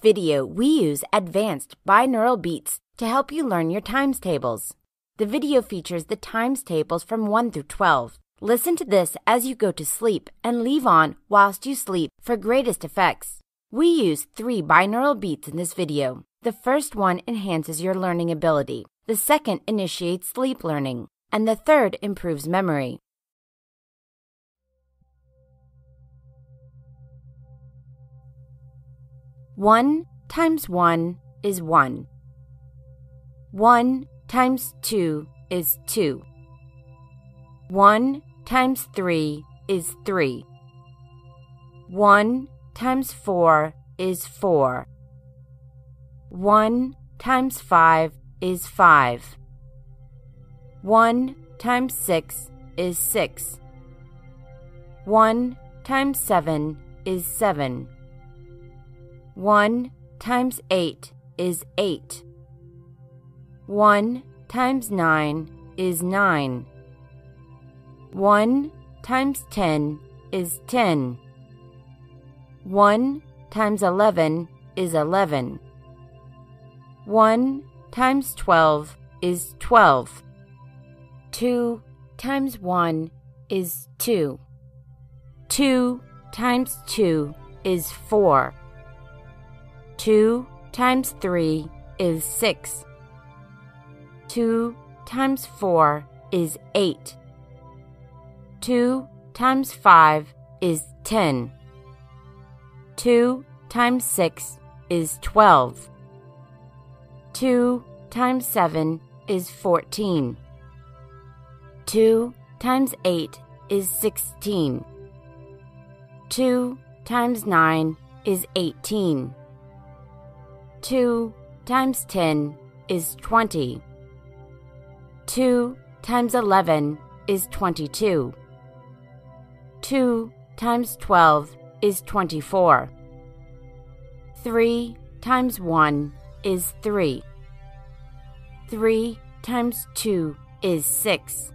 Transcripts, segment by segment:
video, we use advanced binaural beats to help you learn your times tables. The video features the times tables from 1 through 12. Listen to this as you go to sleep and leave on whilst you sleep for greatest effects. We use three binaural beats in this video. The first one enhances your learning ability, the second initiates sleep learning, and the third improves memory. One times one is one. One times two is two. One times three is three. One times four is four. One times five is five. One times six is six. One times seven is seven. One times eight is eight. One times nine is nine. One times ten is ten. One times eleven is eleven. One times twelve is twelve. Two times one is two. Two times two is four. Two times three is six. Two times four is eight. Two times five is ten. Two times six is twelve. Two times seven is fourteen. Two times eight is sixteen. Two times nine is eighteen. 2 times 10 is 20. 2 times 11 is 22. 2 times 12 is 24. 3 times 1 is 3. 3 times 2 is 6.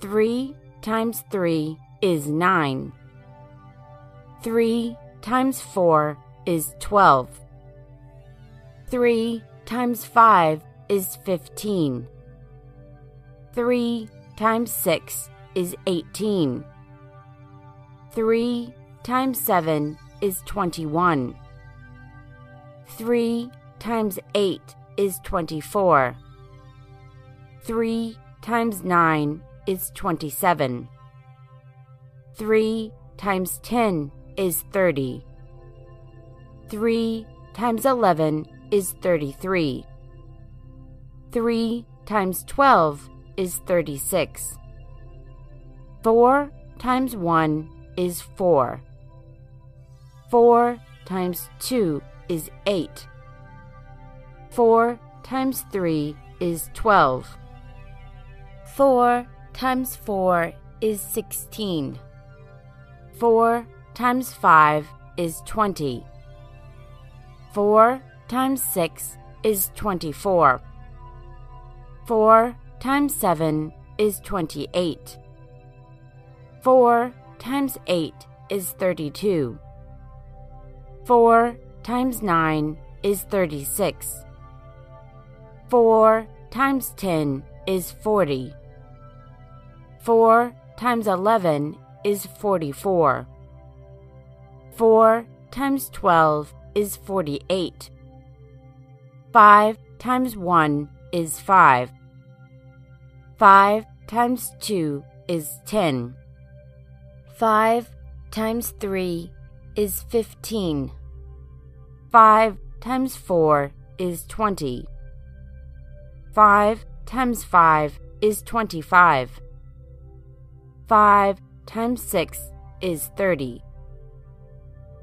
3 times 3 is 9. 3 times 4 is 12. 3 times 5 is 15. 3 times 6 is 18. 3 times 7 is 21. 3 times 8 is 24. 3 times 9 is 27. 3 times 10 is 30. 3 times 11 is 33. 3 times 12 is 36. 4 times 1 is 4. 4 times 2 is 8. 4 times 3 is 12. 4 times 4 is 16. 4 times 5 is 20. 4 times 6 is 24. 4 times 7 is 28. 4 times 8 is 32. 4 times 9 is 36. 4 times 10 is 40. 4 times 11 is 44. 4 times 12 is 48. 5 times 1 is 5. 5 times 2 is 10. 5 times 3 is 15. 5 times 4 is 20. 5 times 5 is 25. 5 times 6 is 30.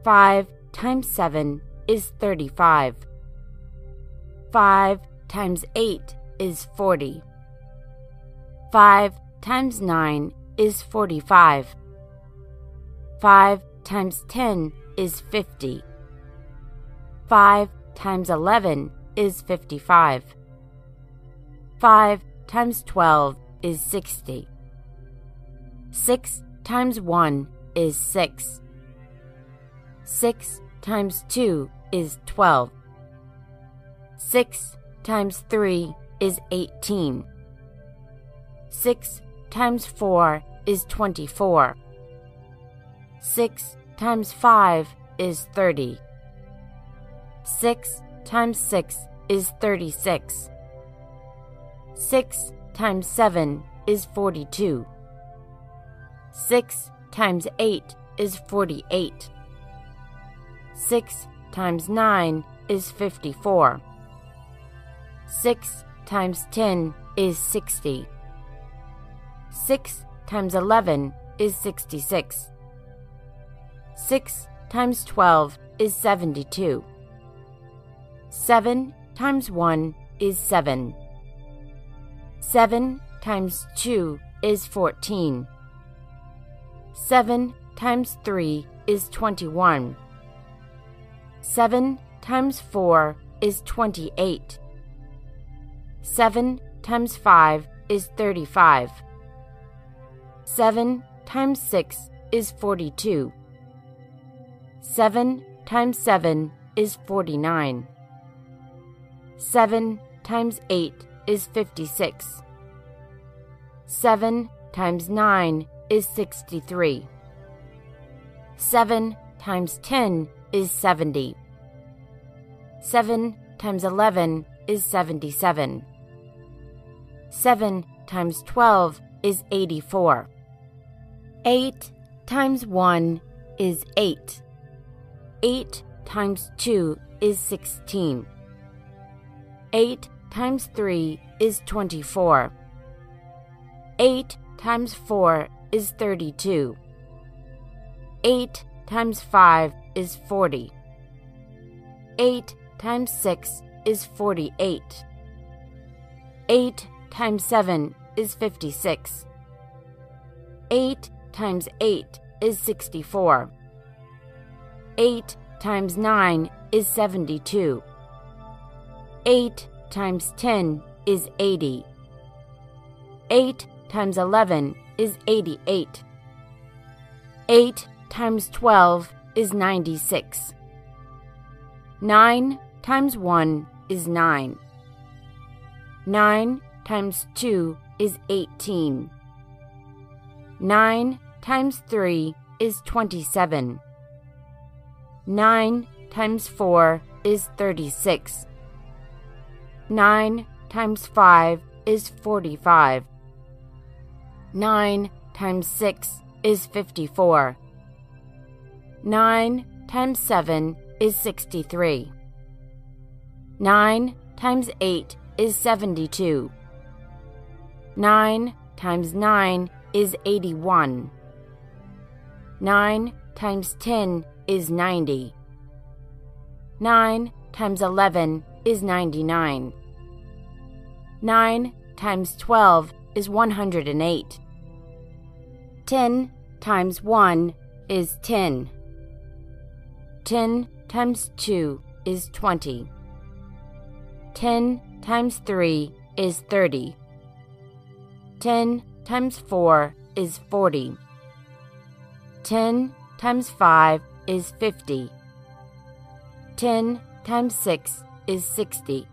5 times 7 is 35. 5 times 8 is 40. 5 times 9 is 45. 5 times 10 is 50. 5 times 11 is 55. 5 times 12 is 60. 6 times 1 is 6. 6 times 2 is 12. 6 times 3 is 18. 6 times 4 is 24. 6 times 5 is 30. 6 times 6 is 36. 6 times 7 is 42. 6 times 8 is 48. 6 times 9 is 54. 6 times 10 is 60. 6 times 11 is 66. 6 times 12 is 72. 7 times 1 is 7. 7 times 2 is 14. 7 times 3 is 21. 7 times 4 is 28. 7 times 5 is 35. 7 times 6 is 42. 7 times 7 is 49. 7 times 8 is 56. 7 times 9 is 63. 7 times 10 is 70. 7 times 11 is 77. 7 times 12 is 84. 8 times 1 is 8. 8 times 2 is 16. 8 times 3 is 24. 8 times 4 is 32. 8 times 5 is 40. 8 times 6 is 48. 8 times 7 is 56. 8 times 8 is 64. 8 times 9 is 72. 8 times 10 is 80. 8 times 11 is 88. 8 times 12 is 96. 9 times 1 is 9. 9 times 2 is 18. 9 times 3 is 27. 9 times 4 is 36. 9 times 5 is 45. 9 times 6 is 54. 9 times 7 is 63. 9 times 8 is 72. 9 times 9 is 81. 9 times 10 is 90. 9 times 11 is 99. 9 times 12 is 108. 10 times 1 is 10. 10 times 2 is 20. 10 times 3 is 30. 10 times 4 is 40. 10 times 5 is 50. 10 times 6 is 60.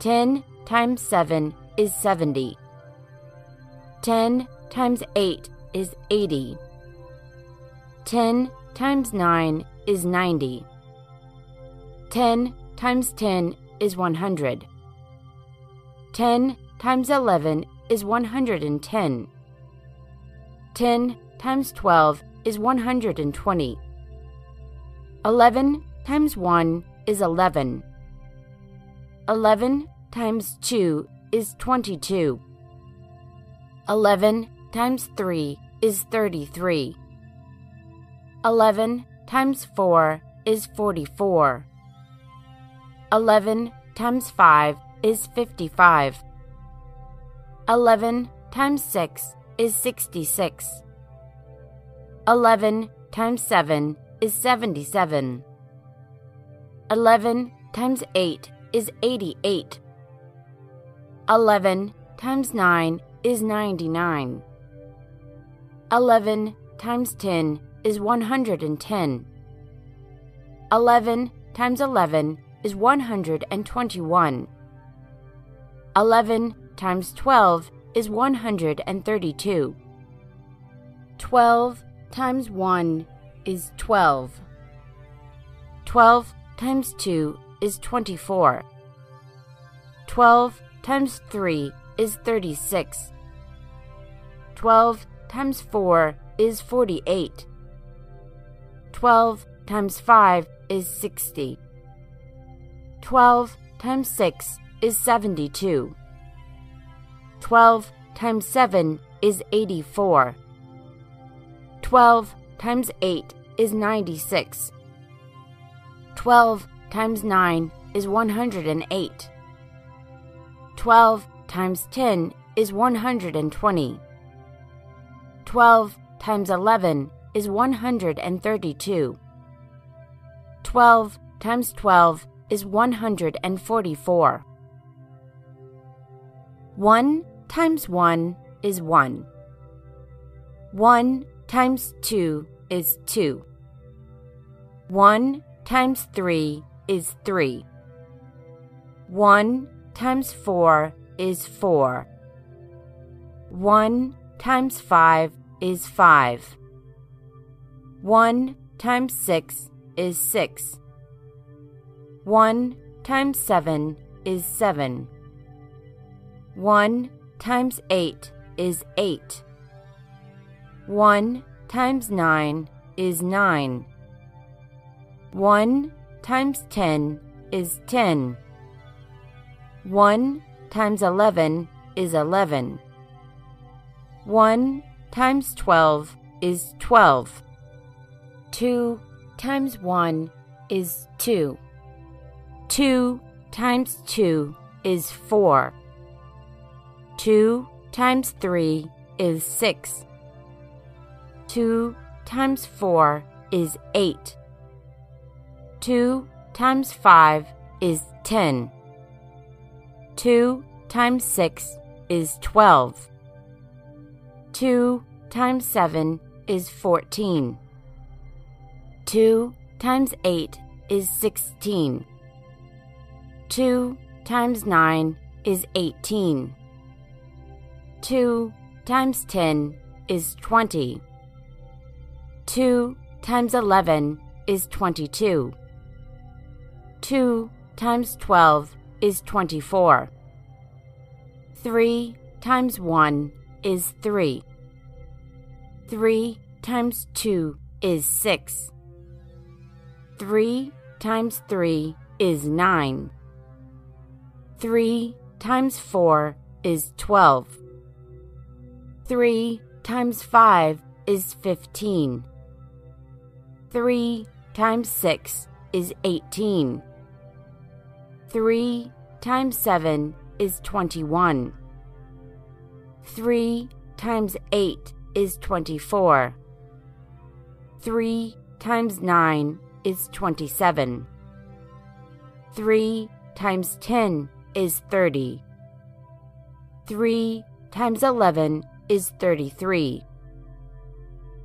10 times 7 is 70. 10 times 8 is 80. 10 times 9 is 90. 10 times 10 is 100. 10 times 11 is 110. 10 times 12 is 120. 11 times 1 is 11. 11 times 2 is 22. 11 times 3 is 33. 11 times 4 is 44. 11 times 5 is 55. 11 times 6 is 66. 11 times 7 is 77. 11 times 8 is 88. 11 times 9 is 99. 11 times 10 is 110. 11 times 11 is 121. 11 times 12 is 132. 12 times 1 is 12. 12 times 2 is 24. 12 times 3 is 36. 12 times 4 is 48. 12 times 5 is 60. 12 times 6 is 72. 12 times 7 is 84. 12 times 8 is 96. 12 times 9 is 108. 12 times 10 is 120. 12 times 11 is 132. 12 times 12 is 144. 1 times 1 is 1. 1 times 2 is 2. 1 times 3 is 3. 1 times 4 is 4. 1 times 5 is 5. 1 times 6 is 6. 1 times 7 is 7. 1 times 8 is 8. 1 times 9 is 9. 1 times 10 is 10. 1 times 11 is 11. 1 times 12 is 12. 2 times 1 is 2. 2 times 2 is 4. 2 times 3 is 6. 2 times 4 is 8. 2 times 5 is 10. 2 times 6 is 12. 2 times 7 is 14. 2 times 8 is 16. 2 times 9 is 18. 2 times 10 is 20. 2 times 11 is 22. 2 times 12 is 24. 3 times 1 is 3. 3 times 2 is 6. 3 times 3 is 9. 3 times 4 is 12. 3 times 5 is 15. 3 times 6 is 18. 3 times 7 is 21. 3 times 8 is 24. 3 times 9 is 27. 3 times 10 is 30. 3 times 11 is 33.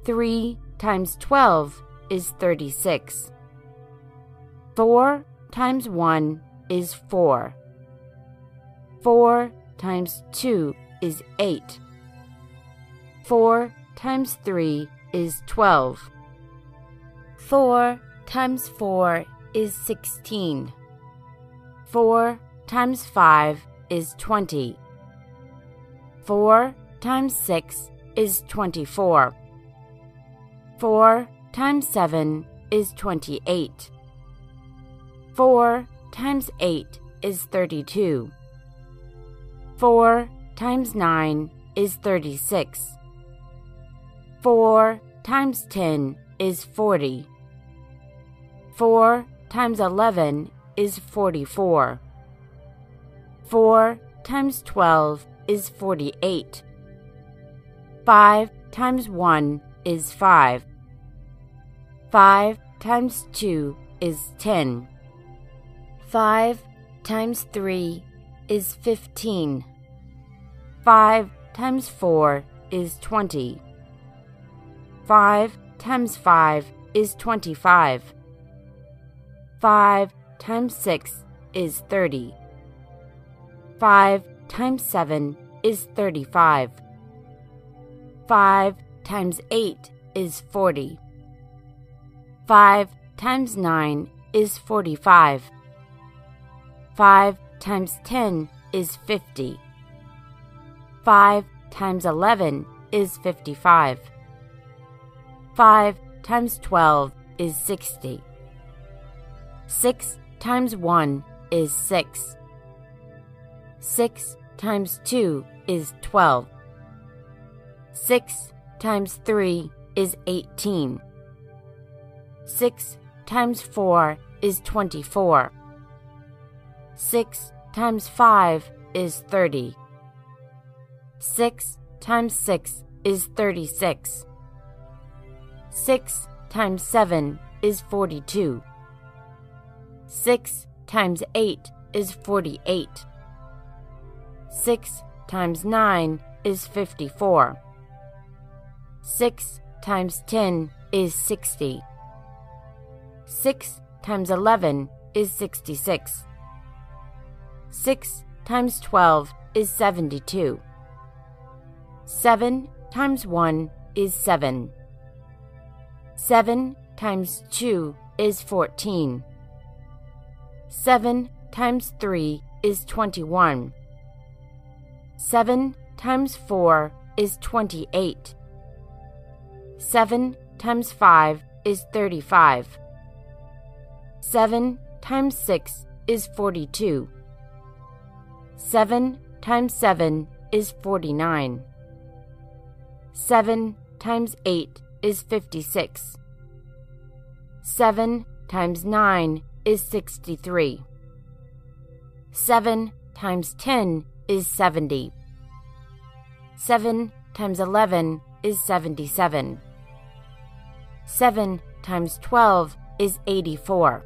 3 times 12 is 36. 4 times 1 is 4. 4 times 2 is 8. 4 times 3 is 12. 4 times 4 is 16. 4 times 5 is 20. 4 times 6 is 24. 4 times 7 is 28. 4 times 8 is 32. 4 times 9 is 36. 4 times 10 is 40. 4 times 11 is 44. 4 times 12 is 48. 5 times 1 is 5. 5 times 2 is 10. 5 times 3 is 15. 5 times 4 is 20. 5 times 5 is 25. 5 times 6 is 30. 5 times 7 is 35. 5 times 8 is 40. 5 times 9 is 45. 5 times 10 is 50. 5 times 11 is 55. 5 times 12 is 60. 6 times 1 is 6. 6 times 2 is 12. 6 times 3 is 18. 6 times 4 is 24. 6 times 5 is 30. 6 times 6 is 36. 6 times 7 is 42. 6 times 8 is 48. 6 times 9 is 54. 6 times 10 is 60. 6 times 11 is 66. 6 times 12 is 72. 7 times 1 is 7. 7 times 2 is 14. 7 times 3 is 21. 7 times 4 is 28. 7 times 5 is 35. 7 times 6 is 42. 7 times 7 is 49. 7 times 8 is 56. 7 times 9 is 63. 7 times 10 is 70. 7 times 11 is 77. 7 times 12 is 84.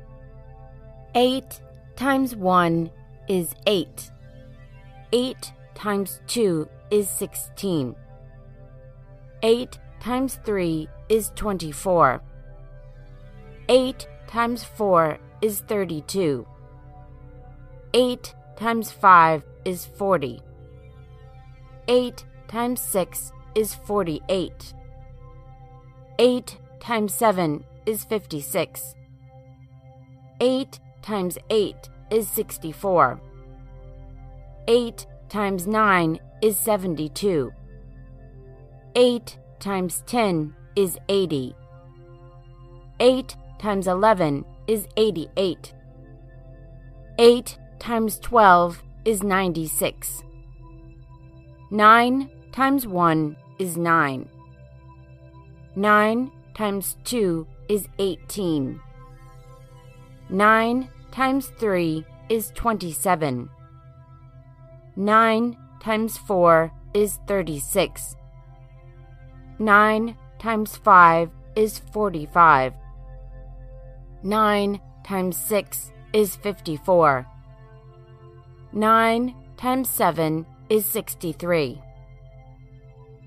8 times 1 is 8. 8 times 2 is 16. 8 times 3 is 24. 8 times 4 is 32. 8 times 5 is 40. 8 times 6 is 48. 8 times 7 is 56. 8 times 8 is 64. 8 times 9 is 72. 8 times 10 is 80. 8 times 11 is 88. 8 times 12 is 96. 9 times 1 is 9. 9 times 2 is 18. 9 times 3 is 27. 9 times 4 is 36. 9 times 5 is 45. 9 times 6 is 54. 9 times 7 is 63.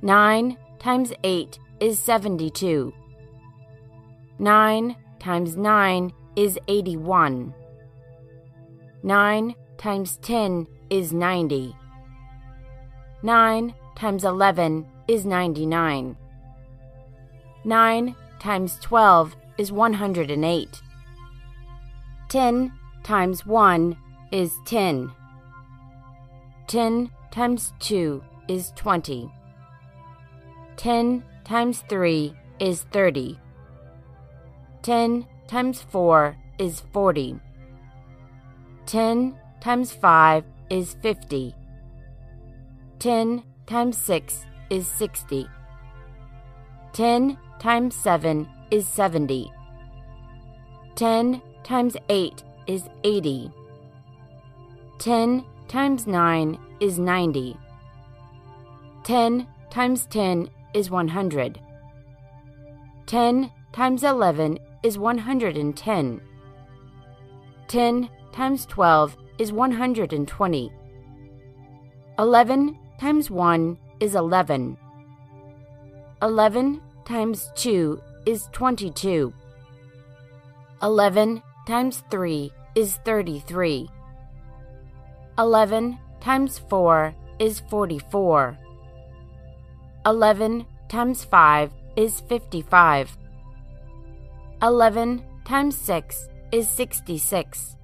9 times 8 is 72. 9 times 9 is 81. 9 times 10 is 90. 9 times 11 is 99. 9 times 12 is 108. 10 times 1 is 10. 10 times 2 is 20. 10 times 3 is 30. 10 times 4 is 40. 10 times 5 is 50. 10 times 6 is 60. 10 times 7 is 70. 10 times 8 is 80. 10 times 9 is 90. 10 times 10 is 100. 10 times 11 is 110. 10 times 12 is 120. 11 times 1 is 11. 11 times 2 is 22. 11 times 3 is 33. 11 times 4 is 44. 11 times 5 is 55. 11 times 6 is 66.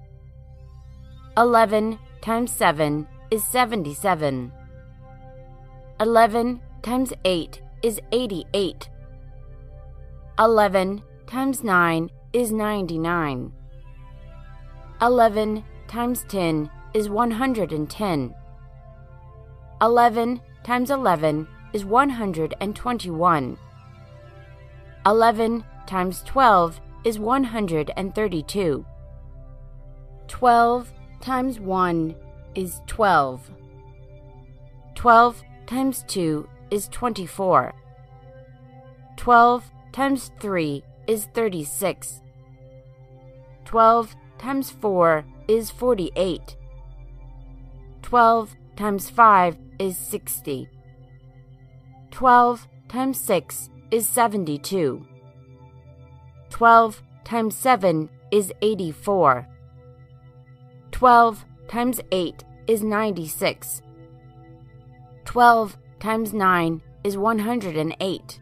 11 times 7 is 77. 11 times 8 is 88. 11 times 9 is 99. 11 times 10 is 110. 11 times 11 is 121. 11 times 12 is 132. 12 times 1 is 12. 12 times 2 is 24. 12 times 3 is 36. 12 times 4 is 48. 12 times 5 is 60. 12 times 6 is 72. 12 times 7 is 84. 12 times 8 is 96. 12 times 9 is 108.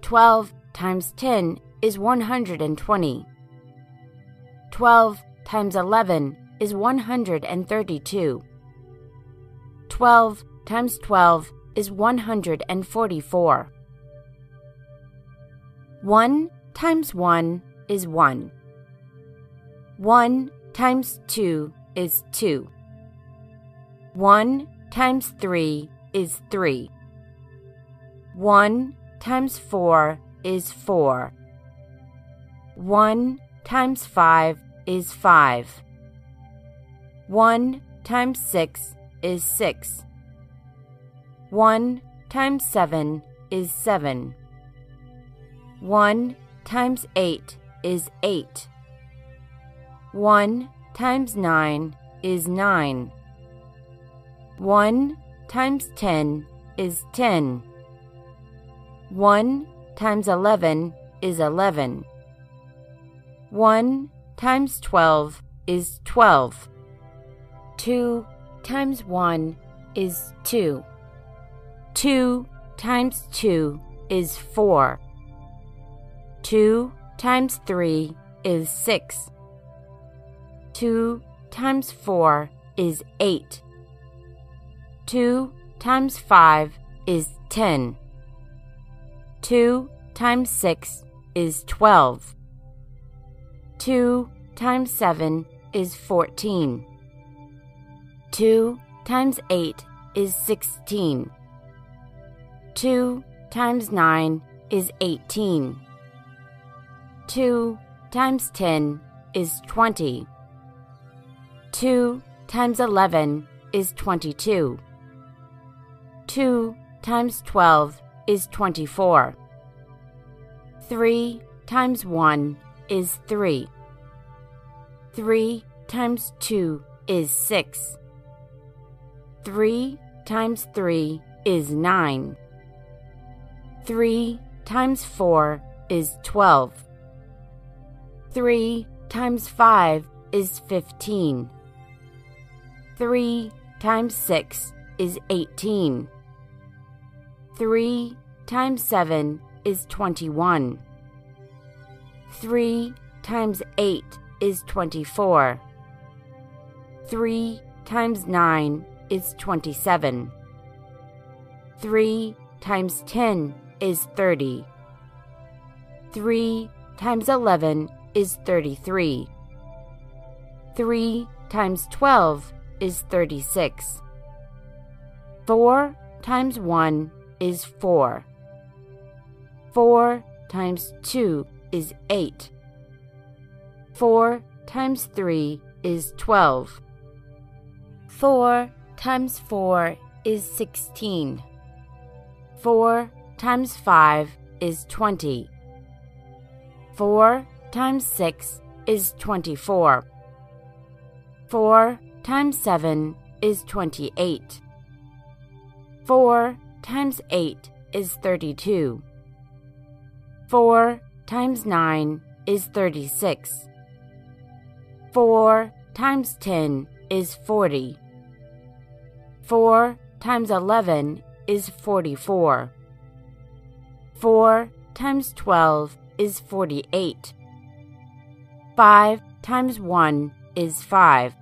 12 times 10 is 120. 12 times 11 is 132. 12 times 12 is 144. 1 times 1 is 1. 1 times 2 is 2. 1 times 3 is 3. 1 times 4 is 4. 1 times 5 is 5. 1 times 6 is 6. 1 times 7 is 7. 1 times 8 is 8. 1 times 9 is 9. 1 times 10 is 10. 1 times 11 is 11. 1 times 12 is 12. 2 times 1 is 2. 2 times 2 is 4. 2 times 3 is 6. 2 times 4 is 8. 2 times 5 is 10. 2 times 6 is 12. 2 times 7 is 14. 2 times 8 is 16. 2 times 9 is 18. 2 times 10 is 20. 2 times 11 is 22. 2 times 12 is 24. 3 times 1 is 3. 3 times 2 is 6. 3 times 3 is 9. 3 times 4 is 12. 3 times 5 is 15. 3 times 6 is 18. 3 times 7 is 21. 3 times 8 is 24. 3 times 9 is 27. 3 times 10 is 30. 3 times 11 is 33. 3 times 12 is 36. 4 times 1 is 4. 4 times 2 is 8. 4 times 3 is 12. 4 times 4 is 16. 4 times 5 is 20. 4 times 6 is 24. 4 times 7 is 28. 4 times 8 is 32. 4 times 9 is 36. 4 times 10 is 40. 4 times 11 is 44. 4 times 12 is 48. 5 times 1 is 5.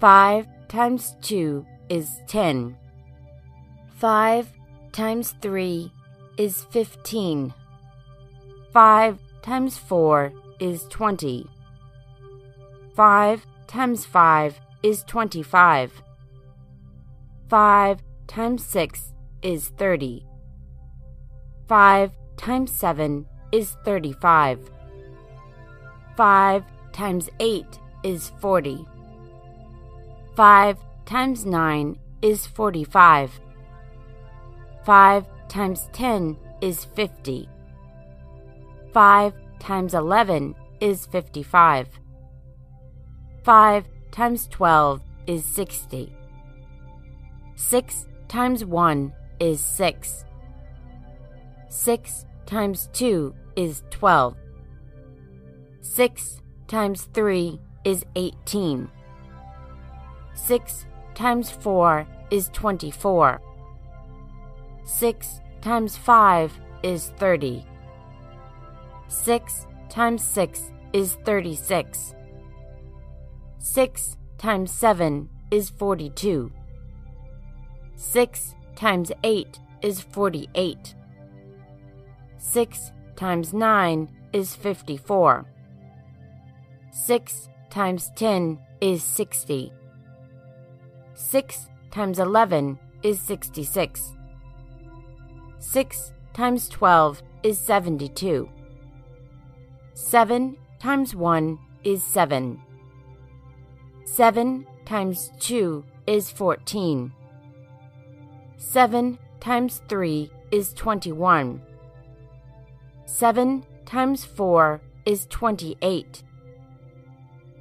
5 times 2 is 10. 5 times 3 is 15. 5 times 4 is 20. 5 times 5 is 25. 5 times 6 is 30. 5 times 7 is 35. 5 times 8 is 40. 5 times 9 is 45. 5 times 10 is 50. 5 times 11 is 55. 5 times 12 is 60. 6 times 1 is 6. 6 times 2 is 12. 6 times 3 is 18. 6 times 4 is 24. 6 times 5 is 30. 6 times 6 is 36. 6 times 7 is 42. 6 times 8 is 48. 6 times 9 is 54. 6 times 10 is 60. 6 times 11 is 66. 6 times 12 is 72. 7 times 1 is 7. 7 times 2 is 14. 7 times 3 is 21. 7 times 4 is 28.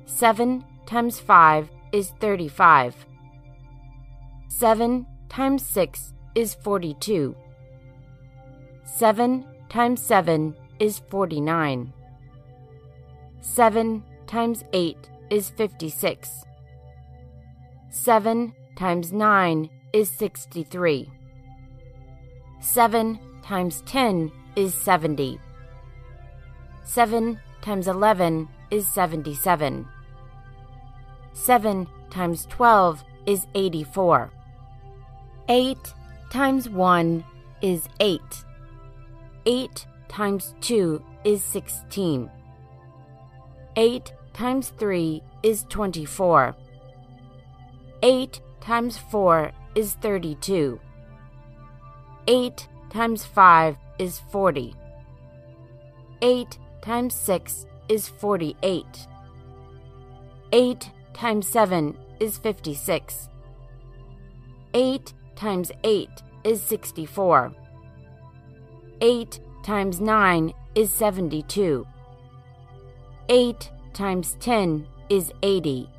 7 times 5 is 35. 7 times 6 is 42. 7 times 7 is 49. 7 times 8 is 56. 7 times 9 is 63. 7 times 10 is 70. 7 times 11 is 77. 7 times 12 is 84. 8 times 1 is 8. 8 times 2 is 16. 8 times 3 is 24. 8 times 4 is 32. 8 times 5 is 40. 8 times 6 is 48. 8 times 7 is 56. 8 times 8 is 64. 8 times 9 is 72. 8 times 10 is 80.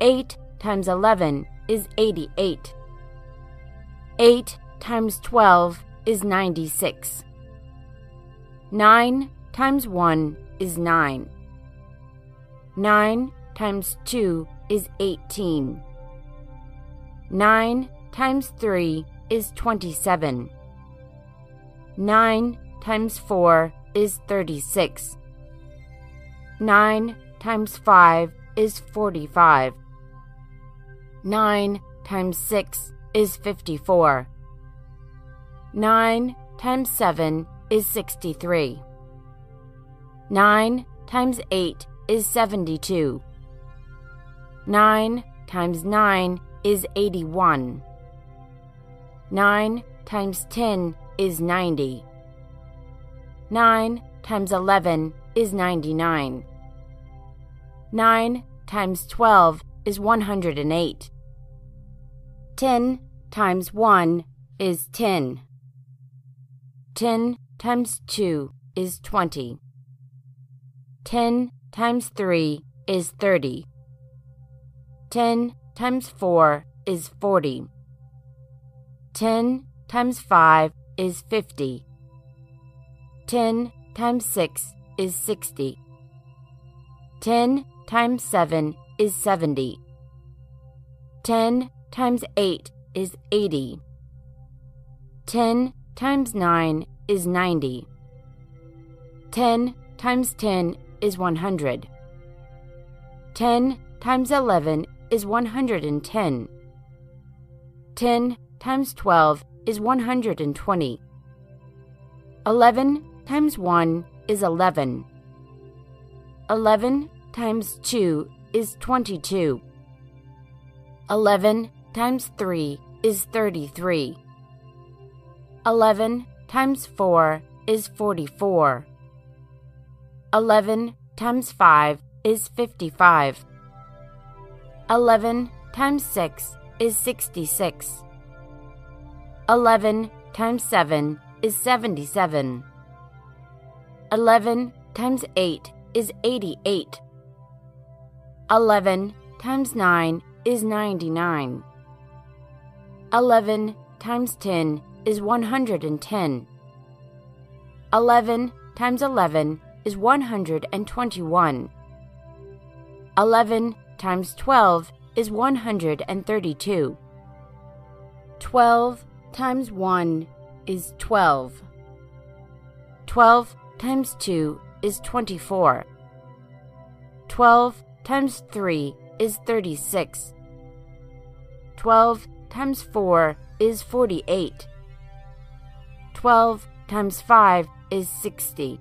8 times 11 is 88. 8 times 12 is 96. 9 times 1 is 9. 9 times 2 is 18. 9 times 3 is 27. 9 times 4 is 36. 9 times 5 is 45. 9 times 6 is 54. 9 times 7 is 63. 9 times 8 is 72. 9 times 9 is 81. 9 times 10 is 90. 9 times 11 is 99. 9 times 12 is 108. 10 times 1 is 10. 10 times 2 is 20. 10 times 3 is 30. 10 times 4 is 40. 10 times 5 is 50. 10 times 6 is 60. 10 times 7 is 70. 10 times 8 is 80. 10 times 9 is 90. 10 times 10 is 100. 10 times 11 is 110. 10 times 12 is 120. 11 times 1 is 11. 11 times 2 is 22. 11 times 3 is 33. 11 times 4 is 44. 11 times 5 is 55. 11 times 6 is 66. 11 times 7 is 77. 11 times 8 is 88. 11 times 9 is 99. 11 times 10 is 110. 11 times 11 is 121. 11 times 12 is 132. 12 times 1 is 12. 12 times 2 is 24. 12 times 3 is 36. 12 times 4 is 48. 12 times 5 is 60.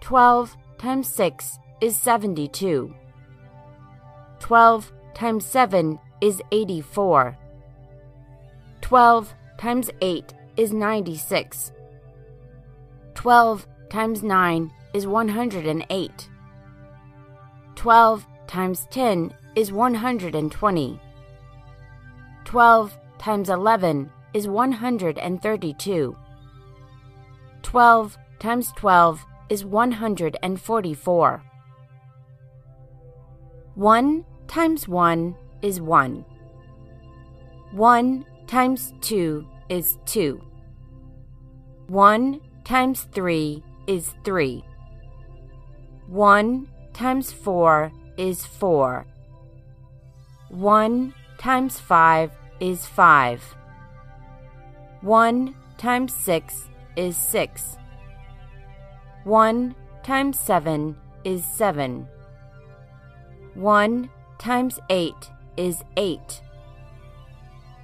12 times 6 is 72. 12 times 7 is 84. 12 times 8 is 96. 12 times 9 is 108. 12 times 10 is 120. 12 times 11 is 132. 12 times 12 is 144. 1 times 1 is 1. 1 times 2 is 2. 1 times 3 is 3. 1 times 4 is 4. 1 times 5 is 5. 1 times 6 is 6. 1 times 7 is 7. 1 times 8 is 8.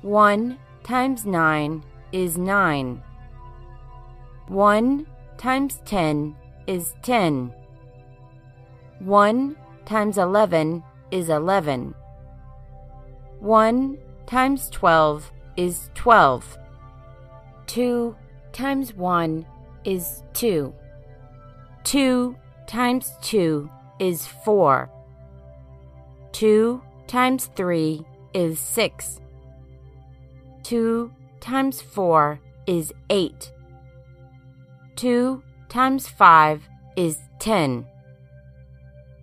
1 times 9 is 9. 1 times 10 is 10. 1 times 11 is 11. 1 times 12 is 12. 2 times 1 is 2. 2 times 2 is 4. 2 times 3 is 6. 2 times 4 is 8. 2 times 5 is 10.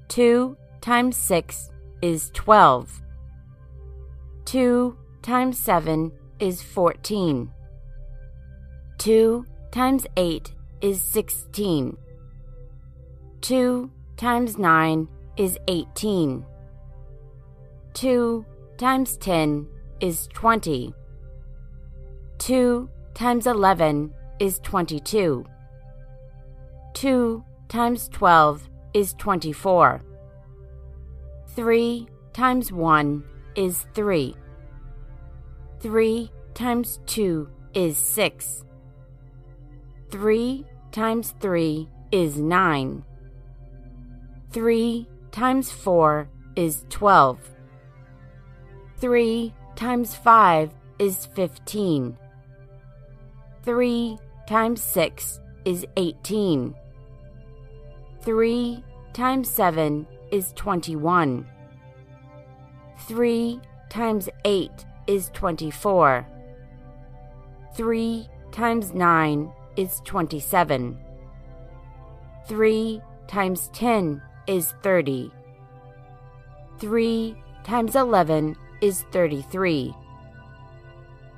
2 times 6 is 12. 2 times 7 is 14. 2 times 8 is 16. 2 times 9 is 18. 2 times 10 is 20. 2 times 11 is 22. 2 times 12 is 24. 3 times 1 is 3. 3 times 2 is 6. 3 times 3 is 9. 3 times 4 is 12. 3 times 5 is 15. 3 times 6 is 18. 3 times 7 is 21. 3 times 8 is 24. 3 times 9 is 27. 3 times 10 is 30. 3 times 11 is 33.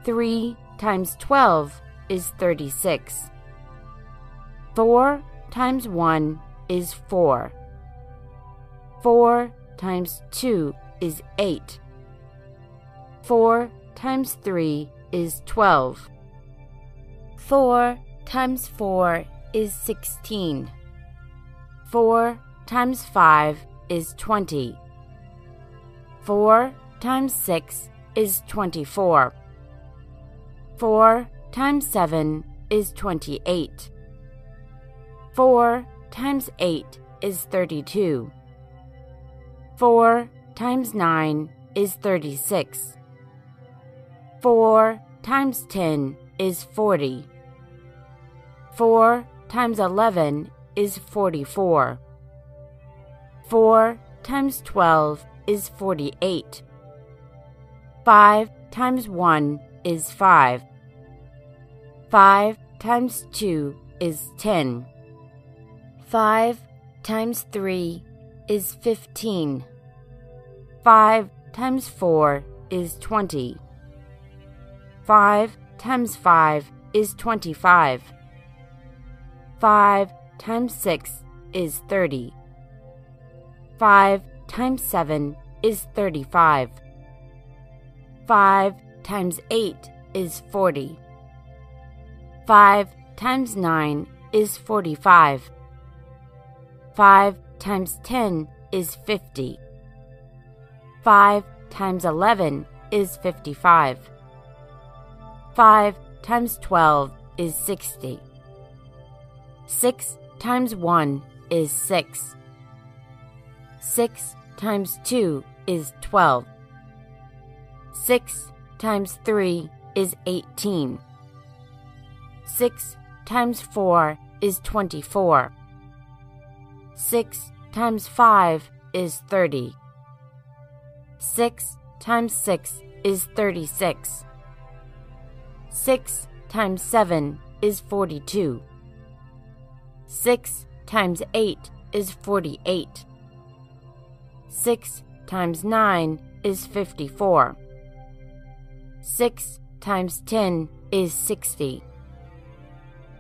3 times 12 is 36. 4 times 1 is 4. 4 times 2 is 8. 4 times 3 is 12. 4 times 4 is 16. 4 times 5 is 20. 4 times 6 is 24. 4 times 7 is 28. 4 times 8 is 32. 4 times 9 is 36. 4 times 10 is 40. 4 times 11 is 44. 4 times 12 is 48. 5 times 1 is 5. 5 times 2 is 10. 5 times 3 is 15. 5 times 4 is 20. 5 times 5 is 25. 5 times 6 is 30. 5 times 7 is 35. 5 times 8 is 40. 5 times 9 is 45. 5 times 10 is 50. 5 times 11 is 55. 5 times 12 is 60. 6 times 1 is 6. 6 times 2 is 12. 6 times 3 is 18. 6 times 4 is 24. 6 times 5 is 30. 6 times 6 is 36. 6 times 7 is 42. 6 times 8 is 48. 6 times 9 is 54. 6 times 10 is 60.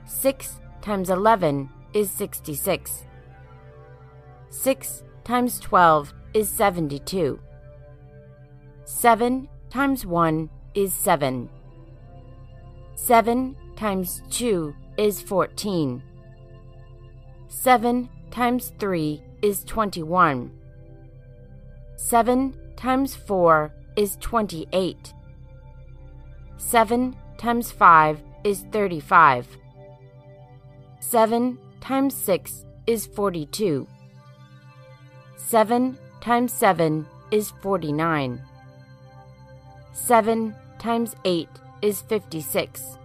6 times 11 is 66. 6 times 12 is 72. 7 times 1 is 7. 7 times 2 is 14. 7 times 3 is 21. 7 times 4 is 28. 7 times 5 is 35. 7 times 6 is 42. 7 times 7 is 49. 7 times 8 is 56.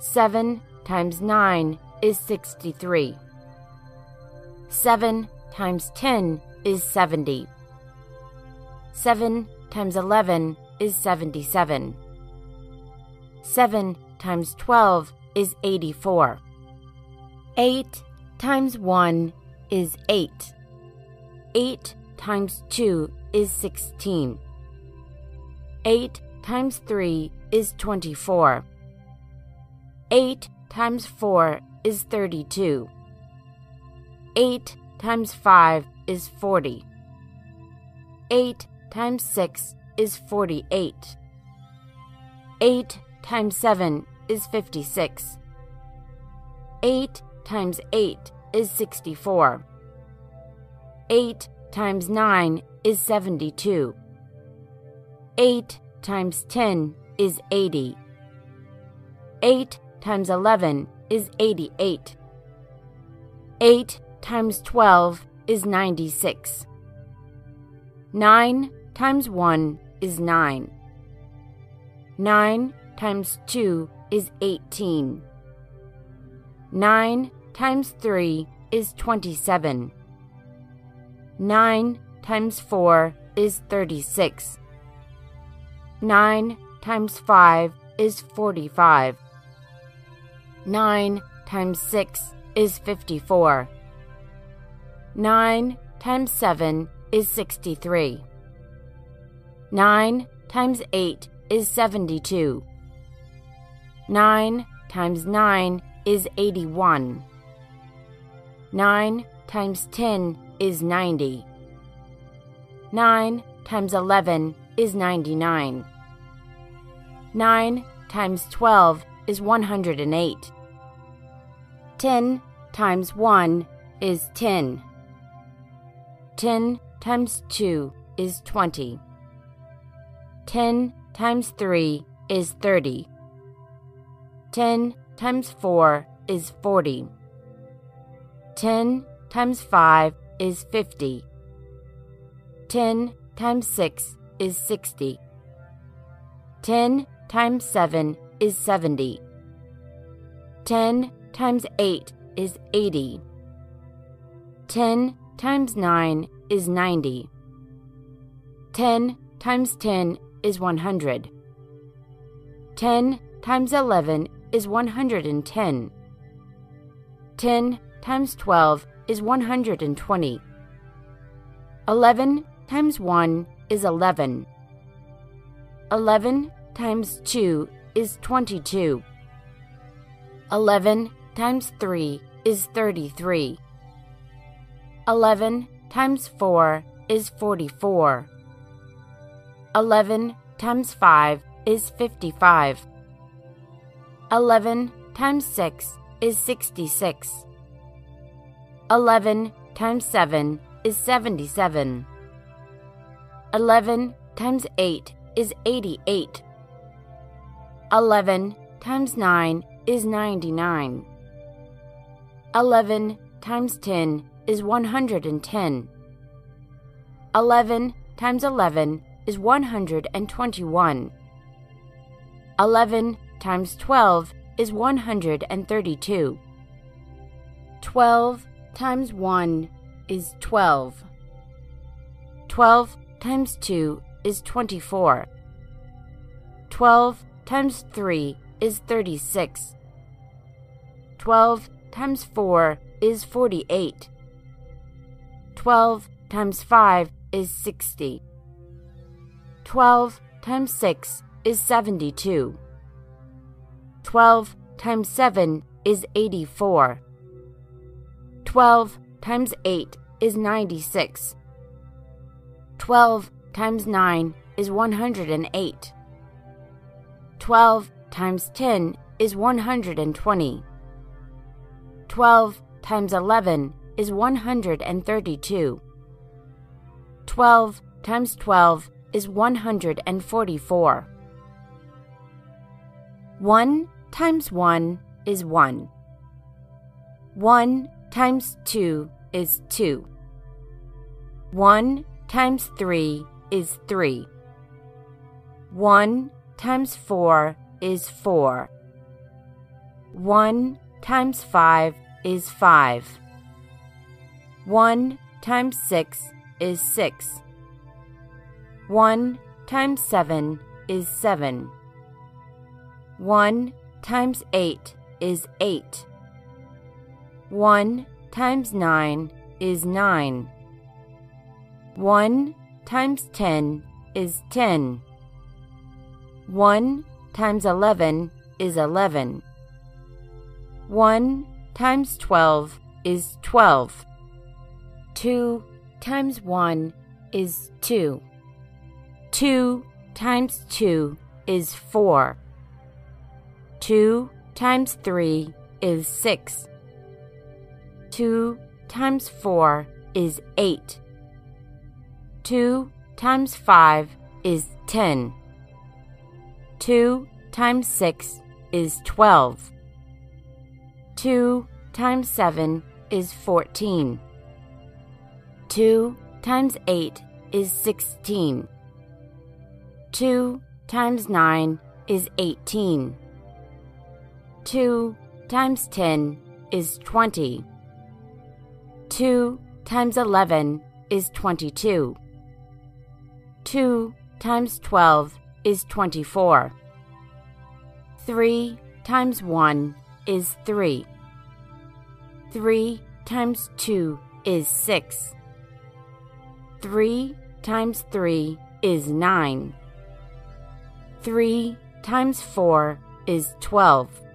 7 times 9 is 63. 7 times 10 is 70. 7 times 11 is 77. 7 times 12 is 84. 8 times 1 is 8. 8 times 2 is 16. 8 times 3 is 24. 8 times 4 is 32. 8 times 5 is 40. 8 times 6 is 48. 8 times 7 is 56. 8 times 8 is 64. 8 times 9 is 72. 8 times 10 is 80. 8 times 11 is 88. 8 times 12 is 96. 9 times 1 is 9. 9 times 2 is 18. 9 times 3 is 27. 9 times 4 is 36. 9 times 5 is 45. 9 times 6 is 54. 9 times 7 is 63. 9 times 8 is 72. 9 times 9 is 81. 9 times 10 is 90. 9 times 11 is 99. 9 times 12 is 108. 10 times 1 is 10. 10 times 2 is 20. 10 times 3 is 30. 10 times 4 is 40. 10 times 5 is 50. 10 times 6 is 60. 10 times 7 is 70. 10 times 8 is 80. 10 times 9 is 90. 10 times 10 is 100. 10 times 11 is 110. 10 times 12 is 120. 11 times 1 is 11. 11 times 2 is 22. 11 times 3 is 33. 11 times 4 is 44. 11 times 5 is 55. 11 times 6 is 66. 11 times 7 is 77. 11 times 8 is 88. 11 times 9 is 99. 11 times 10 is 110. 11 times 11 is 121. 11 times 12 is 132. 12 times 1 is 12. 12 times 2 is 24. 12 times 3 is 36. 12 times 4 is 48. 12 times 5 is 60. 12 times 6 is 72. 12 times 7 is 84. 12 times 8 is 96. 12 times 9 is 108. 12 times 10 is 120. 12 times 11 is 132. 12 times 12 is 144. 1 times 1 is 1. 1 times 2 is 2. 1 times 3 is 3. 1 times 4 is 4. 1 times 5 is 5. 1 times 6 is 6. 1 times 7 is 7. 1 times 8 is 8. 1 times 9 is 9. 1 times 10 is 10. 1 times 11 is 11. 1 times 12 is 12. 2 times 1 is 2. 2 times 2 is 4. 2 times 3 is 6. 2 times 4 is 8. 2 times 5 is 10. 2 times 6 is 12. 2 times 7 is 14. 2 times 8 is 16. 2 times 9 is 18. 2 times 10 is 20. 2 times 11 is 22. 2 times 12 is 24. 3 times 1 is 3. 3 times 2 is 6. 3 times 3 is 9. 3 times 4 is 12.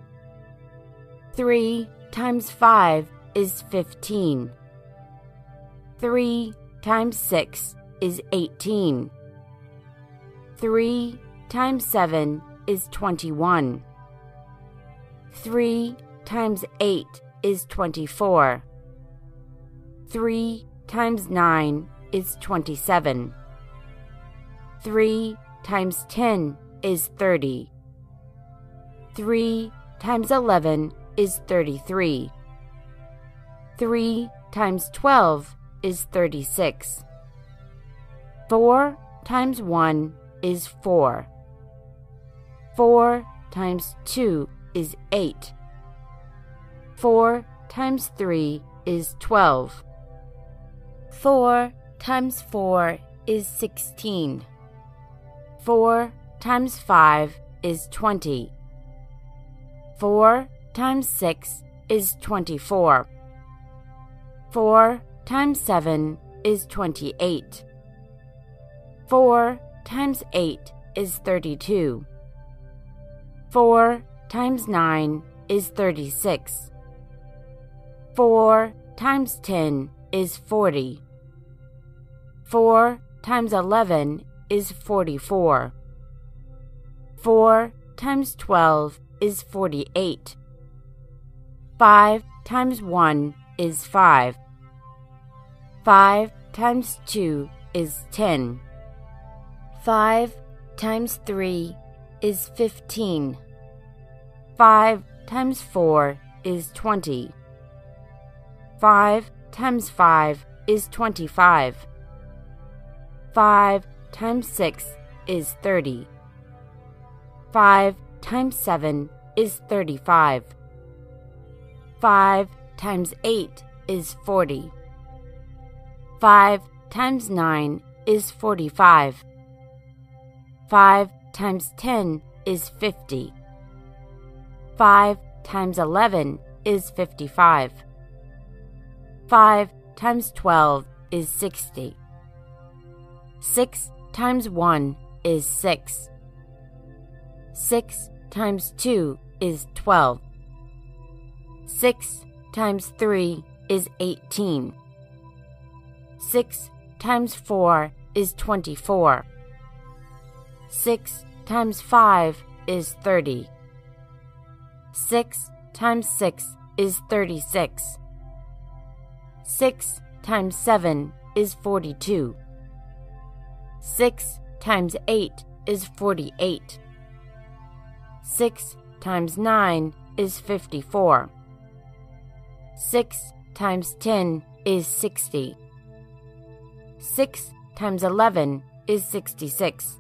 3 times 5 is 15. 3 times 6 is 18. 3 times 7 is 21. 3 times 8 is 24. 3 times 9 is 27. 3 times 10 is 30. 3 times 11 is 33. 3 times 12 is 36. 4 times 1 is 4. 4 times 2 is 8. 4 times 3 is 12. 4 times 4 is 16. 4 times 5 is 20. 4 times 6 is 24. 4 times 7 is 28. 4 times 8 is 32. 4 times 9 is 36. 4 times 10 is 40. 4 times 11 is 44. 4 times 12 is 48. 5 times 1 is 5. 5 times 2 is 10. 5 times 3 is 15. 5 times 4 is 20. 5 times 5 is 25. 5 times 6 is 30. 5 times 7 is 35. 5 times 8 is 40. 5 times 9 is 45. 5 times 10 is 50. 5 times 11 is 55. 5 times 12 is 60. 6 times 1 is 6. 6 times 2 is 12. 6 times 3 is 18. 6 times 4 is 24. 6 times 5 is 30. 6 times 6 is 36. 6 times 7 is 42. 6 times 8 is 48. 6 times 9 is 54. 6 times 10 is 60. 6 times 11 is 66.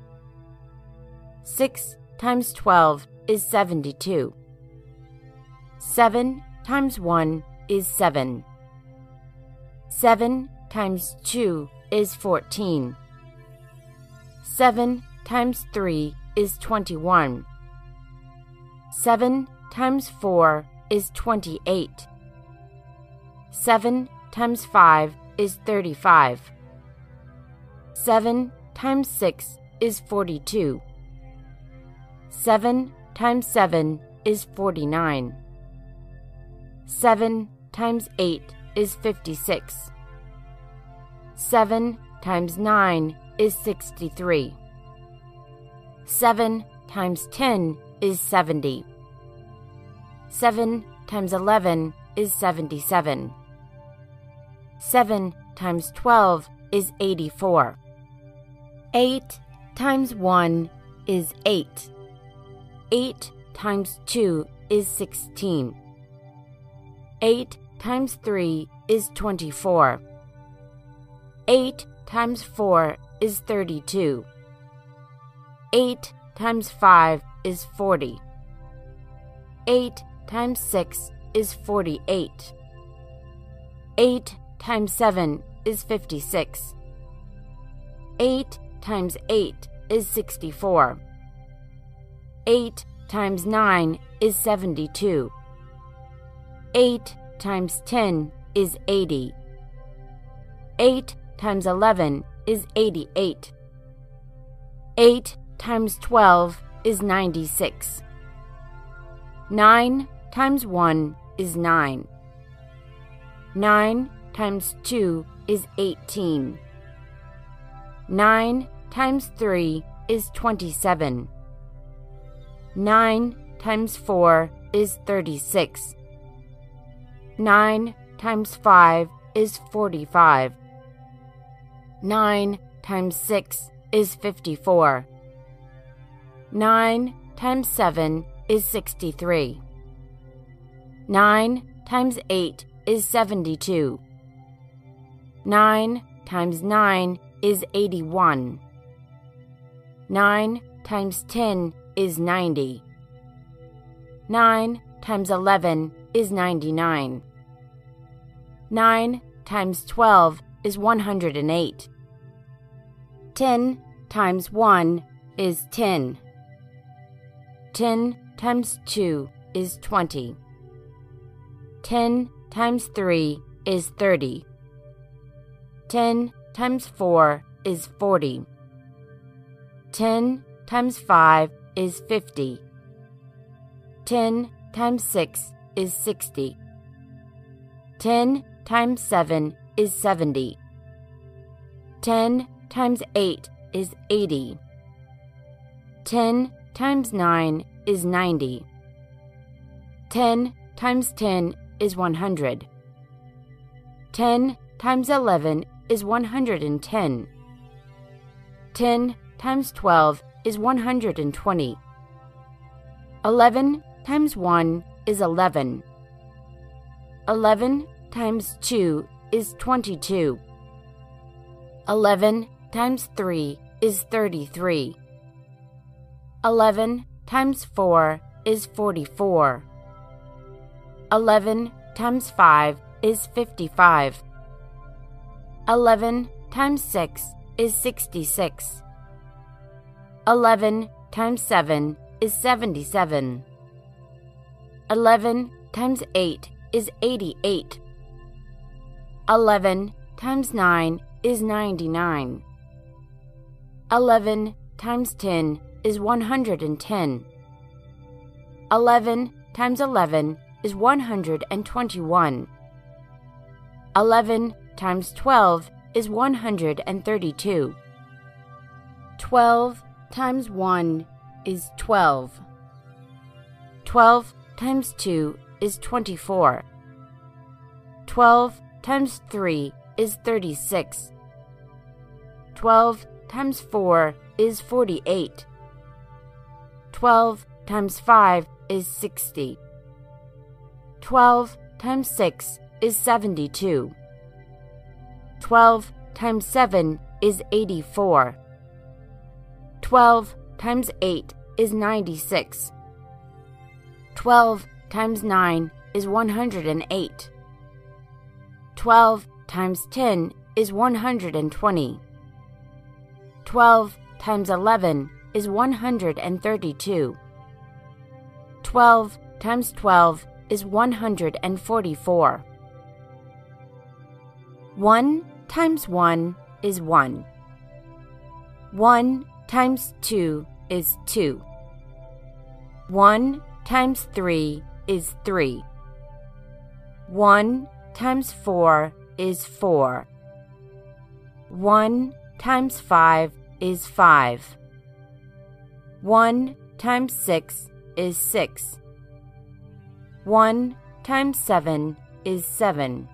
6 times 12 is 72. 7 times 1 is 7. 7 times 2 is 14. 7 times 3 is 21. 7 times 4 is 28. 7 times 5 is 35. 7 times 6 is 42. 7 times 7 is 49. 7 times 8 is 56. 7 times 9 is 63. 7 times 10 is 70. 7 times 11 is 77. 7 times 12 is 84. 8 times 1 is 8. 8 times 2 is 16. 8 times 3 is 24. 8 times 4 is 32. 8 times 5 is 40. 8 times 6 is 48. 8 times 7 is 56. 8 times 8 is 64. 8 times 9 is 72. 8 times 10 is 80. 8 times 11 is 88. 8 times 12 is 96. 9 times 1 is 9. 9 times 2 is 18. 9 times 3 is 27. 9 times 4 is 36. 9 times 5 is 45. 9 times 6 is 54. 9 times 7 is 63. 9 times 8 is 72. 9 times 9 is 81. 9 times 10 is 90. 9 times 11 is 99. 9 times 12 is 108. 10 times 1 is 10. 10 times 2 is 20. 10 times 3 is 30. 10 times 4 is 40. 10 times 5 is 50. 10 times 6 is 60. 10 times 7 is 70. 10 times 8 is 80. 10 times 9 is 90. 10 times 10 is 100. 10 times 11 is 110. 10 times 12 is 120. 11 times 1 is 11. 11 times 2 is 22. 11 times 3 is 33. 11 times 4 is 44. 11 times 5 is 55. 11 times 6 is 66. 11 times 7 is 77. 11 times 8 is 88. 11 times 9 is 99. 11 times 10 is 110. 11 times 11 is 121. 11 times 12 is 132. 12 times 1 is 12. 12 times 2 is 24. 12 times 3 is 36. 12 times 4 is 48. 12 times 5 is 60. 12 times 6 is 72. 12 times 7 is 84. 12 times 8 is 96. 12 times 9 is 108. 12 times 10 is 120. 12 times 11 is 132. 12 times 12 is 144. 1 times 1 is 1. 1 times 2 is 2. 1 times 3 is 3. 1 times 4 is 4. 1 times 5 is 5. 1 times 6 is 6. 1 times 7 is 7.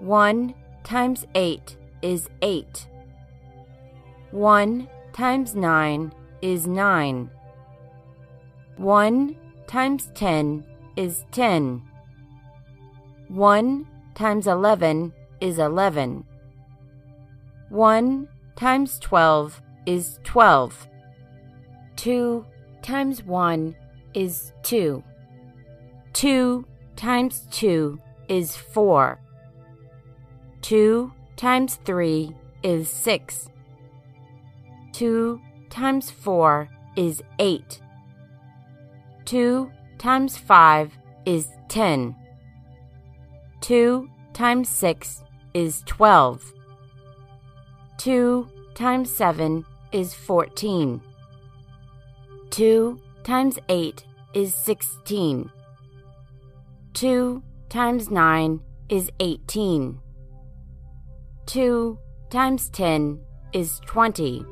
1 times 8 is 8. 1 times 9 is 9. 1 times 10 is 10. 1 times 11 is 11. 1 times 12 is 12. 2 times 1 is 2. 2 times 2 is 4. 2 times 3 is 6. 2 times 4 is 8. 2 times 5 is 10. 2 times 6 is 12. 2 times 7 is 14. 2 times 8 is 16. 2 times 9 is 18. 2 times 10 is 20.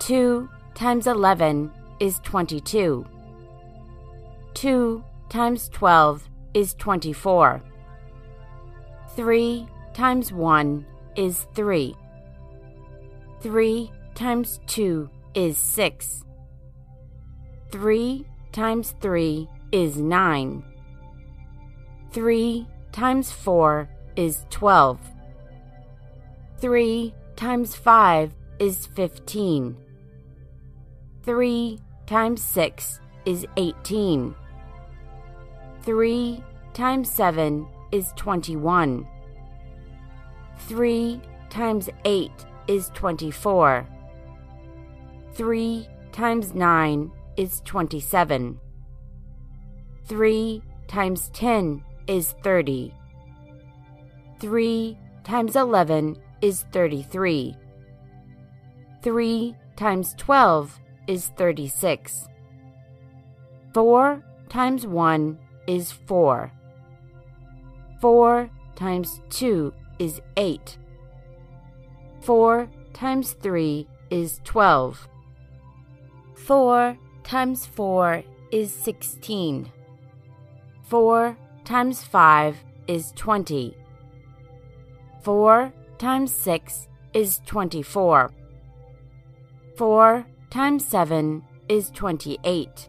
2 times 11 is 22. 2 times 12 is 24. 3 times 1 is 3. 3 times 2 is 6. 3 times 3 is 9. 3 times 4 is 12. 3 times 5 is 15. 3 times 6 is 18. 3 times 7 is 21. 3 times 8 is 24. 3 times 9 is 27. 3 times 10 is 30. 3 times 11 is 33. 3 times 12 is 36. 4 times 1 is 4. 4 times 2 is 8. 4 times 3 is 12. 4 times 4 is 16. 4 times 5 is 20. 4 times 6 is 24. 4 times 7 is 28.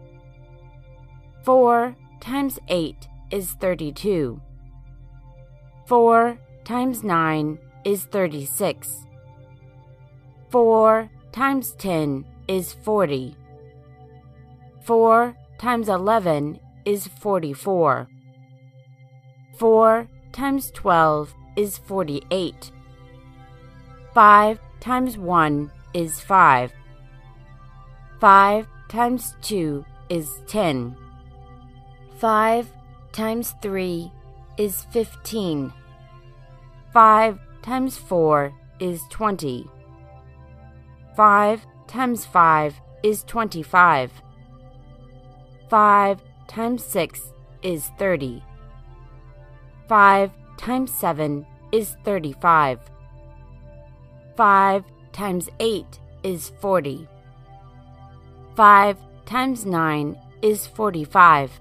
4 times 8 is 32. 4 times 9 is 36. 4 times 10 is 40. 4 times 11 is 44. 4 times 12 is 48. 5 times 1 is 5. 5 times 2 is 10. 5 times 3 is 15. 5 times 4 is 20. 5 times 5 is 25. 5 times 6 is 30. 5 times 7 is 35. 5 times 8 is 40. 5 times 9 is 45.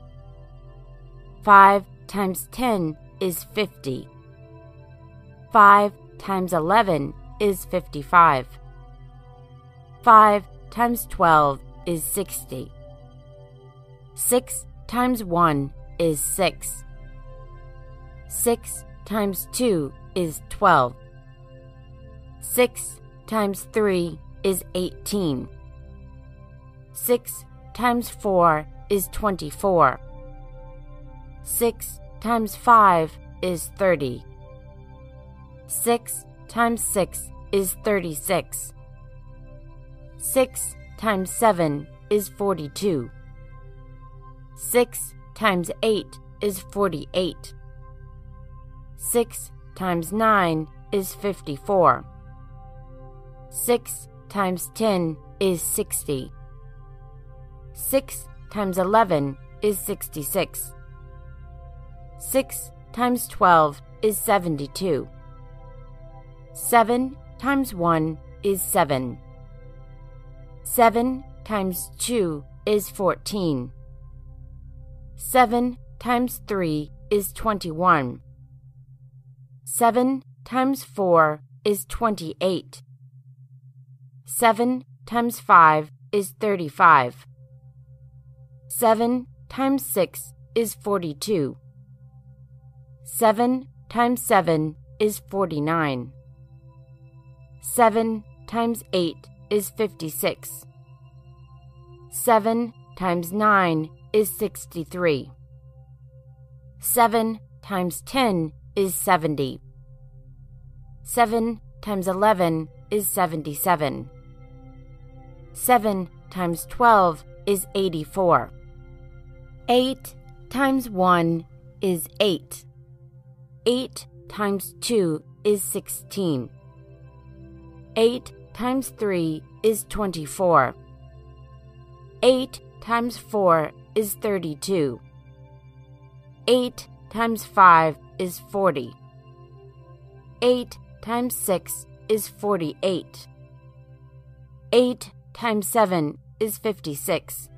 5 times 10 is 50. 5 times 11 is 55. 5 times 12 is 60. 6 times 1 is 6. 6 times 2 is 12. 6 times 3 is 18. 6 times 4 is 24. 6 times 5 is 30. 6 times 6 is 36. 6 times 7 is 42. 6 times 8 is 48. 6 times 9 is 54. 6 times 10 is 60. 6 times 11 is 66. 6 times 12 is 72. 7 times 1 is 7. 7 times 2 is 14. 7 times 3 is 21. 7 times 4 is 28. 7 times 5 is 35. 7 times 6 is 42. 7 times 7 is 49. 7 times 8 is 56. 7 times 9 is 63. 7 times 10 is 70. 7 times 11 is 77. 7 times 12 is 84. 8 times 1 is 8. 8 times 2 is 16. 8 times 3 is 24. 8 times 4 is 32. 8 times 5 is 40. 8 times 6 is 48. 8 times 7 is 56.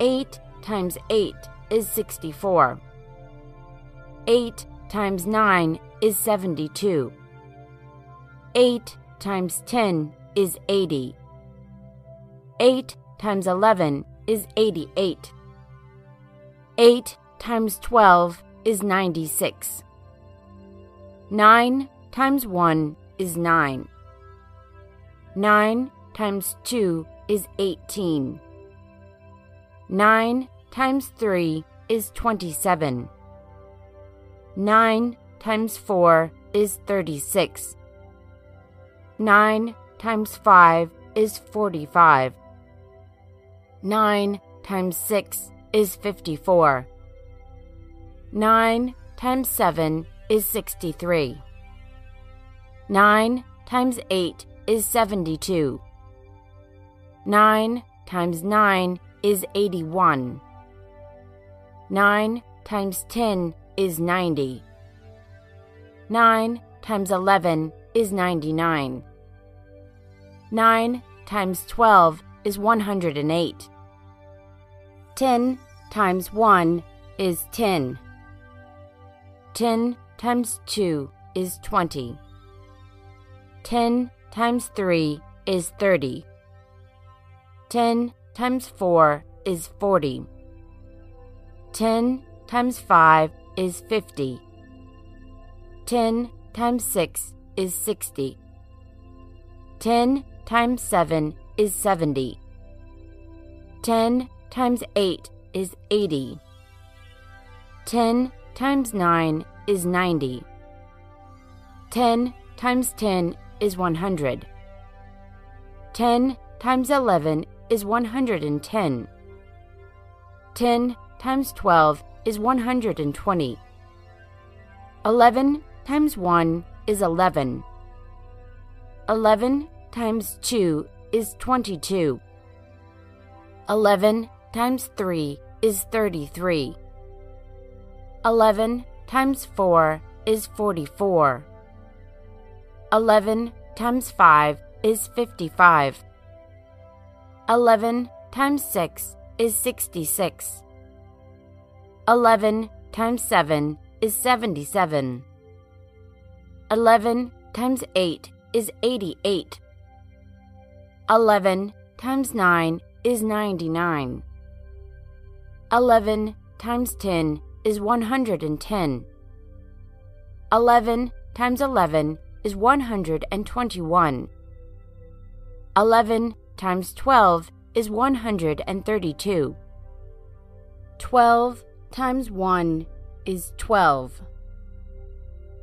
8 times 8 is 64. 8 times 9 is 72. 8 times 10 is 80. 8 times 11 is 88. 8 times 12 is 96. 9 times 1 is 9. 9 times 2 is 18. 9 times 3 is 27. 9 times 4 is 36. 9 times 5 is 45. 9 times 6 is 54. 9 times 7 is 63. 9 times 8 is 72. 9 times 9 is 81. 9 times 10 is 90. 9 times 11 is 99. 9 times 12 is 108. 10 times 1 is 10. 10 times 2 is 20. 10 times 3 is 30. 10 times 4 is 40. 10 times 5 is 50. 10 times 6 is 60. 10 times 7 is 70. 10 times 8 is 80. 10 times 9 is 90. 10 times 10 is 100. 10 times 11 is 110. 10 times 12 is 120. 11 times 1 is 11. 11 times 2 is 22. 11 times 3 is 33. 11 times 4 is 44. 11 times 5 is 55. 11 times 6 is 66. 11 times 7 is 77. 11 times 8 is 88. 11 times 9 is 99. 11 times 10 is 110. 11 times 11 is 121. 11 times 12 is 132. 12 times 1 is 12.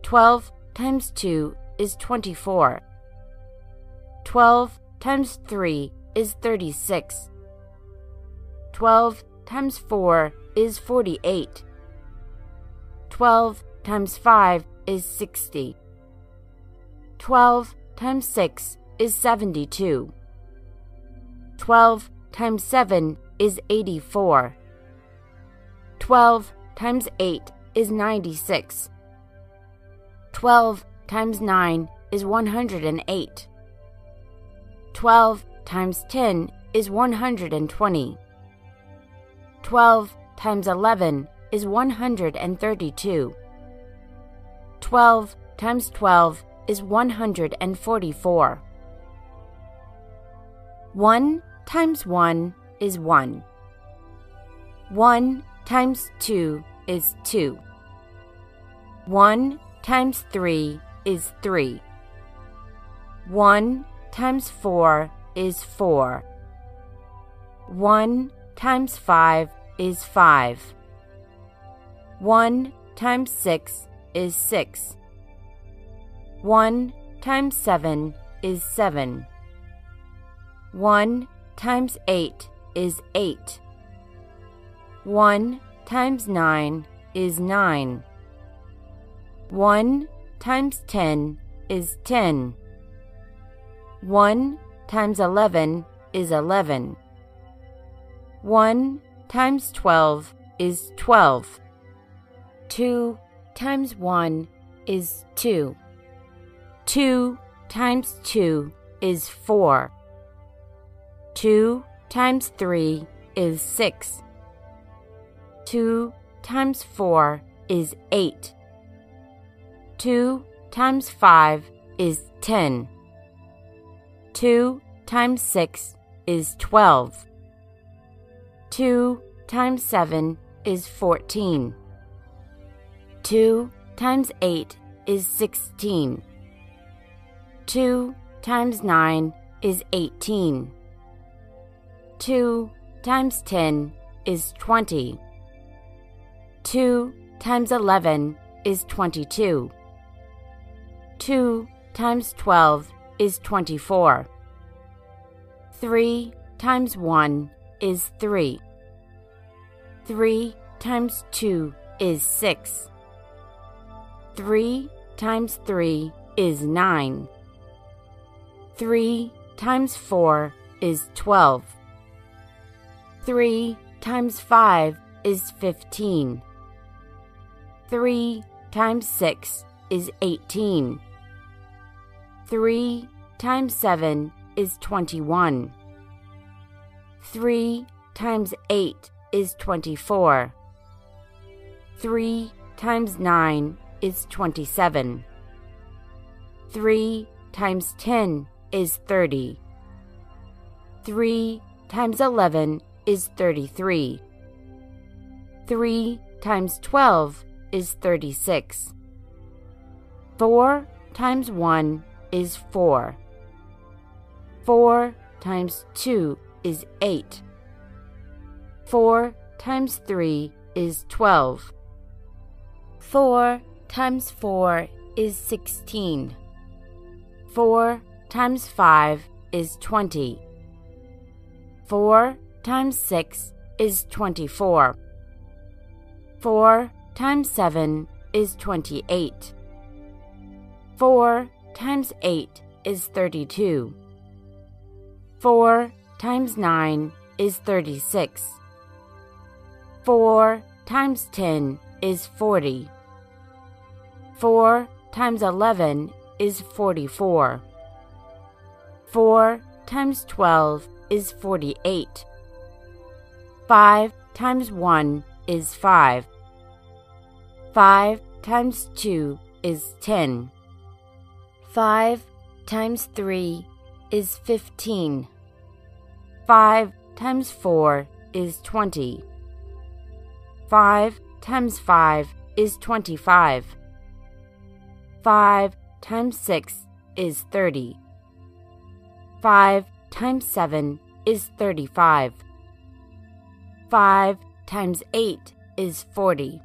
12 times 2 is 24. 12 times 3 is 36. 12 times 4 is 48. 12 times 5 is 60. 12 times 6 is 72. 12 times 7 is 84. 12 times 8 is 96. 12 times 9 is 108. 12 times 10 is 120. 12 times 11 is 132. 12 times 12 is 144. 1 times 1 is 1. 1 times 2 is 2. 1 times 3 is 3. 1 times 4 is 4. 1 times 5 is 5. 1 times 6 is 6. 1 times 7 is 7. 1 times 8 is 8. 1 times 9 is 9. 1 times 10 is 10. 1 times 11 is 11. 1 times 12 is 12. 2 times 1 is 2. 2 times 2 is 4. 2 times 3 is 6. 2 times 4 is 8. 2 times 5 is 10. 2 times 6 is 12. 2 times 7 is 14. 2 times 8 is 16. 2 times 9 is 18. 2 times 10 is 20. 2 times 11 is 22. 2 times 12 is 24. 3 times 1 is 3. 3 times 2 is 6. 3 times 3 is 9. 3 times 4 is 12. 3 times 5 is 15. 3 times 6 is 18. 3 times 7 is 21. 3 times 8 is 24. 3 times 9 is 27. 3 times 10 is 30. 3 times 11 is 33. 3 times 12 is 36. 4 times 1 is 4. 4 times 2 is 8. 4 times 3 is 12. 4 times 4 is 16. 4 times 5 is 20. 4 times 6 is 24. 4 times 7 is 28. 4 times 8 is 32. 4 times 9 is 36. 4 times 10 is 40. 4 times 11 is 44. 4 times 12 is 48. 5 times 1 is 5. 5 times 2 is 10. 5 times 3 is 15. 5 times 4 is 20. 5 times 5 is 25. 5 times 6 is 30. 5 times 7 is 35. 5 times 8 is 40.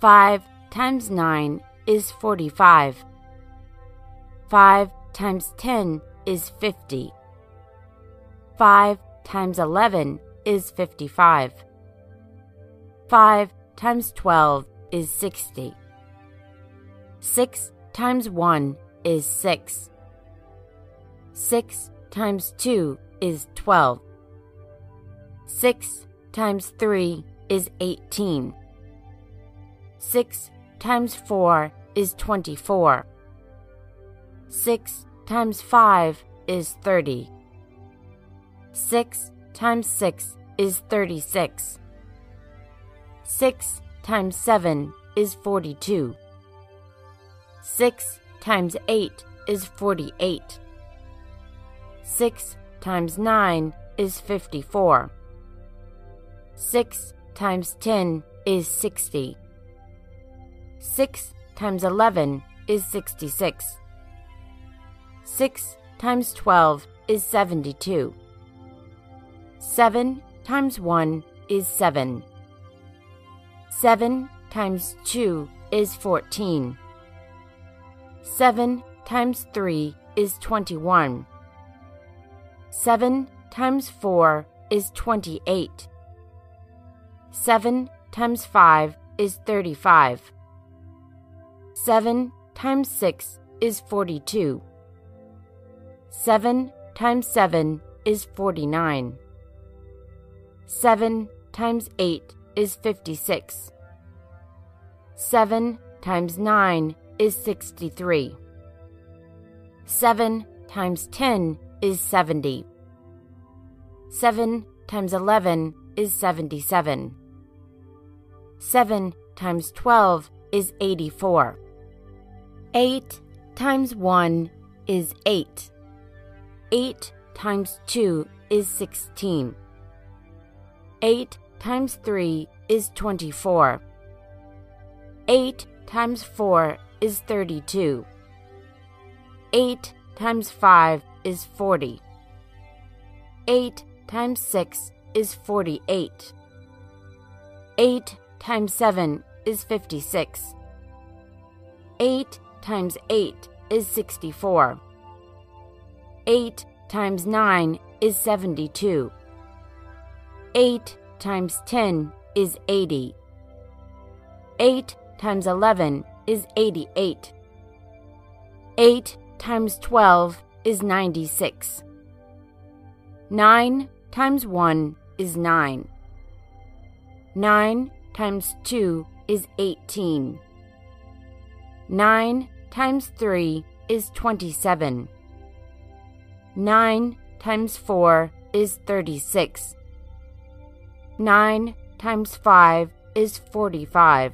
5 times 9 is 45. 5 times 10 is 50. 5 times 11 is 55. 5 times 12 is 60. 6 times 1 is 6. 6 times 2 is 12. 6 times 3 is 18. 6 times 4 is 24. 6 times 5 is 30. 6 times 6 is 36. 6 times 7 is 42. 6 times 8 is 48. 6 times 9 is 54. 6 times 10 is 60. 6 times 11 is 66. 6 times 12 is 72. 7 times 1 is 7. 7 times 2 is 14. 7 times 3 is 21. 7 times 4 is 28. 7 times 5 is 35. 7 times 6 is 42. 7 times 7 is 49. 7 times 8 is 56. 7 times 9 is 63. 7 times 10 is 70. 7 times 11 is 77. 7 times 12 is 84. 8 times 1 is 8. 8 times 2 is 16. 8 times 3 is 24. 8 times 4 is 32. 8 times 5 is 40. 8 times 6 is 48. 8 times 7 is 56. 8 times 8 is 64. 8 times 9 is 72. 8 times 10 is 80. 8 times 11 is 88. 8 times 12 is 96. 9 times 1 is 9. 9 times 2 is 18. 9 times 3 is 27. 9 times 4 is 36. 9 times 5 is 45.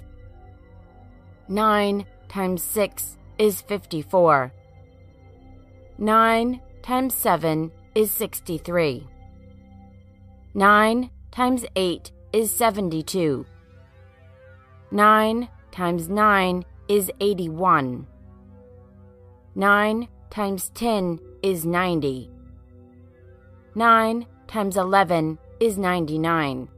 9 times 6 is 54. 9 times 7 is 63. 9 times 8 is 72. 9 times 9 is 81. 9 times 10 is 90. 9 times 11 is 99.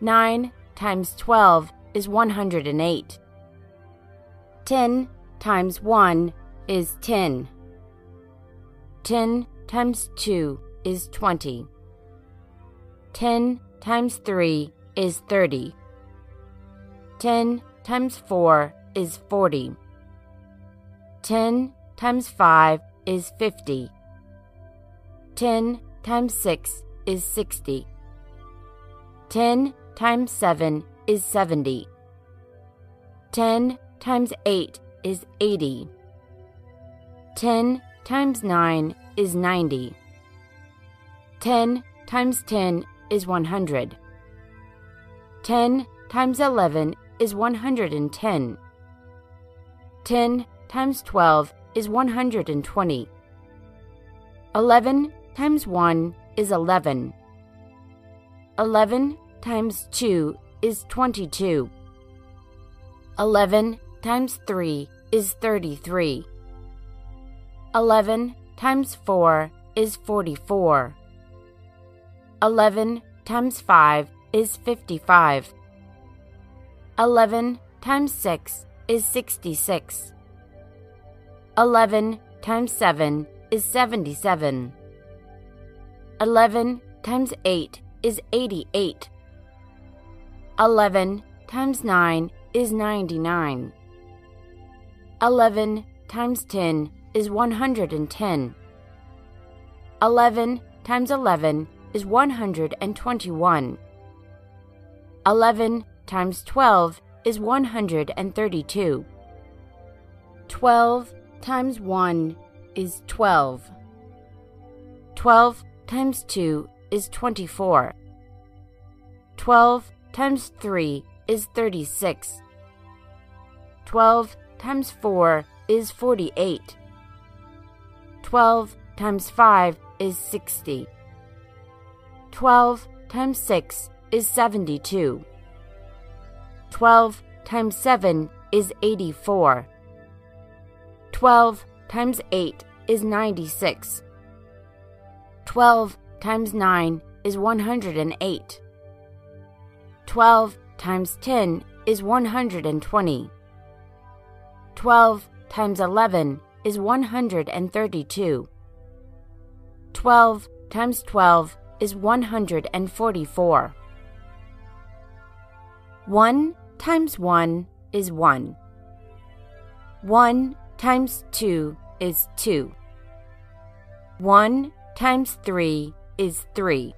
9 times 12 is 108. 10 times 1 is 10. 10 times 2 is 20. 10 times 3 is 30. 10 times 4 is 40. 10 times 5 is 50. 10 times 6 is 60. 10 times 7 is 70. 10 times 8 is 80. 10 times 9 is 90. 10 times 10 is 100. 10 times 11 is 110. 10 times 12 is 120. 11 times 1 is 11. 11 times 2 is 22. 11 times 3 is 33. 11 times 4 is 44. 11 times 5 is 55. 11 times 6 is 66. 11 times 7 is 77. 11 times 8 is 88. 11 times 9 is 99. 11 times 10 is 110. 11 times 11 is 121. 11 times 12 is 132. 12 times 1 is 12. 12 times 2 is 24. 12 times 3 is 36. 12 times 4 is 48. 12 times 5 is 60. 12 times 6 is 72. 12 times 7 is 84. 12 times 8 is 96. 12 times 9 is 108. 12 times 10 is 120. 12 times 11 is 132. 12 times 12 is 144. 1 times 1 is 1. 1 times 2 is 2. 1 times 3 is 3.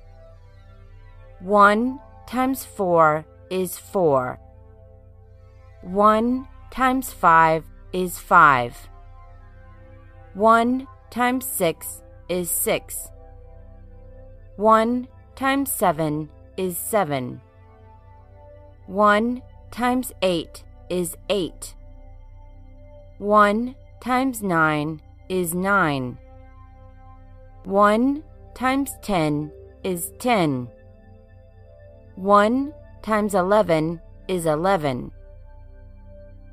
1 times 4 is 4. 1 times 5 is 5. 1 times 6 is 6. 1 times 7 is 7. 1 times 8 is 8. 1 times 9 is 9. 1 times 10 is 10. 1 times 11 is 11.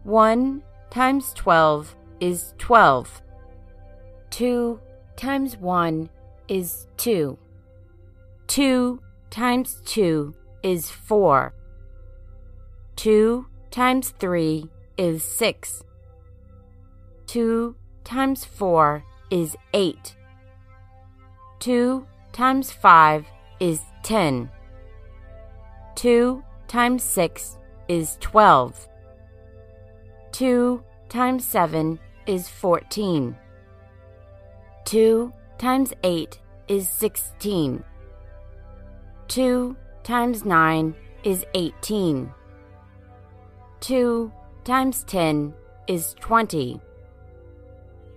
1 times 12 is 12. 2 times 1 is 2. 2 times 2 is 4. 2 times 3 is 6. 2 times 4 is 8. 2 times 5 is 10. 2 times 6 is 12. 2 times 7 is 14. 2 times 8 is 16. 2 times 9 is 18. 2 times 10 is 20.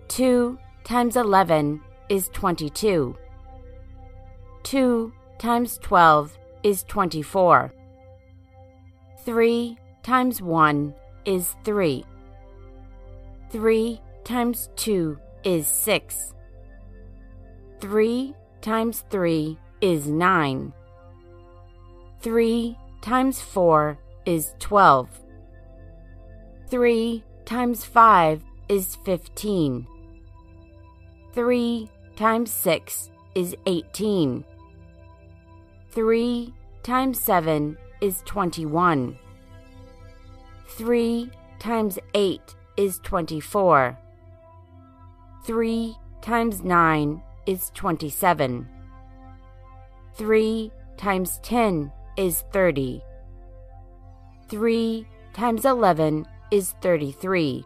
2 times 11 is 22. 2 times 12 is 24. 3 times 1 is 3. 3 times 2 is 6. 3 times 3 is 9. 3 times 4 is 12. 3 times 5 is 15. 3 times 6 is 18. 3 times 7 is 21. 3 times 8 is 24. 3 times 9 is 27. 3 times 10 is 30. 3 times 11 is 33.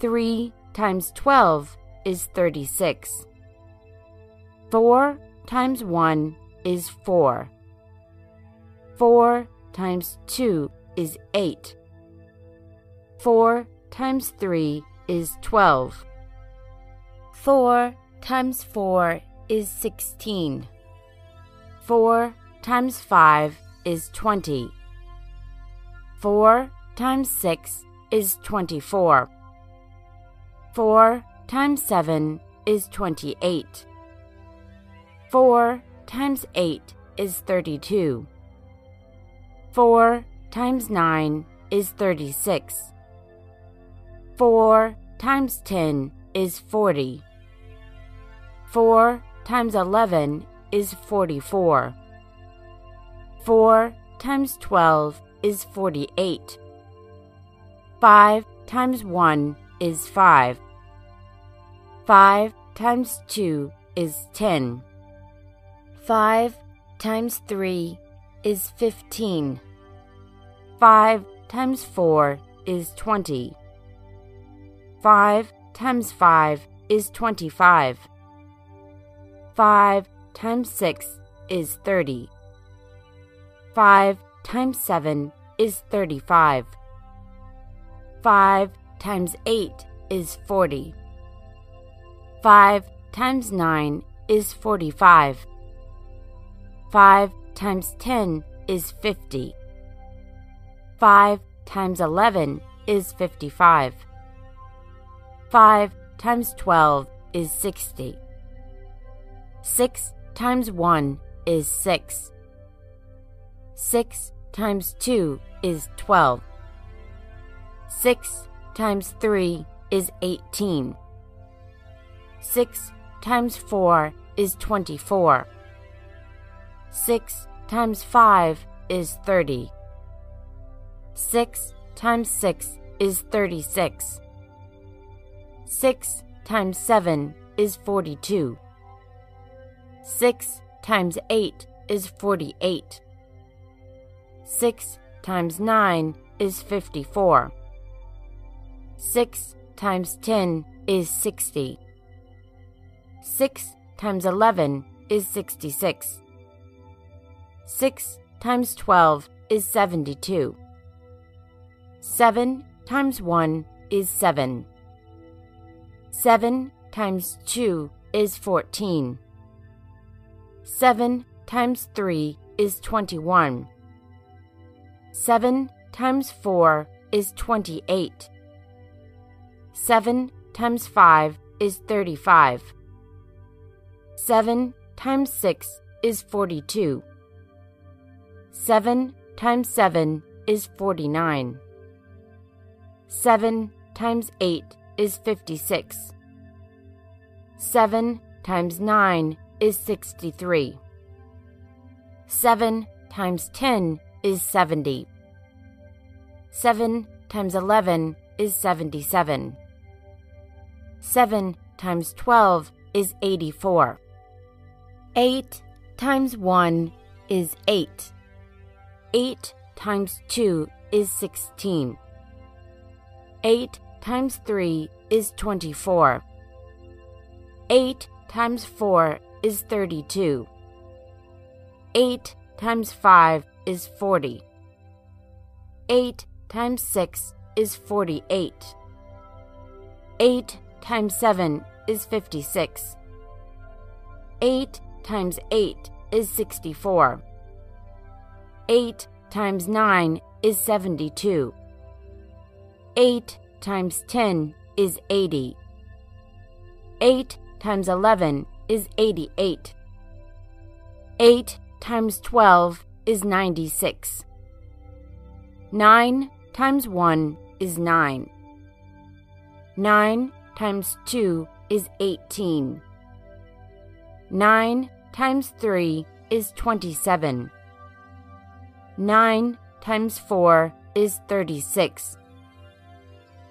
3 times 12 is 36. 4 times 1 is 4. 4 times 2 is 8. 4 times 3 is 12. 4 times 4 is 16. 4 times 5 is 20. 4 times 6 is 24. 4 times 7 is 28. 4 times 8 is 32. 4 times 9 is 36. 4 times 10 is 40. 4 times 11 is 44. 4 times 12 is 48. 5 times 1 is 5. 5 times 2 is 10. 5 times 3 is 15. 5 times 4 is 20. 5 times 5 is 25. 5 times 6 is 30. 5 times 7 is 35. 5 times 8 is 40. 5 times 9 is 45. 5 times 10 is 50. 5 times 11 is 55. 5 times 12 is 60. 6 times 1 is 6. 6 times 2 is 12. 6 times 3 is 18. 6 times 4 is 24. 6 times 5 is 30. 6 times 6 is 36. 6 times 7 is 42. 6 times 8 is 48. 6 times 9 is 54. 6 times 10 is 60. 6 times 11 is 66. 6 times 12 is 72. 7 times 1 is 7. 7 times 2 is 14. 7 times 3 is 21. 7 times 4 is 28. 7 times 5 is 35. 7 times 6 is 42. 7 times 7 is 49. 7 times 8 is 56. 7 times 9 is 63. 7 times 10 is 70. 7 times 11 is 77. 7 times 12 is 84. 8 times 1 is 8. 8 times 2 is 16. 8 times 3 is 24. 8 times 4 is 32. 8 times 5 is 40. 8 times 6 is 48. 8 times 7 is 56. 8 times 8 is 64. 8 times 9 is 72. 8 times 10 is 80. 8 times 11 is 88. 8 times 12 is 96. 9 times 1 is 9. 9 times 2 is 18. 9 times 3 is 27. 9 times 4 is 36.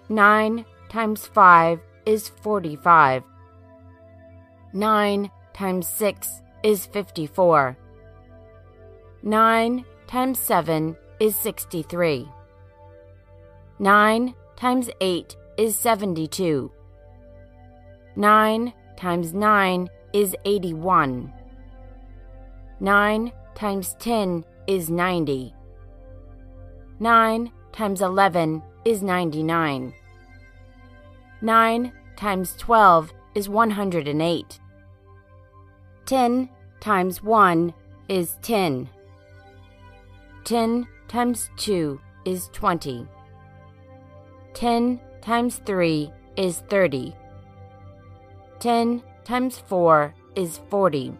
9 times 5 is 45. 9 times 6 is 54. 9 times 7 is 63. 9 times 8 is 72. 9 times 9 is 81. 9 times 10 is 90. 9 times 11 is 99. 9 times 12 is 108. 10 times 1 is 10. 10 times 2 is 20. 10 times 3 is 30. 10 times 4 is 40.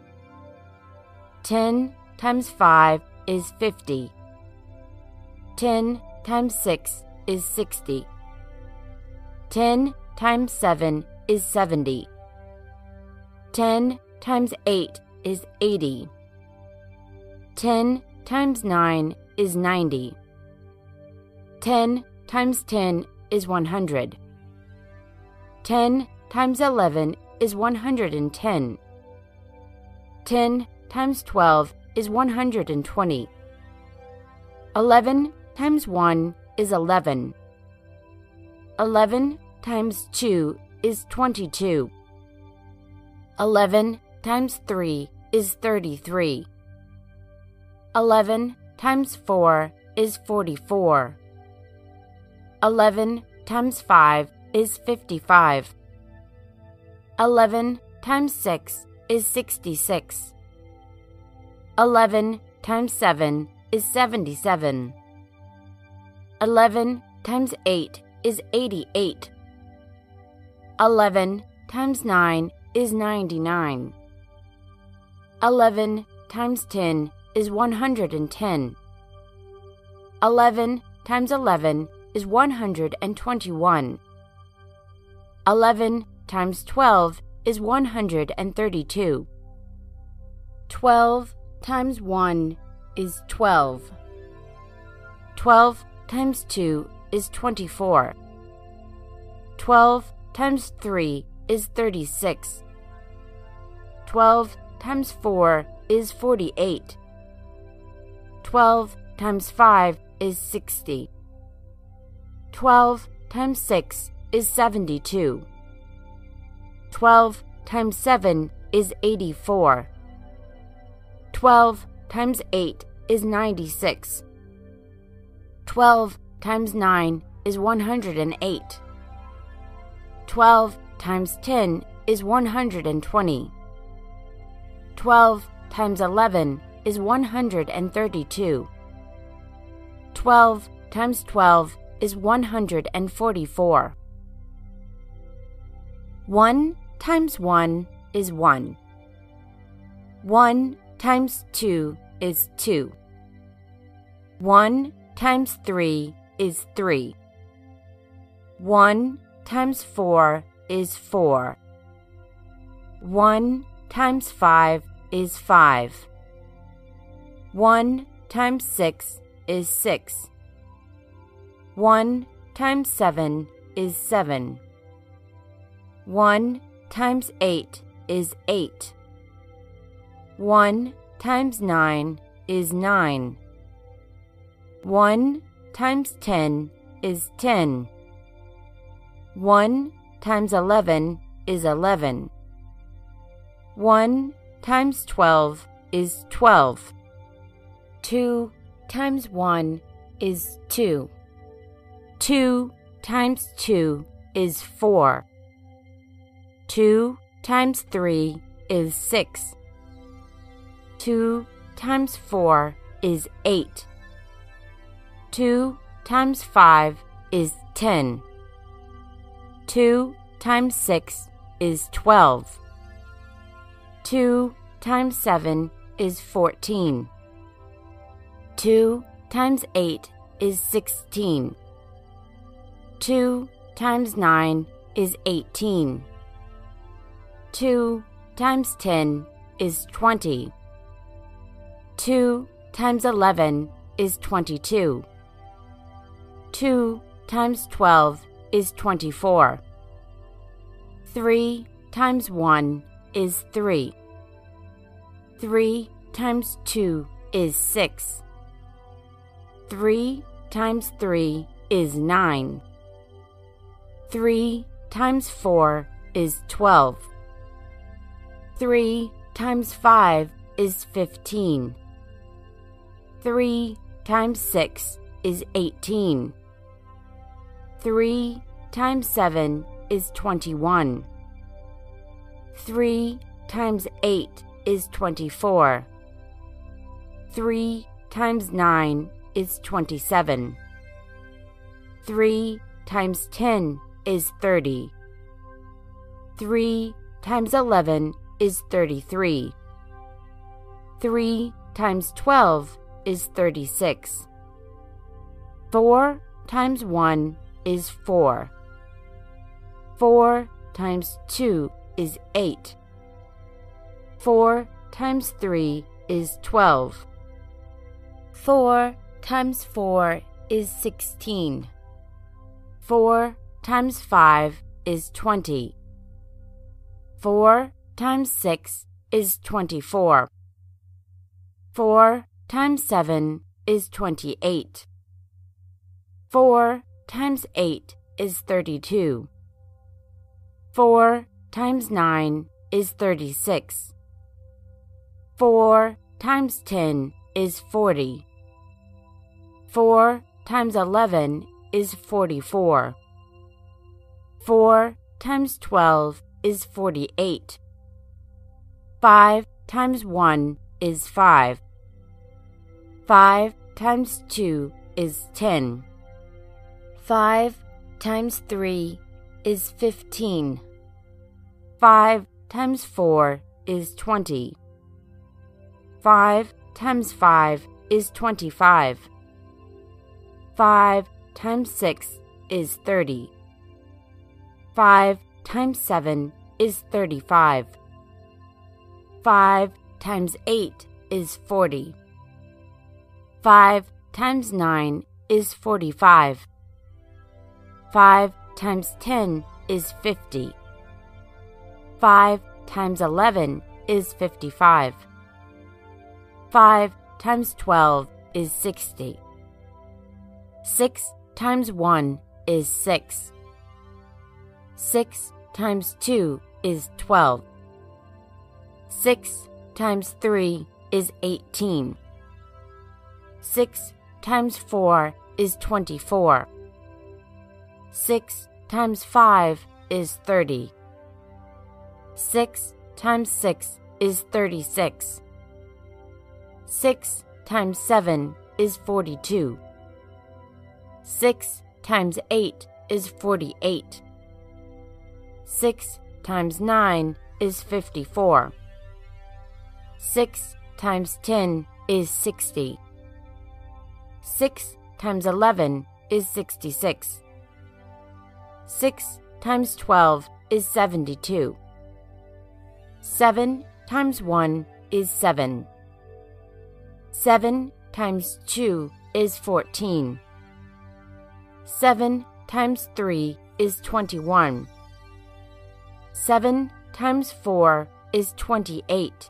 10 times 5 is 50. 10 times 6 is 60. 10 times 7 is 70. 10 times 8 is 80. 10 times 9 is 90. 10 times 10 is 100. 10 times 11 is 110. 10 times 12 is 120. 11 times 1 is 11. 11 times 2 is 22. 11 times 3 is 33. 11 times 4 is 44. 11 times 5 is 55. 11 times 6 is 66. 11 times 7 is 77. 11 times 8 is 88. 11 times 9 is 99. 11 times 10 is 110. 11 times 11 is 121. 11 times 12 is 132. 12 times 1 is 12. 12 times 2 is 24. 12 times 3 is 36. 12 times 4 is 48. 12 times 5 is 60. 12 times 6 is 72. 12 times 7 is 84. 12 times 8 is 96. 12 times 9 is 108. 12 times 10 is 120. 12 times 11 is 132. 12 times 12 is 144. 1 times 1 is 1. 1 times 2 is 2. 1 times 3 is 3. 1 times 4 is 4. 1 times 5 is 5. 1 times 6 is 6. 1 times 7 is 7. 1 times 8 is 8. 1 times 9 is 9. 1 times 10 is 10. 1 times 11 is 11. 1 times 12 is 12. 2 times 1 is 2. 2 times 2 is 4. 2 times 3 is 6. 2 times 4 is 8. 2 times 5 is 10. 2 times 6 is 12. 2 times 7 is 14. 2 times 8 is 16. 2 times 9 is 18. 2 times 10 is 20. 2 times 11 is 22. 2 times 12 is 24. 3 times 1 is 3. 3 times 2 is 6. 3 times 3 is 9. 3 times 4 is 12. 3 times 5 is 15. 3 times 6 is 18. 3 times 7 is 21. 3 times 8 is 24. 3 times 9 is 27. 3 times 10 is 30. 3 times 11 is 33. 3 times 12 is 36. 4 times 1 is 4. 4 times 2 is 8. 4 times 3 is 12. 4 times 4 is 16. 4 times 5 is 20. 4 times 6 is 24. 4 times 7 is 28. 4 times 8 is 32. 4 times 9 is 36. 4 times 10 is 40. 4 times 11 is 44. 4 times 12 is 48. 5 times 1 is 5. 5 times 2 is 10. 5 times 3 is 15. 5 times 4 is 20. 5 times 5 is 25. 5 times 6 is 30. 5 times 7 is 35. 5 times 8 is 40. 5 times 9 is 45. 5 times 10 is 50. 5 times 11 is 55. 5 times 12 is 60. 6 times 1 is 6. 6 times 2 is 12. 6 times 3 is 18. 6 times 4 is 24. 6 times 5 is 30. 6 times 6 is 36. 6 times 7 is 42. 6 times 8 is 48. 6 times 9 is 54. 6 times 10 is 60. 6 times 11 is 66. 6 times 12 is 72. 7 times 1 is 7. 7 times 2 is 14. 7 times 3 is 21. 7 times 4 is 28.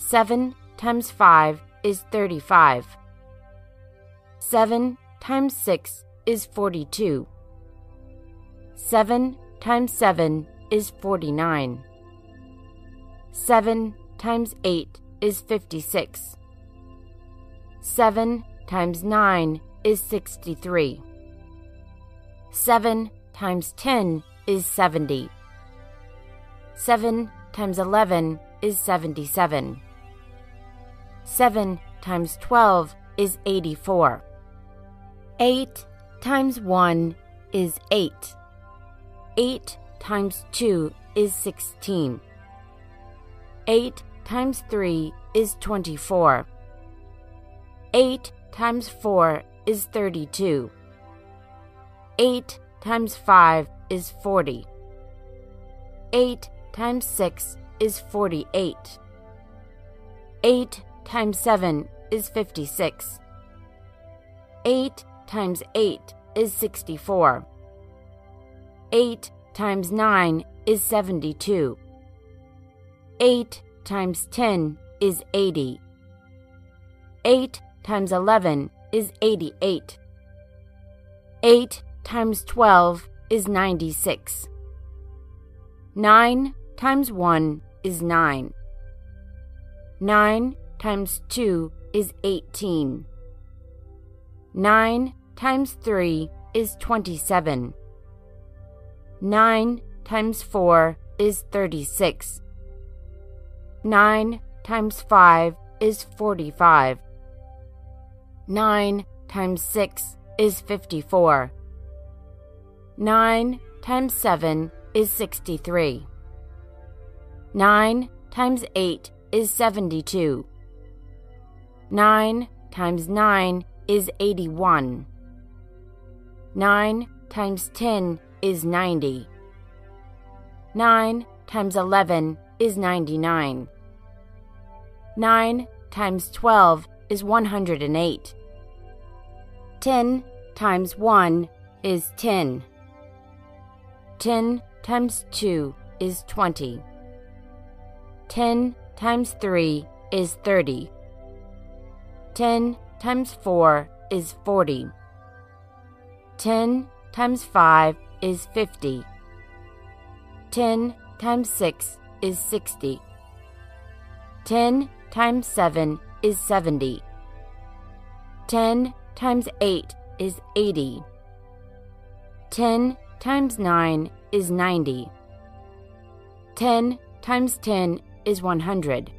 7 times 5 is 35. 7 times 6 is 42. 7 times 7 is 49. 7 times 8 is 56. 7 times 9 is 63. 7 times 10 is 70. 7 times 11 is 77. 7 times 12 is 84. 8 times 1 is 8. 8 times 2 is 16. 8 times 3 is 24. 8 times 4 is 32. 8 times 5 is 40. 8 times 6 is 48. 8 times 7 is 56. 8 times 8 is 64. 8 times 9 is 72. 8 times 10 is 80. 8 times 11 is 88. 8 times 12 is 96. 9 times 1 is 9. 9 times 2 is 18. 9 times 3 is 27. 9 times 4 is 36. 9 times 5 is 45. 9 times 6 is 54. 9 times 7 is 63. 9 times 8 is 72. 9 times 9 is 81. 9 times 10 is 90. 9 times 11 is 99. 9 times 12 is 108. 10 times 1 is 10. 10 times 2 is 20. 10 times 3 is 30. 10 times 4 is 40. 10 times 5 is 50. 10 times 6 is 60. 10 times 7 is 70. 10 times 8 is 80. 10 times 9 is 90. 10 times 10 is 100.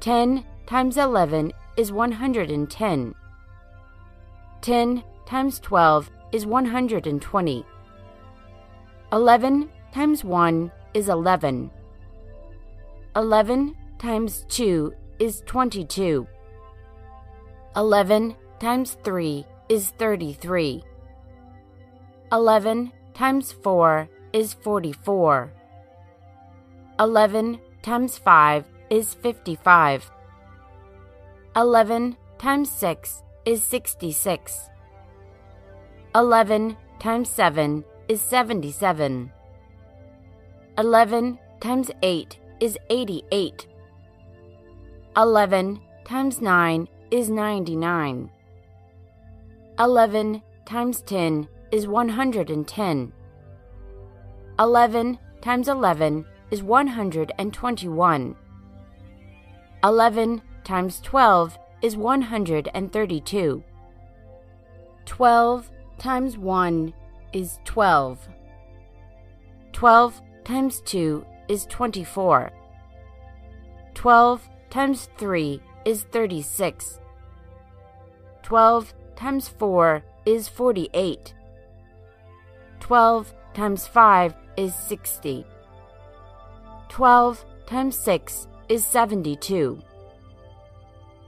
10 times 11 is 110. 10 times 12 is 120. 11 times 1 is 11. 11 times 2 is 22. 11 times 3 is 33. 11 times 4 is 44. 11 times 5 is 55. 11 times 6 is 66. 11 times 7 is 77. 11 times 8 is 88. 11 times 9 is 99. 11 times 10 is 110. 11 times 11 is 121. 11 times 12 is 132. 12 times 1 is 12. 12 times 2 is 24. 12 times 3 is 36. 12 times 4 is 48. 12 times 5 is 60. 12 times 6 is 72.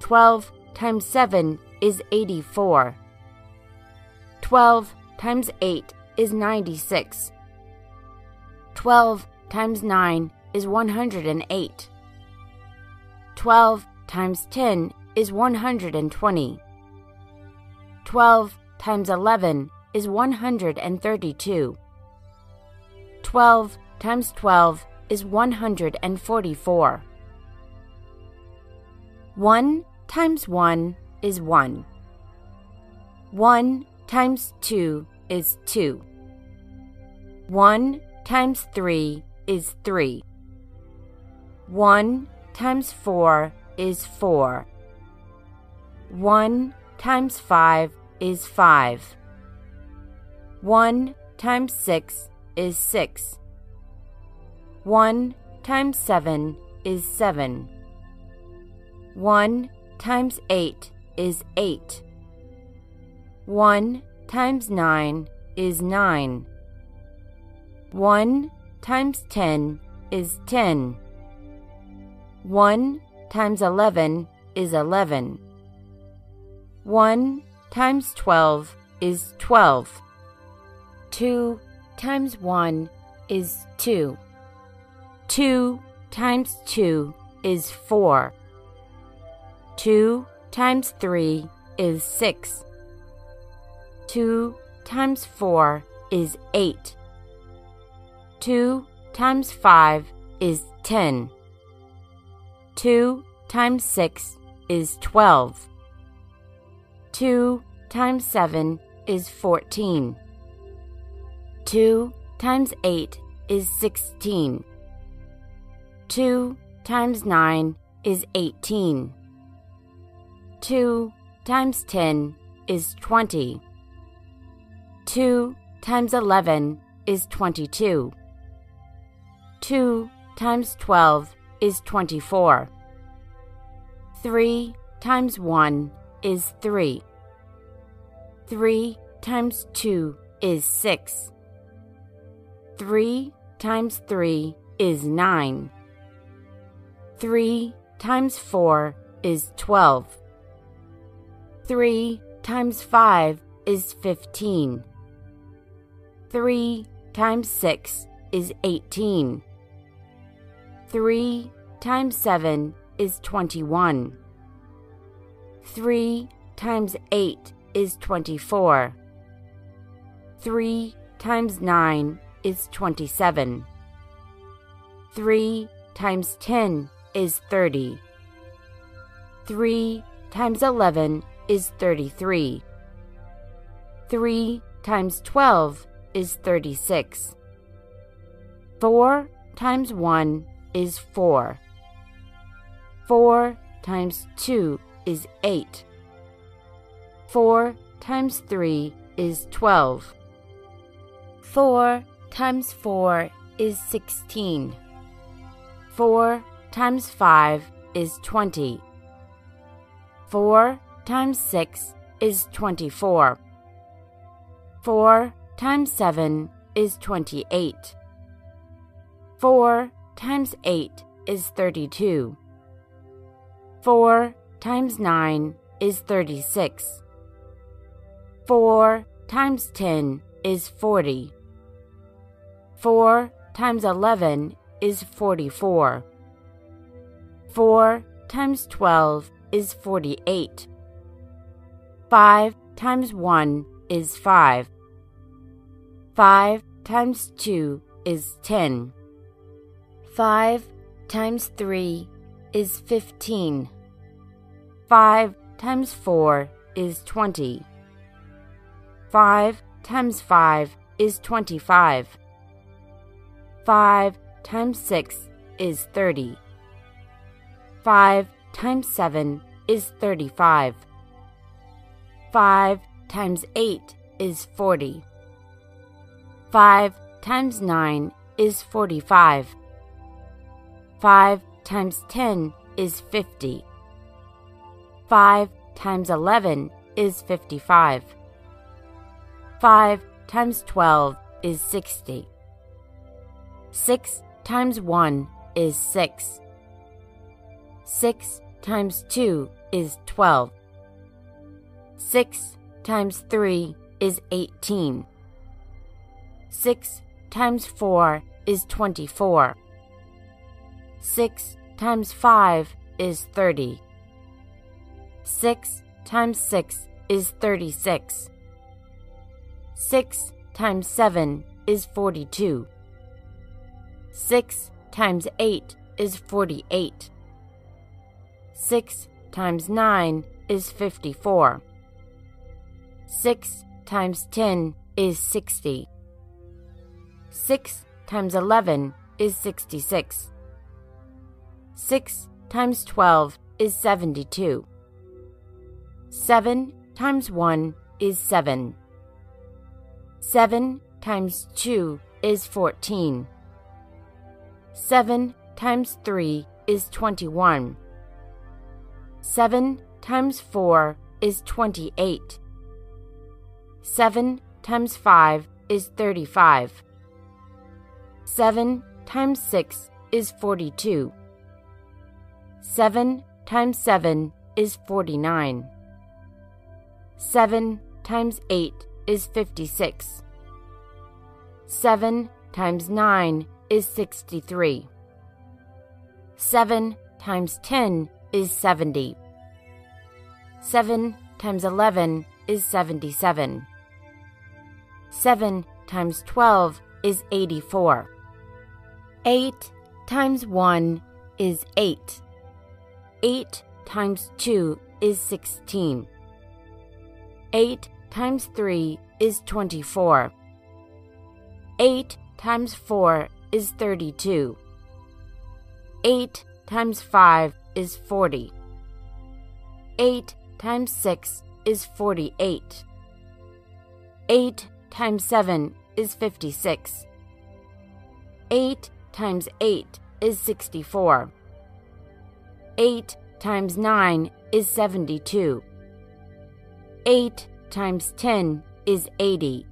12 times 7 is 84. 12 times 8 is 96. 12 times 9 is 108. 12 times 10 is 120. 12 times 11 is 132. 12 times 12 is 144. 1 times 1 is 1. 1 times 2 is 2. 1 times 3 is 3. 1 times 4 is 4. 1 times 5 is 5. 1 times 6 is 6. 1 times 7 is 7. 1 times 8 is 8. 1 times 9 is 9. 1 times 10 is 10. 1 times 11 is 11. 1 times 12 is 12. 2 times 1 is 2. 2 times 2 is 4. 2 times 3 is 6. 2 times 4 is 8. 2 times 5 is 10. 2 times 6 is 12. 2 times 7 is 14. 2 times 8 is 16. 2 times 9 is 18. 2 times 10 is 20. 2 times 11 is 22. 2 times 12 is 24. 3 times 1 is 3. 3 times 2 is 6. 3 times 3 is 9. 3 times 4 is 12. 3 times 5 is 15. 3 times 6 is 18. 3 times 7 is 21. 3 times 8 is 24. 3 times 9 is 27. 3 times 10 is 30. 3 times 11 is 33. 3 times 12 is 36. 4 times 1 is 4. 4 times 2 is 8. 4 times 3 is 12. 4 times 4 is 16. 4 times 5 is 20. 4 times 6 is 24. 4 times 7 is 28. 4 times 8 is 32. 4 times 9 is 36. 4 times 10 is 40. 4 times 11 is 44. 4 times 12 is 48. 5 times 1 is 5. 5 times 2 is 10. 5 times 3 is 15. 5 times 4 is 20. 5 times 5 is 25. 5 times 6 is 30. 5 times 7 is 35. 5 times 8 is 40. 5 times 9 is 45. 5 times 10 is 50. 5 times 11 is 55. 5 times 12 is 60. 6 times 1 is 6. 6 times 2 is 12. 6 times 3 is 18. 6 times 4 is 24. 6 times 5 is 30. 6 times 6 is 36. 6 times 7 is 42. 6 times 8 is 48. 6 times 9 is 54. 6 times 10 is 60. 6 times 11 is 66. 6 times 12 is 72. 7 times 1 is 7. 7 times 2 is 14. 7 times 3 is 21. 7 times 4 is 28. 7 times 5 is 35. 7 times 6 is 42. 7 times 7 is 49. 7 times 8 is 56. 7 times 9 is 63. 7 times 10 is 70. 7 times 11 is 77. 7 times 12 is 84. 8 times 1 is 8. 8 times 2 is 16. 8 times 3 is 24. 8 times 4 is 32. 8 times 5 is 40. 8 times 6 is 48. 8 times 7 is 56. 8 times 8 is 64. 8 times 9 is 72. 8 times 10 is 80.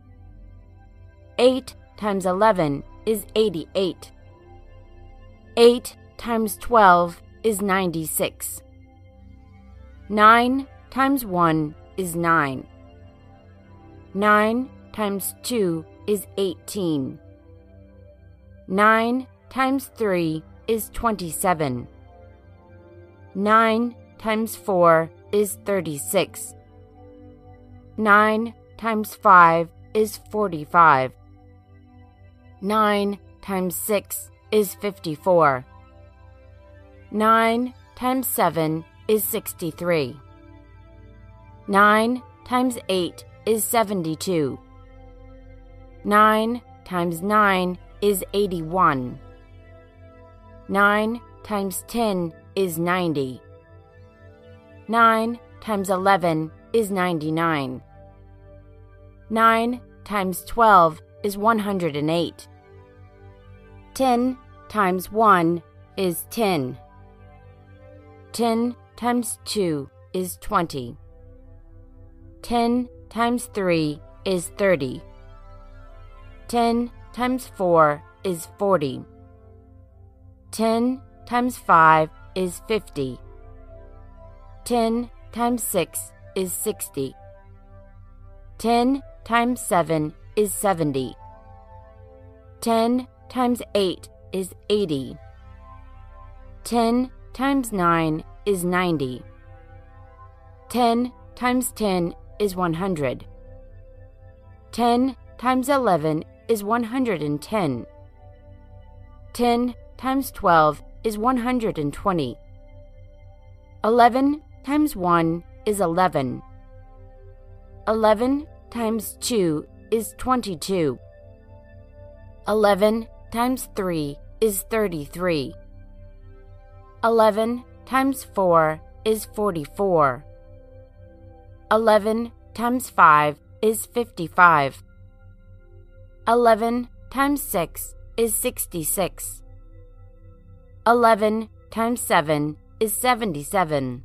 8 times 11 is 88. 8 times 12 is 96. 9 times 1 is 9. 9 times 2 is 18. 9 times 3 is 27. 9 times 4 is 36. 9 times 5 is 45. 9 times 6 is 54. 9 times 7 is 63. 9 times 8 is 72. 9 times 9 is 81. 9 times 10 is 90. 9 times 11 is 99. 9 times 12 is 108. 10 times 1 is 10. 10 times 2 is 20. 10 times 3 is 30. 10 times 4 is 40. 10 times 5 is 50. 10 times 6 is 60. 10 times 7 is 70. 10 times 8 is 80. 10 times 9 is 90. 10 times 10 is 100. 10 times 11 is 110. 10 times 12 is 120. 11 times 1 is 11. 11 times 2 is 22. 11 times 3 is 33. 11 times 4 is 44. 11 times 5 is 55. 11 times 6 is 66. 11 times 7 is 77.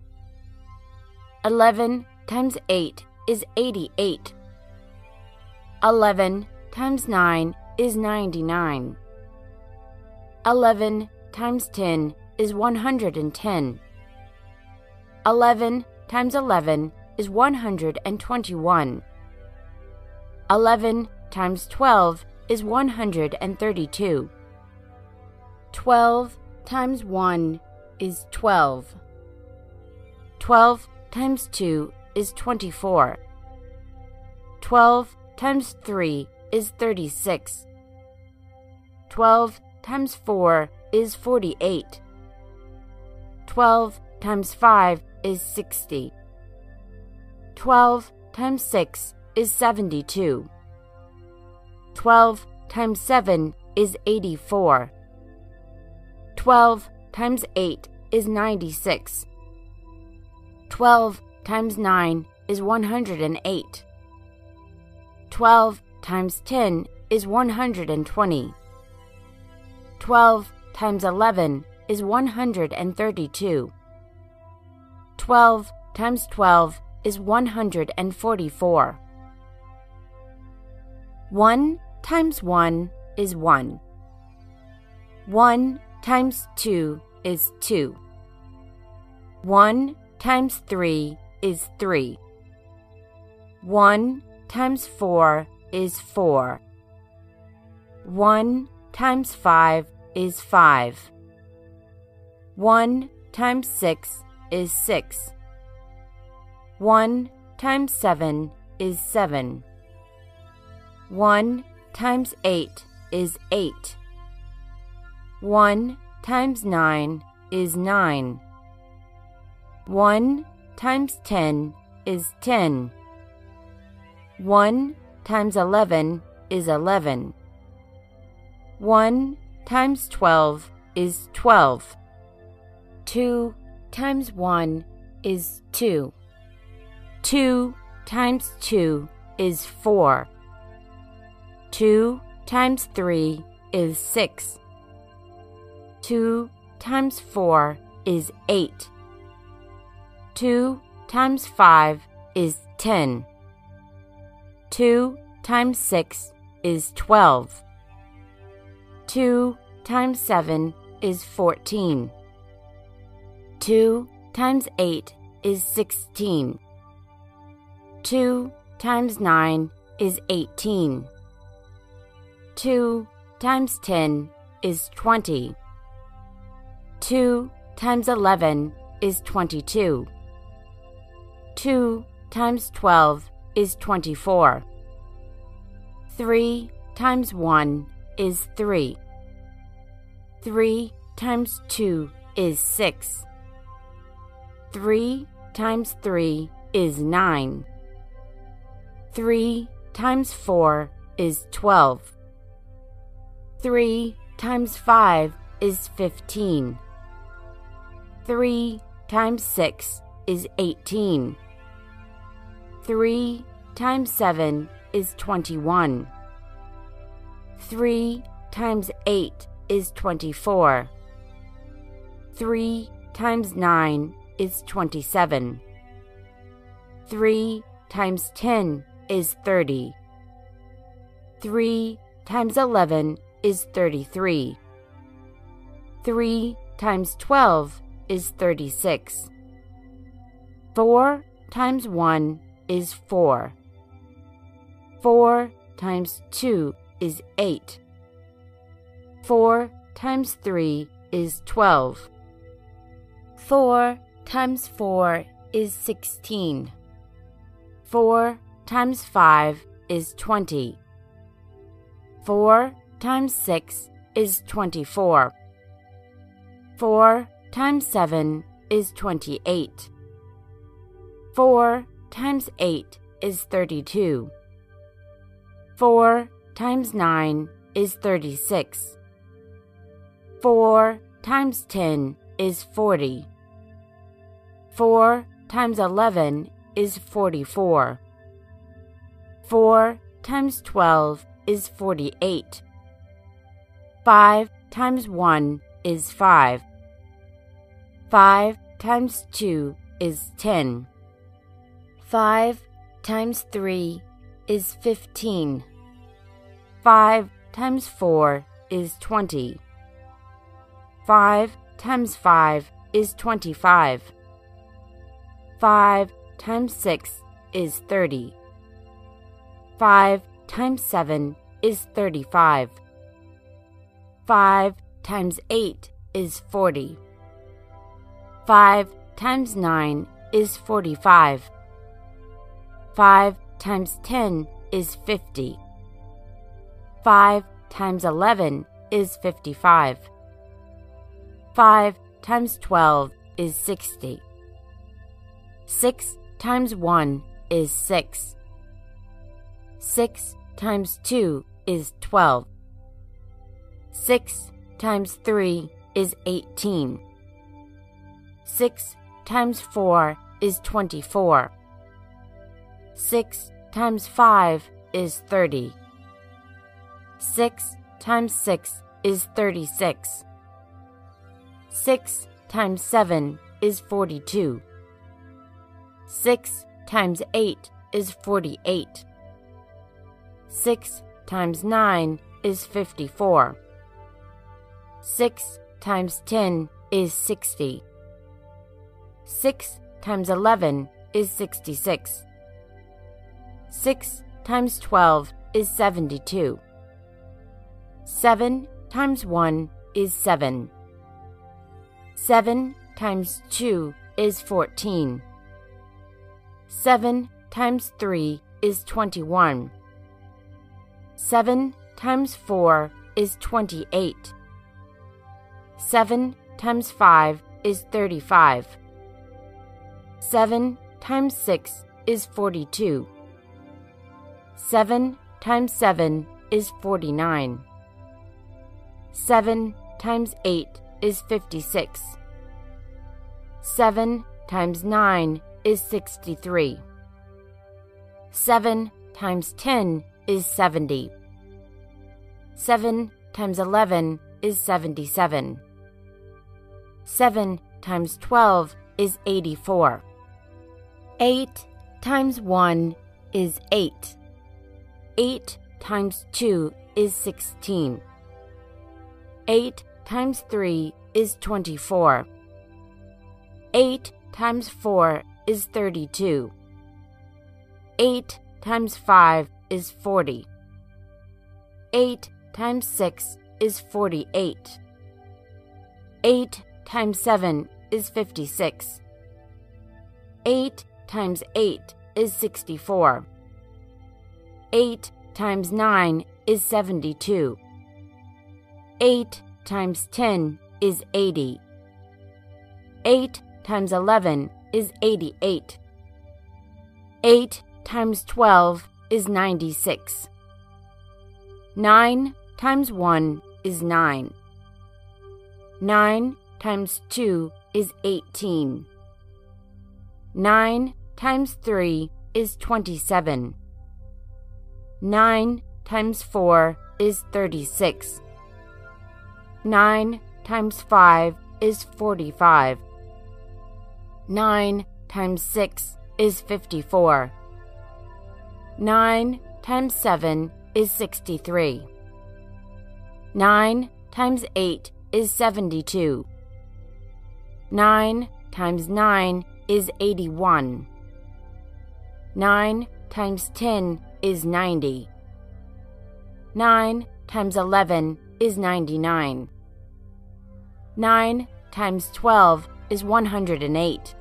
11 times 8 is 88. 11 times 9 is 99. 11 times 10 is 110. 11 times 11 is 121. 11 times 12 is 132. 12 times 1 is 12. 12 times 2 is 24. 12 times 3 is 36. 12 times 4 is 48. 12 times 5 is 60. 12 times 6 is 72. 12 times 7 is 84. 12 times 8 is 96. 12 times 9 is 108. 12 times 10 is 120. 12 times 11 is 132. 12 times 12 is 144. 1 times 1 is 1. 1 times 2 is 2. 1 times 3 is 3. 1 times 4 is 4. 1 times 5 is 5. 1 times 6 is 6. 1 times 7 is 7. 1 times 8 is 8. 1 times 9 is 9. 1 times 10 is 10. 1 times 11 is 11. 1 times 12 is 12. 2 times 1 is 2. 2 times 2 is 4. 2 times 3 is 6. 2 times 4 is 8. 2 times 5 is 10. 2 times 6 is 12. 2 times 7 is 14. 2 times 8 is 16. 2 times 9 is 18. 2 times 10 is 20. 2 times 11 is 22. 2 times 12 is 24. 3 times 1 is 3. 3 times 2 is 6. 3 times 3 is 9. 3 times 4 is 12. 3 times 5 is 15. 3 times 6 is 18. 3 times 7 is 21. 3 times 8 is 24. 3 times 9 is 27. 3 times 10 is 30. 3 times 11 is 33. 3 times 12 is 36. 4 times 1 is 4. 4 times 2 is 8. 4 times 3 is 12. 4 times 4 is 16. 4 times 5 is 20. 4 times 6 is 24. 4 times 7 is 28. 4 times 8 is 32. 4 times 9 is 36. 4 times 10 is 40. 4 times 11 is 44. 4 times 12 is 48. 5 times 1 is 5. 5 times 2 is 10. 5 times 3 is 15. 5 times 4 is 20. 5 times 5 is 25. 5 times 6 is 30. 5 times 7 is 35. 5 times 8 is 40. 5 times 9 is 45. 5 times 10 is 50. 5 times 11 is 55. 5 times 12 is 60. 6 times 1 is 6. 6 times 2 is 12. 6 times 3 is 18. 6 times 4 is 24. 6 times 5 is 30. 6 times 6 is 36. 6 times 7 is 42. 6 times 8 is 48. 6 times 9 is 54. 6 times 10 is 60. 6 times 11 is 66. 6 times 12 is 72. 7 times 1 is 7. 7 times 2 is 14. 7 times 3 is 21. 7 times 4 is 28. 7 times 5 is 35. 7 times 6 is 42. 7 times 7 is 49. 7 times 8 is 56. 7 times 9 is 63. 7 times 10 is 70. 7 times 11 is 77. 7 times 12 is 84. 8 times 1 is 8. 8 times 2 is 16. 8 times 3 is 24. 8 times 4 is 32. 8 times 5 is 40. 8 times 6 is 48. 8 times 7 is 56. 8 times 8 is 64. 8 times 9 is 72. 8 times 10 is 80. 8 times 11 is 88. 8 times 12 is 96. 9 times 1 is 9. 9 times 2 is 18. 9 times 3 is 27. 9 times 4 is 36. 9 times 5 is 45. 9 times 6 is 54. 9 times 7 is 63. 9 times 8 is 72. 9 times 9 is 81. 9 times 10 is 90. 9 times 11 is 99. 9 times 12 is 108.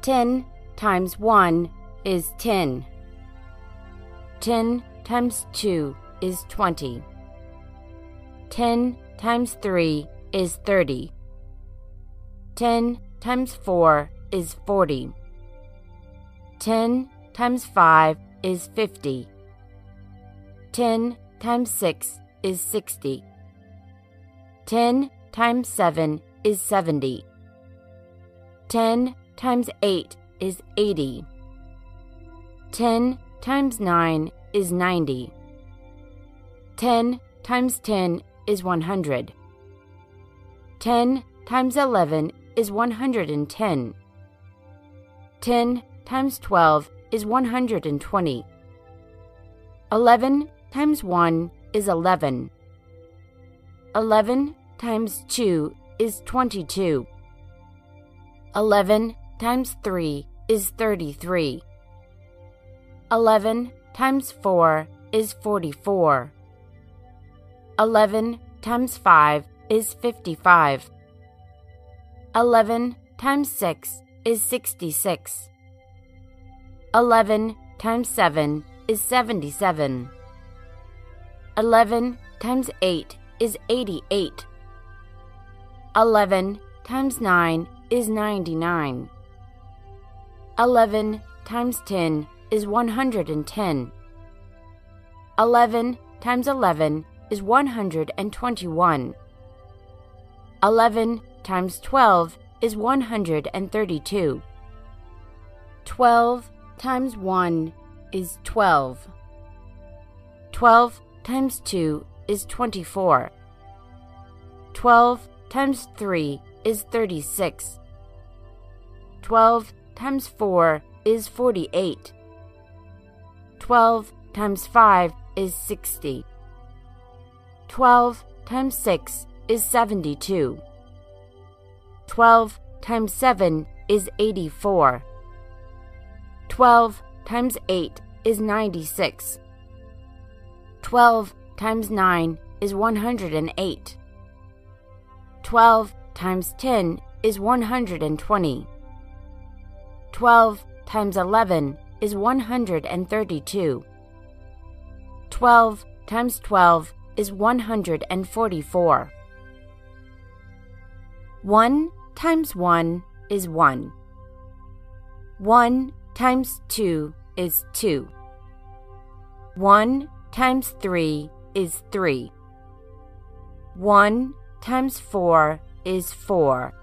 10 times 1 is 10. 10 times 2 is 20. 10 times 3 is 30. 10 times 4 is 40. 10 times 5 is 50. 10 times 6 is 60. 10 times 7 is 70. 10 times 8 is 80. 10 times 9 is 90. 10 times 10 is 100. 10 times 11 is 110. 10 times 12 is 120. 11 times 1 is 11. 11 times 2 is 22. 11 times 3 is 33. 11 times 4 is 44. 11 times 5 is 55. 11 times 6 is 66. 11 times 7 is 77. 11 times 8 is 88. 11 times 9 is 99. 11 times 10 is 110. 11 times 11 is 121. 11 times 12 is 132. 12 times 1 is 12. 12 times 2 is 24. 12 times 3 is 36. 12 times 4 is 48. 12 times 5 is 60. 12 times 6 is 72. 12 times 7 is 84. 12 times 8 is 96. 12 times 9 is 108. 12 times 10 is 120. 12 times 11 is 132. 12 times 12 is 144. 1 times 1 is 1. 1 times 2 is 2. 1 times 3 is 3. 1 times 4 is 4.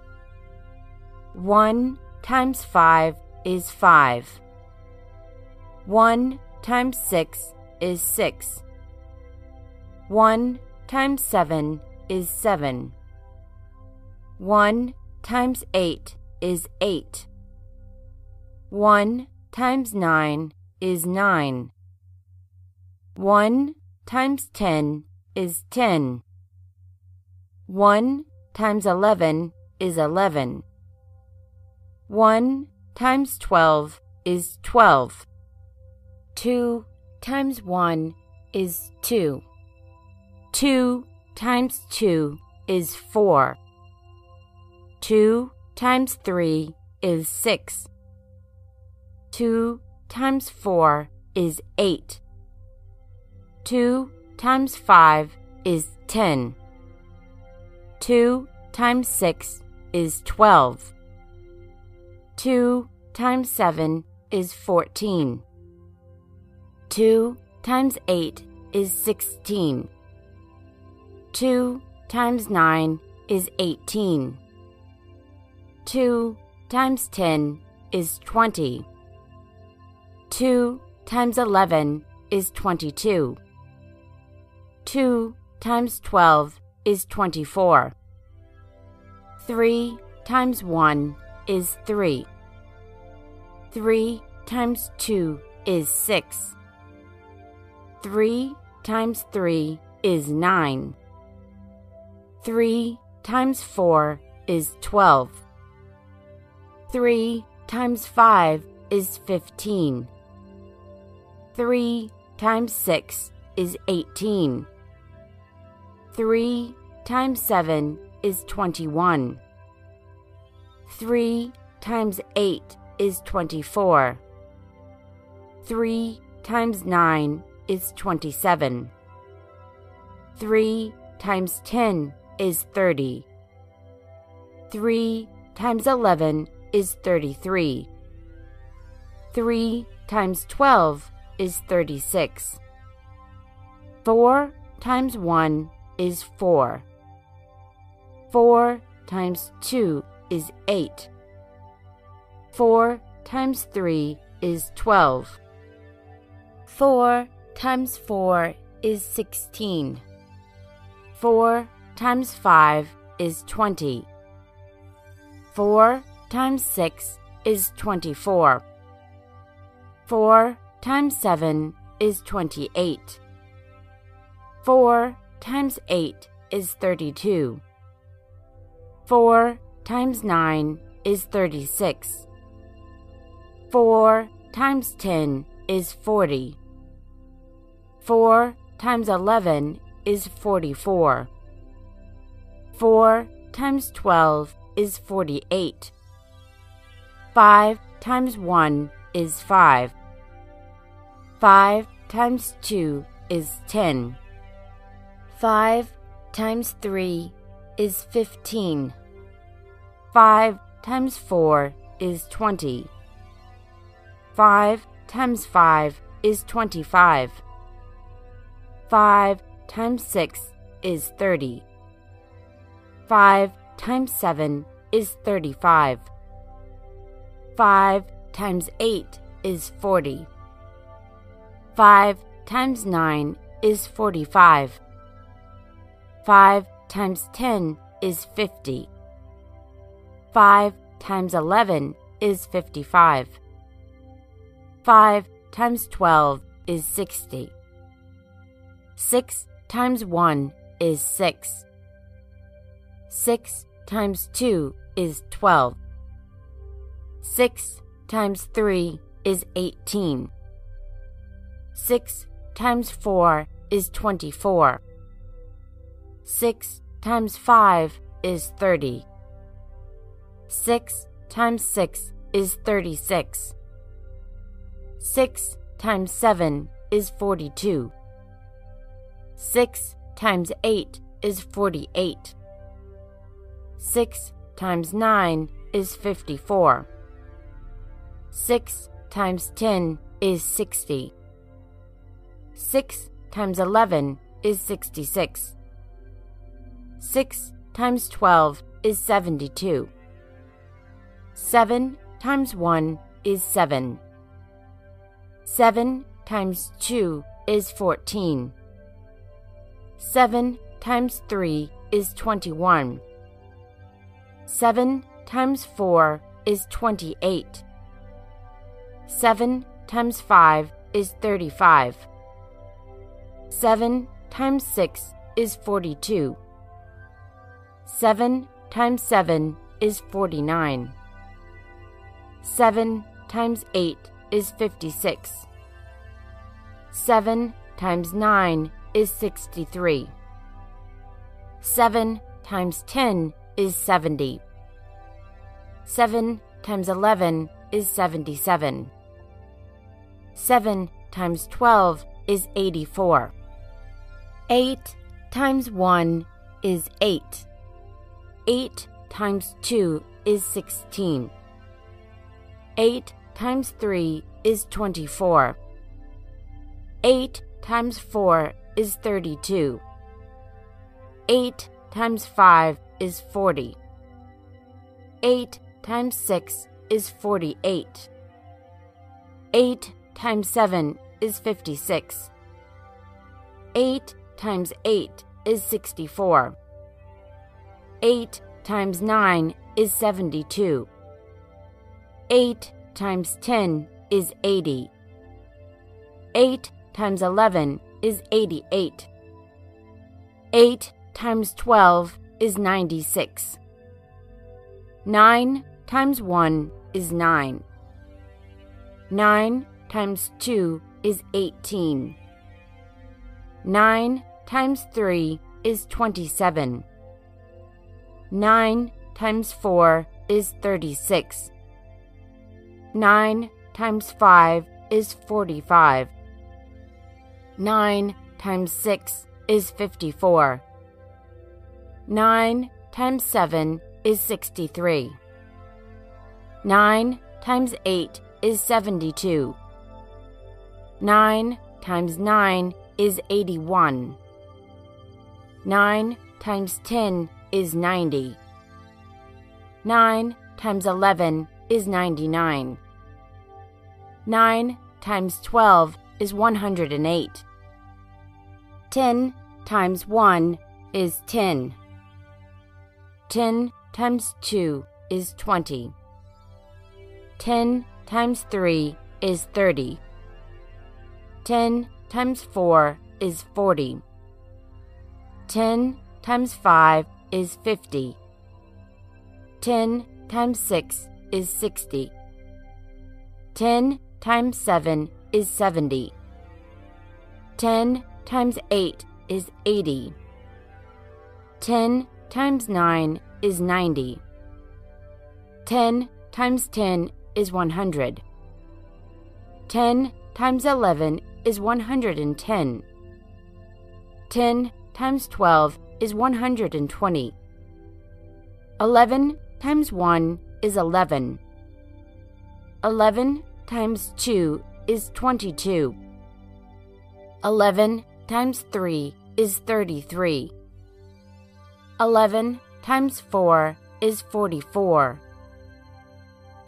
1 times 5 is 5. 1 times 6 is 6. 1 times 7 is 7. 1 times 8 is 8. 1 times 9 is 9. 1 times 10 is 10. 1 times 11 is 11. 1 times 12 is 12. 2 times 1 is 2. 2 times 2 is 4. 2 times 3 is 6. 2 times 4 is 8. 2 times 5 is 10. 2 times 6 is 12. 2 times 7 is 14. 2 times 8 is 16. 2 times 9 is 18. 2 times 10 is 20. 2 times 11 is 22. 2 times 12 is 24. 3 times 1 is 3. 3 times 2 is 6. 3 times 3 is 9. 3 times 4 is 12. 3 times 5 is 15. 3 times 6 is 18. 3 times 7 is 21. 3 times 8 is 24. 3 times 9 is 27. 3 times 10 is 30. 3 times 11 is 33. 3 times 12 is 36. 4 times 1 is 4. 4 times 2 is 8. 4 times 3 is 12. 4 times 4 is 16. 4 times 5 is 20. 4 times 6 is 24. 4 times 7 is 28. 4 times 8 is 32. 4 times 9 is 36. 4 times 10 is 40. 4 times 11 is 44. 4 times 12 is 48. 5 times 1 is 5. 5 times 2 is 10. 5 times 3 is 15. 5 times 4 is 20. 5 times 5 is 25. 5 times 6 is 30. 5 times 7 is 35. 5 times 8 is 40. 5 times 9 is 45. 5 times 10 is 50. 5 times 11 is 55. 5 times 12 is 60. 6 times 1 is 6. 6 times 2 is 12. 6 times 3 is 18. 6 times 4 is 24. 6 times 5 is 30. 6 times 6 is 36. 6 times 7 is 42. 6 times 8 is 48. 6 times 9 is 54. 6 times 10 is 60. 6 times 11 is 66. 6 times 12 is 72. 7 times 1 is 7. 7 times 2 is 14. 7 times 3 is 21. 7 times 4 is 28. 7 times 5 is 35. 7 times 6 is 42. 7 times 7 is 49. 7 times 8 is 56. 7 times 9 is 63. 7 times 10 is 70. 7 times 11 is 77. 7 times 12 is 84. 8 times 1 is 8. 8 times 2 is 16. 8 times 3 is 24. 8 times 4 is 32. 8 times 5 is 40. 8 times 6 is 48. 8 times 7 is 56. 8 times 8 is 64. 8 times 9 is 72. 8 times 10 is 80. 8 times 11 is 88. 8 times 12 is 96. 9 times 1 is 9. 9 times 2 is 18. 9 times 3 is 27. 9 times 4 is 36. 9 times 5 is 45. 9 times 6 is 54. 9 times 7 is 63. 9 times 8 is 72. 9 times 9 is 81. 9 times 10 is 90. 9 times 11 is 99. 9 times 12 is 108. 10 times 1 is 10. 10 times 2 is 20. 10 times 3 is 30. 10 times 4 is 40. 10 times 5 is 50. 10 times 6 is 60. 10 times 7 is 70. 10 times 8 is 80. 10 times 9 is 90. 10 times 10 is 100. 10 times 11 is 110. 10 times 12 is 120. 11 times 1 is 11. 11 times 2 is 22. 11 times 3 is 33. 11 times 4 is 44.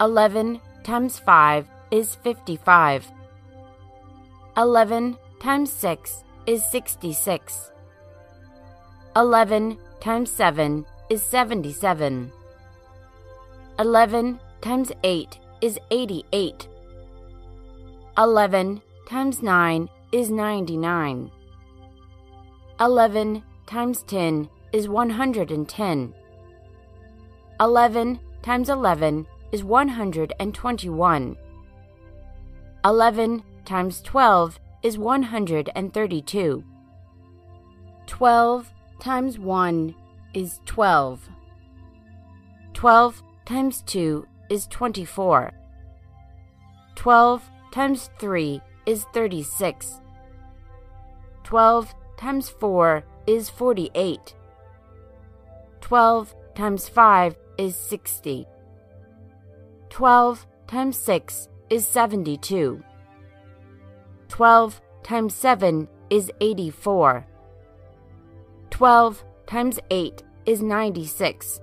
11 times 5 is 55. 11 times 6 is 66. 11 times 7 is 77. 11 times 8 is 88. 11 times 9 is 99. 11 times 10 is 110. 11 times 11 is 121. 11 times 12 is 132. 12 times 1 is 12. 12 times 2 is 24. 12 times 3 is 36. 12 times 4 is 48. 12 times 5 is 60. 12 times 6 is 72. 12 times 7 is 84. 12 times 8 is 96.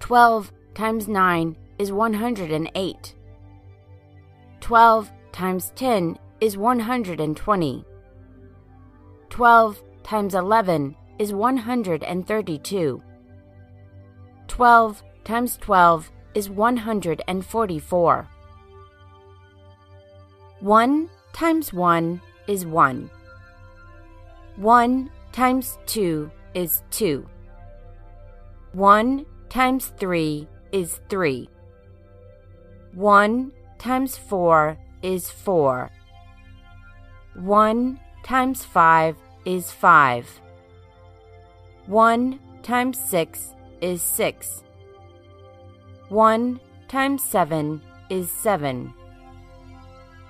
12 times 9 is 108. 12 times 10 is 120. 12 times 11 is 132. 12 times 12 is 144. 1 times 1 is 1. 1 times 2 is 2. 1 times 3 is 3. 1 times 4 is 4. 1 times 5 is 5. 1 times 6 is 6. 1 times 7 is 7.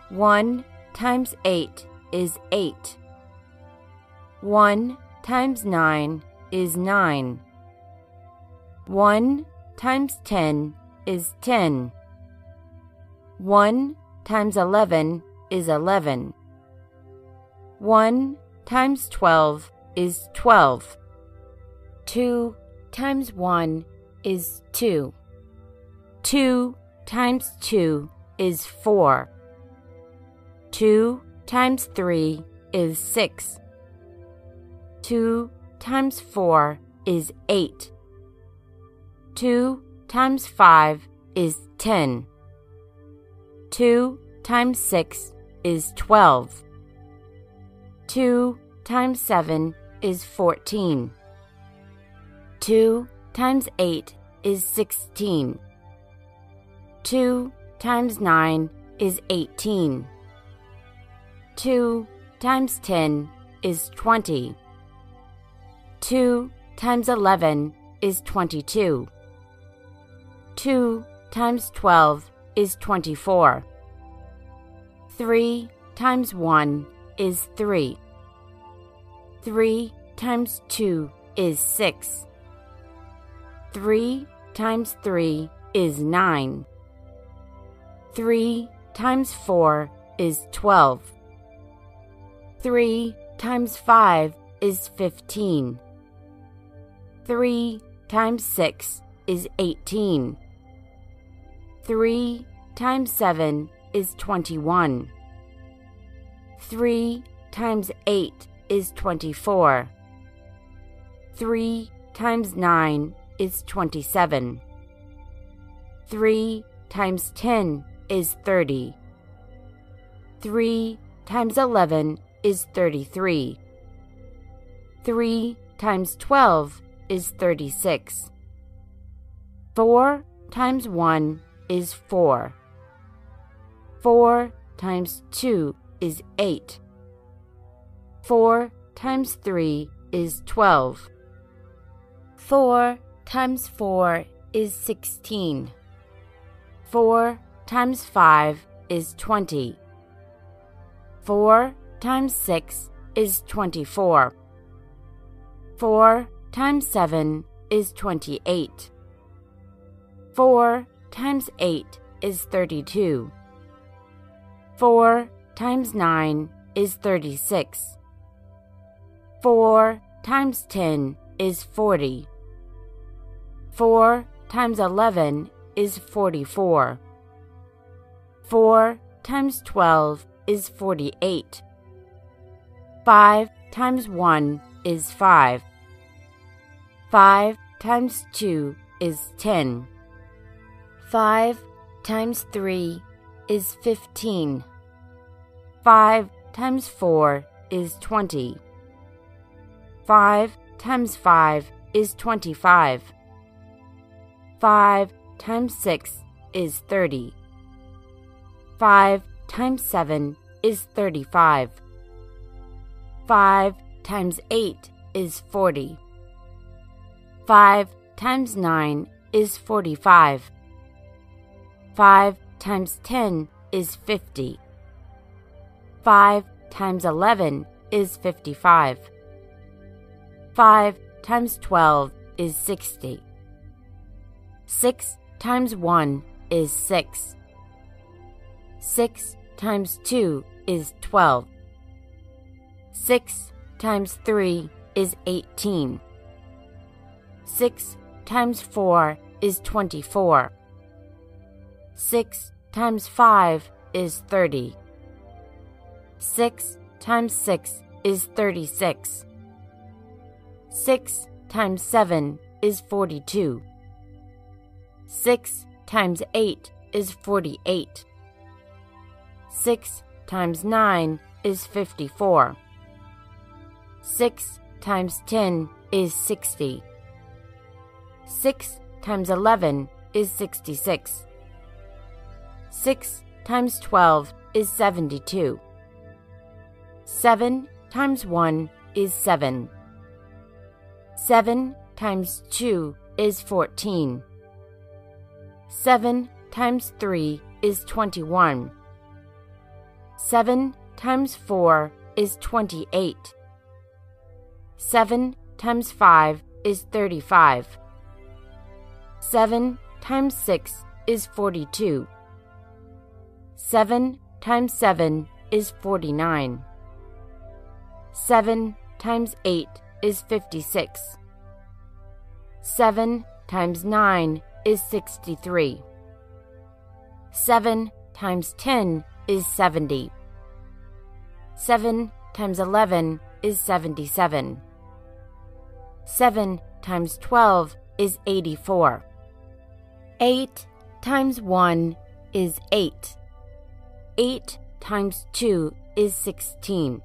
1 times 8 is 8. 1 times 9 is 9. 1 times 10 is 10. 1 times 11 is 11. 1 times 12 is 12. 2 times 1 is 2. 2 times 2 is 4. 2 times 3 is 6. 2 times 4 is 8. 2 times 5 is 10. 2 times 6 is 12. 2 times 7 is 14. 2 times 8 is 16. 2 times 9 is 18. 2 times 10 is 20. 2 times 11 is 22. 2 times 12 is 24. 3 times 1 is 3. 3 times 2 is 6. 3 times 3 is 9. 3 times 4 is 12. 3 times 5 is 15. 3 times 6 is 18. 3 times 7 is 21. 3 times 8 is 24. 3 times 9 is 27. 3 times 10 is 30. 3 times 11 is 33. 3 times 12 is 36. 4 times 1 is 4. 4 times 2 is 8. 4 times 3 is 12. 4 times 4 is 16. 4 times 5 is 20. 4 times 6 is 24. 4 times 7 is 28. 4 times 8 is 32. 4 times 9 is 36. 4 times 10 is 40. 4 times 11 is 44. 4 times 12 is 48. 5 times 1 is 5. 5 times 2 is 10. 5 times 3 is 15. 5 times 4 is 20. 5 times 5 is 25. 5 times 6 is 30. 5 times 7 is 35. 5 times 8 is 40. 5 times 9 is 45. 5 times 10 is 50. 5 times 11 is 55. 5 times 12 is 60. 6 times 1 is 6. 6 times 2 is 12. 6 times 3 is 18. 6 times 4 is 24. 6 times 5 is 30. 6 times 6 is 36. 6 times 7 is 42. 6 times 8 is 48. 6 times 9 is 54. 6 times 10 is 60. 6 times 11 is 66. 6 times 12 is 72. 7 times 1 is 7. 7 times 2 is 14. 7 times 3 is 21. 7 times 4 is 28. 7 times 5 is 35. 7 times 6 is 42. 7 times 7 is 49. 7 times 8 is 56. 7 times 9 is 63. 7 times 10 is 70. 7 times 11 is 77. 7 times 12 is 84. 8 times 1 is 8. 8 times 2 is 16.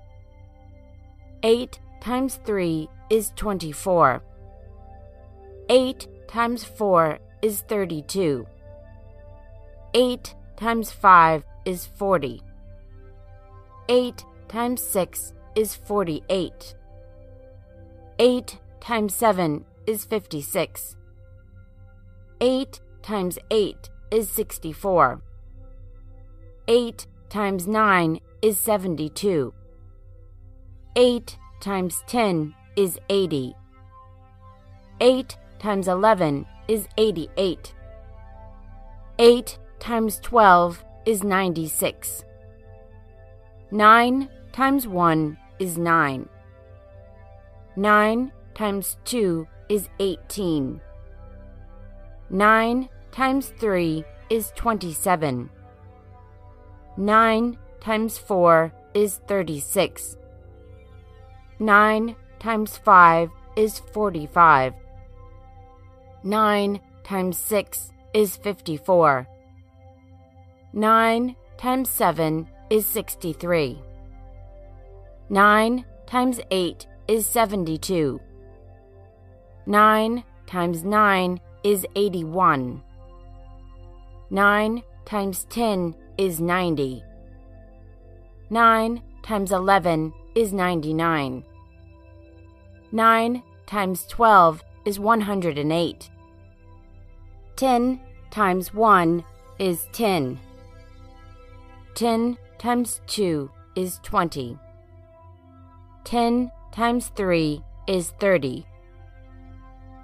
8 times 3 is 24. 8 times 4 is 32. 8 times 5 is 40. 8 times 6 is 48. 8 times 7 is 56. 8 times 8 is 64. 8 times 9 is 72. 8 times 10 is 80. 8 times 11 is 88. 8 times 12 is 96. 9 times 1 is 9. 9 times 2 is 18. 9 times 3 is 27. 9 times 4 is 36. 9 times 5 is 45. 9 times 6 is 54. 9 times 7 is 63. 9 times 8 is 72. 9 times 9 is 81. 9 times 10 is 90. 9 times 11 is 99. 9 times 12 is 108. 10 times 1 is 10. 10 times 2 is 20. 10 times 3 is 30.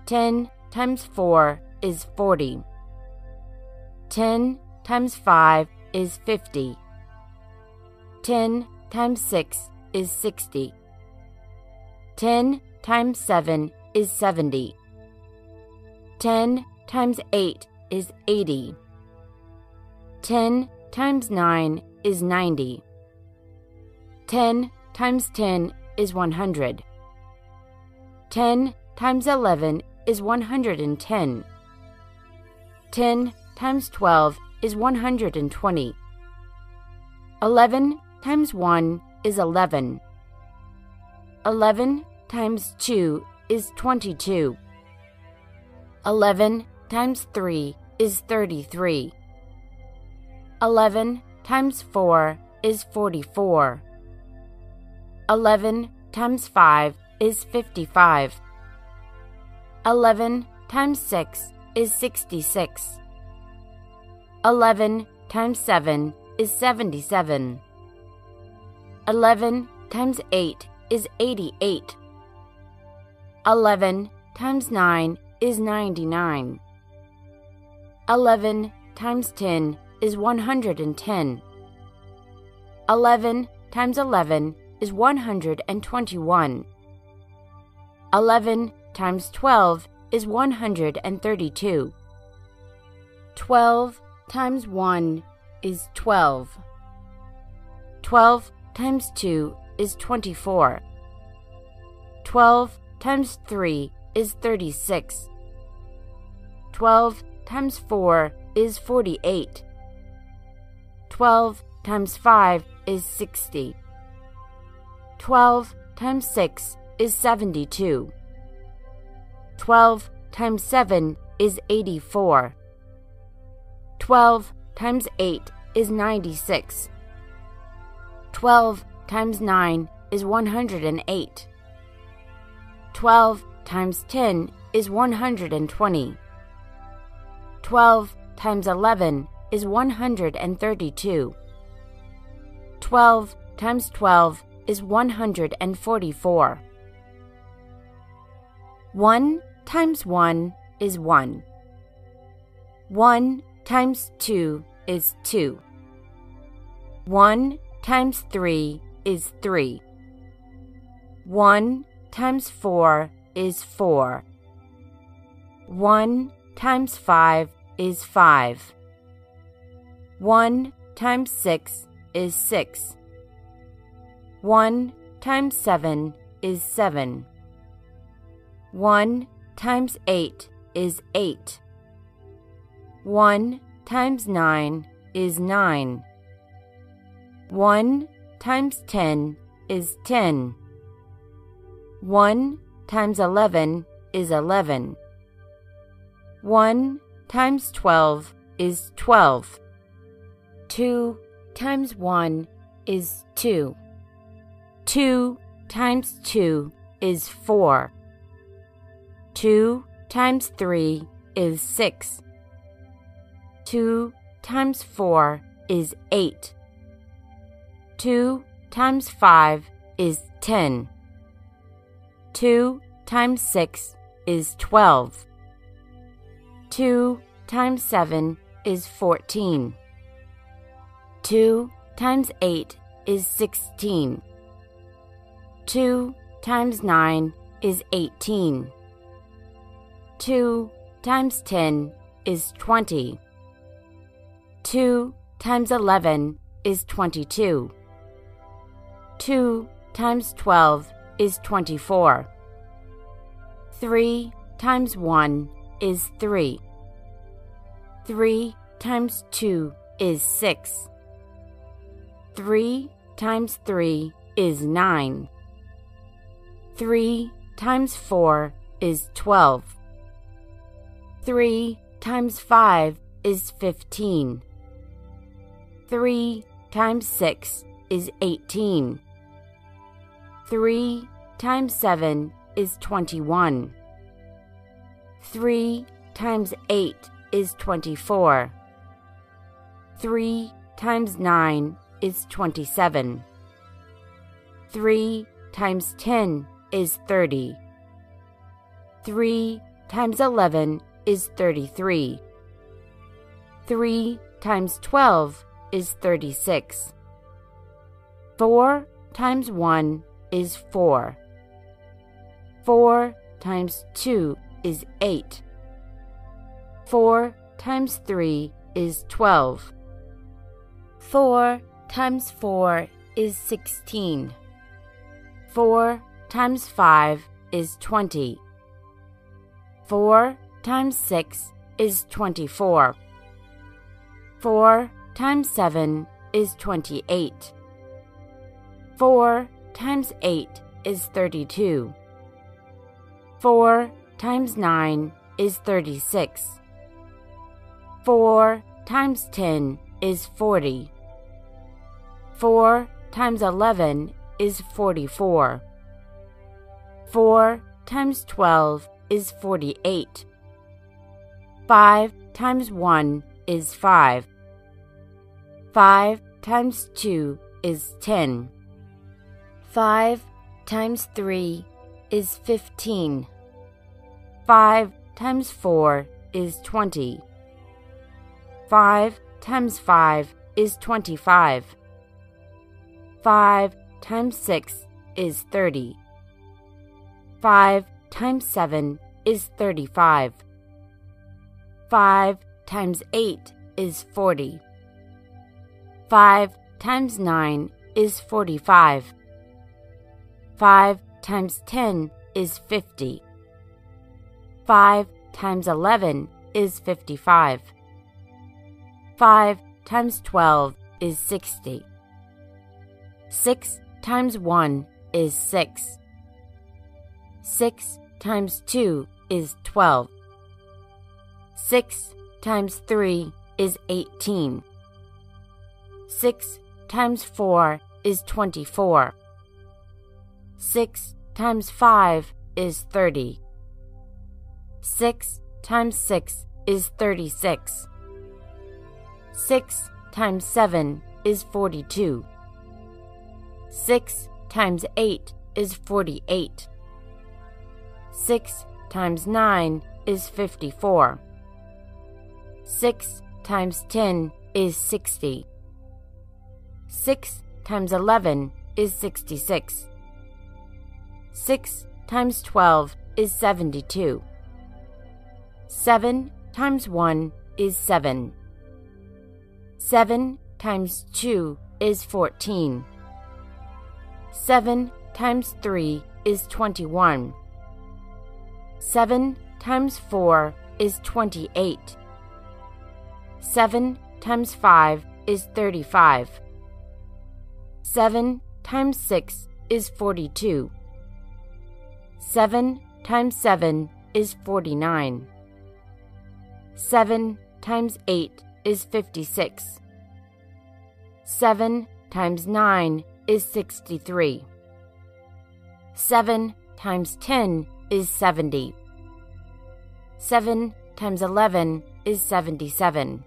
10 times 4 is 40. 10 times 5 is 50. 10 times 6 is 60. 10 times 7 is 70. 10 times 8 is 80. 10 times 9 is 90. 10 times 10 is 100. 10 times 11 is 110. 10 times 12 is 120. 11 times 1 is 11. 11 times 2 is 22. 11 times 3 is 33. 11 times 4 is 44. 11 times 5 is 55. 11 times 6 is 66. 11 times 7 is 77. 11 times 8 is 88. 11 times 9 is 99. 11 times 10 is 110. 11 times 11 is 121. 11 times 12 is 132. 12 times 1 is 12. 12 times 2 is 24. 12 times 3 is 36. 12 times 4 is 48. 12 times 5 is 60. 12 times 6 is 72. 12 times 7 is 84. 12 times 8 is 96. 12 times 9 is 108. 12 times 10 is 120. 12 times 11 is 132. 12 times 12 is 144. 1 times 1 is 1. 1 times 2 is 2. 1 times 3 is 3. 1 times 4 is 4. 1 times 5 is 5. 1 times 6 is 6. 1 times 7 is 7. 1 times 8 is 8. 1 times 9 is 9. 1 times 10 is 10. 1 times 11 is 11. 1 times 12 is 12. 2 times 1 is 2. 2 times 2 is 4. 2 times 3 is 6. 2 times 4 is 8. 2 times 5 is 10. 2 times 6 is 12. 2 times 7 is 14. 2 times 8 is 16. 2 times 9 is 18. 2 times 10 is 20. 2 times 11 is 22. 2 times 12 is 24. 3 times 1 is 3. 3 times 2 is 6. 3 times 3 is 9. 3 times 4 is 12. 3 times 5 is 15. 3 times 6 is 18. 3 times 7 is 21. 3 times 8 is 24. 3 times 9 is 27. 3 times 10 is 30. 3 times 11 is 33. 3 times 12 is 36. 4 times 1 is 4. 4 times 2 is 8. 4 times 3 is 12. 4 times 4 is 16. 4 times 5 is 20. 4 times 6 is 24. 4 times 7 is 28. 4 times 8 is 32. 4 times 9 is 36. 4 times 10 is 40. 4 times 11 is 44. 4 times 12 is 48. 5 times 1 is 5. 5 times 2 is 10. 5 times 3 is 15. 5 times 4 is 20. 5 times 5 is 25. 5 times 6 is 30. 5 times 7 is 35. 5 times 8 is 40. 5 times 9 is 45. 5 times 10 is 50. 5 times 11 is 55. 5 times 12 is 60. 6 times 1 is 6. 6 times 2 is 12. 6 times 3 is 18. 6 times 4 is 24. 6 times 5 is 30. 6 times 6 is 36. 6 times 7 is 42. 6 times 8 is 48. 6 times 9 is 54. 6 times 10 is 60. 6 times 11 is 66. 6 times 12 is 72. 7 times 1 is 7. 7 times 2 is 14. 7 times 3 is 21. 7 times 4 is 28. 7 times 5 is 35. 7 times 6 is 42. 7 times 7 is 49. 7 times 8 is 56. 7 times 9 is 63. 7 times 10 is 70. 7 times 11 is 77.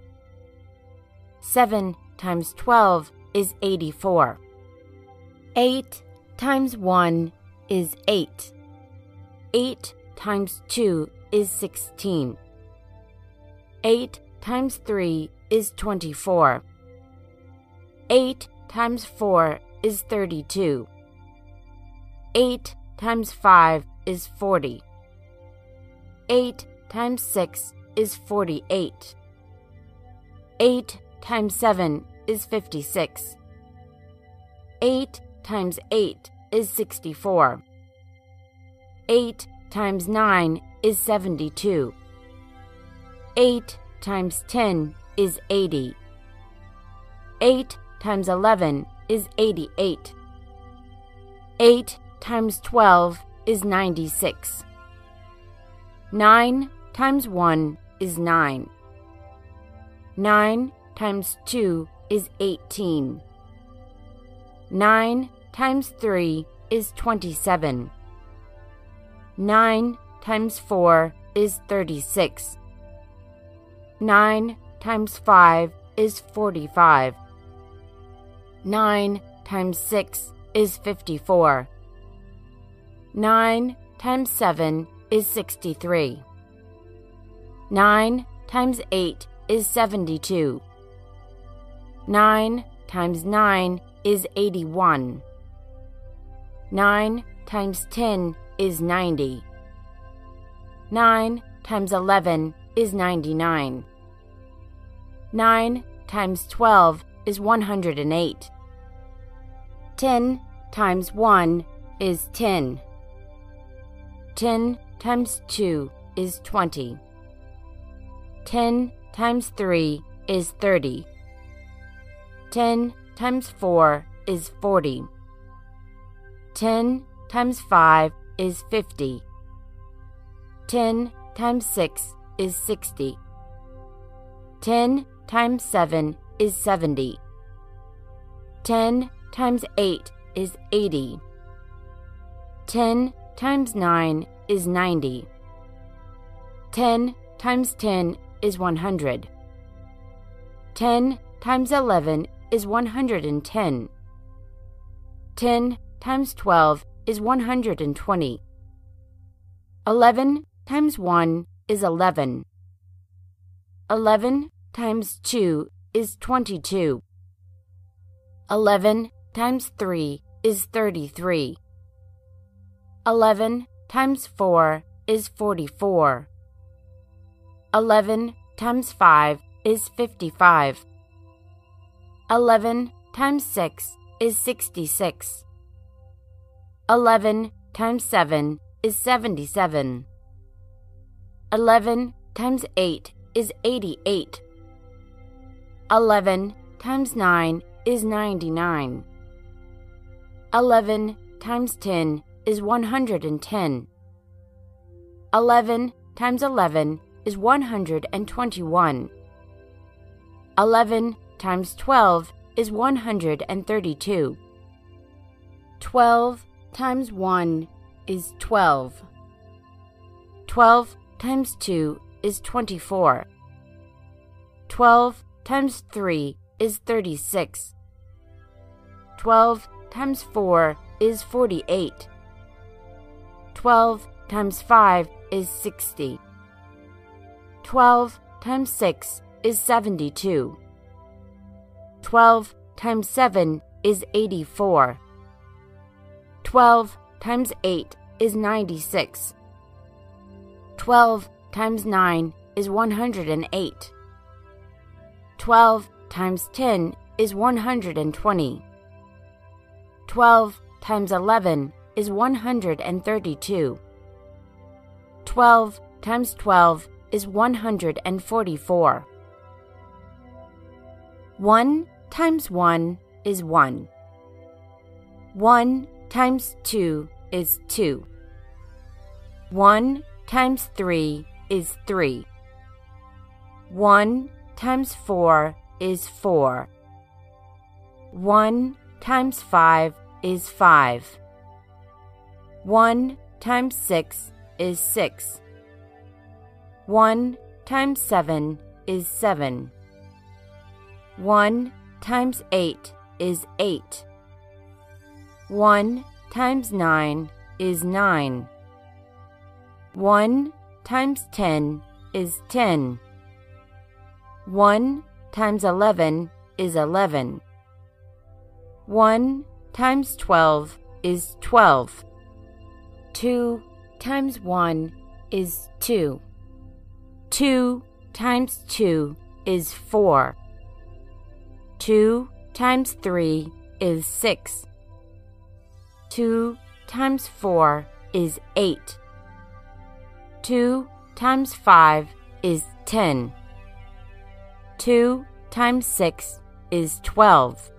7 times 12 is 84. 8 times 1 is 8. 8 times 2 is 16. 8 times 3 is 24. 8 times 4 is 32. 8 times 5 is 40. 8 times 6 is 48. 8 times 7 is 56. 8 times 8 is 64. 8 times 9 is 72. 8 times 10 is 80. 8 times 11 is 88. 8 times 12 is 96. 9 times 1 is 9. 9 times 2 is 18. 9 times 3 is 27. 9 times 4 is 36. 9 times 5 is 45. 9 times 6 is 54. 9 times 7 is 63. 9 times 8 is 72. 9 times 9 is 81. 9 times 10 is 90. 9 times 11 is 99. 9 times 12 is 108. 10 times 1 is 10. 10 times 2 is 20. 10 times 3 is 30. 10 times 4 is 40. 10 times 5 is 50. 10 times 6 is 60. 10 times 7 is 70. 10 times 8 is 80. 10 times 9 is 90. 10 times 10 is 100. 10 times 11 is 110. 10 times 12 is 120. 11 times 1 is 11. 11 times 2 is 22. 11 times 3 is 33. 11 times 4 is 44. 11 times 5 is 55. 11 times 6 is 66. 11 times 7 is 77. 11 times 8 is 88. 11 times 9 is 99. 11 times 10 is 110. 11 times 11 is 121. 11 times 12 is 132. 12 times 1 is 12. 12 times 2 is 24. 12 times 3 is 36. 12 times 4 is 48. 12 times 5 is 60. 12 times 6 is 72. 12 times 7 is 84. 12 times 8 is 96. 12 times 9 is 108. 12 times 10 is 120. 12 times 11 is 132. 12 times 12 is 144. 1 times 1 is 1. 1 times 2 is 2. 1 times 3 is 3. 1 times 4 is 4. 1 times 5 is 5. 1 times 6 is 6. 1 times 7 is 7. 1 times 8 is 8. 1 times 9 is 9. 1 times 10 is 10. 1 times 11 is 11. 1 times 12 is 12. 2 times 1 is 2. 2 times 2 is 4. 2 times 3 is 6. 2 times 4 is 8. 2 times 5 is 10. 2 times 6 is 12.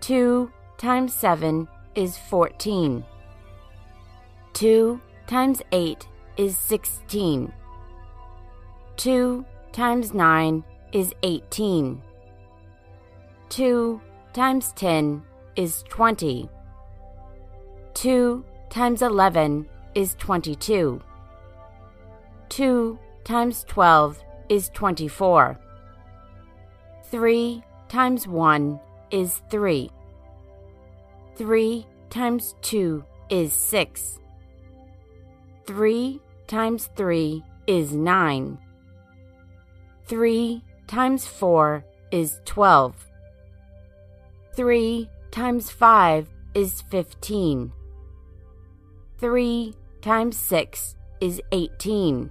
2 times 7 is 14. 2 times 8 is 16. 2 times 9 is 18. 2 times 10 is 20. 2 times 11 is 22. 2 times 12 is 24. 3 times 1 is 3. 3 times 2 is 6. 3 times 3 is 9. 3 times 4 is 12. 3 times 5 is 15. 3 times 6 is 18.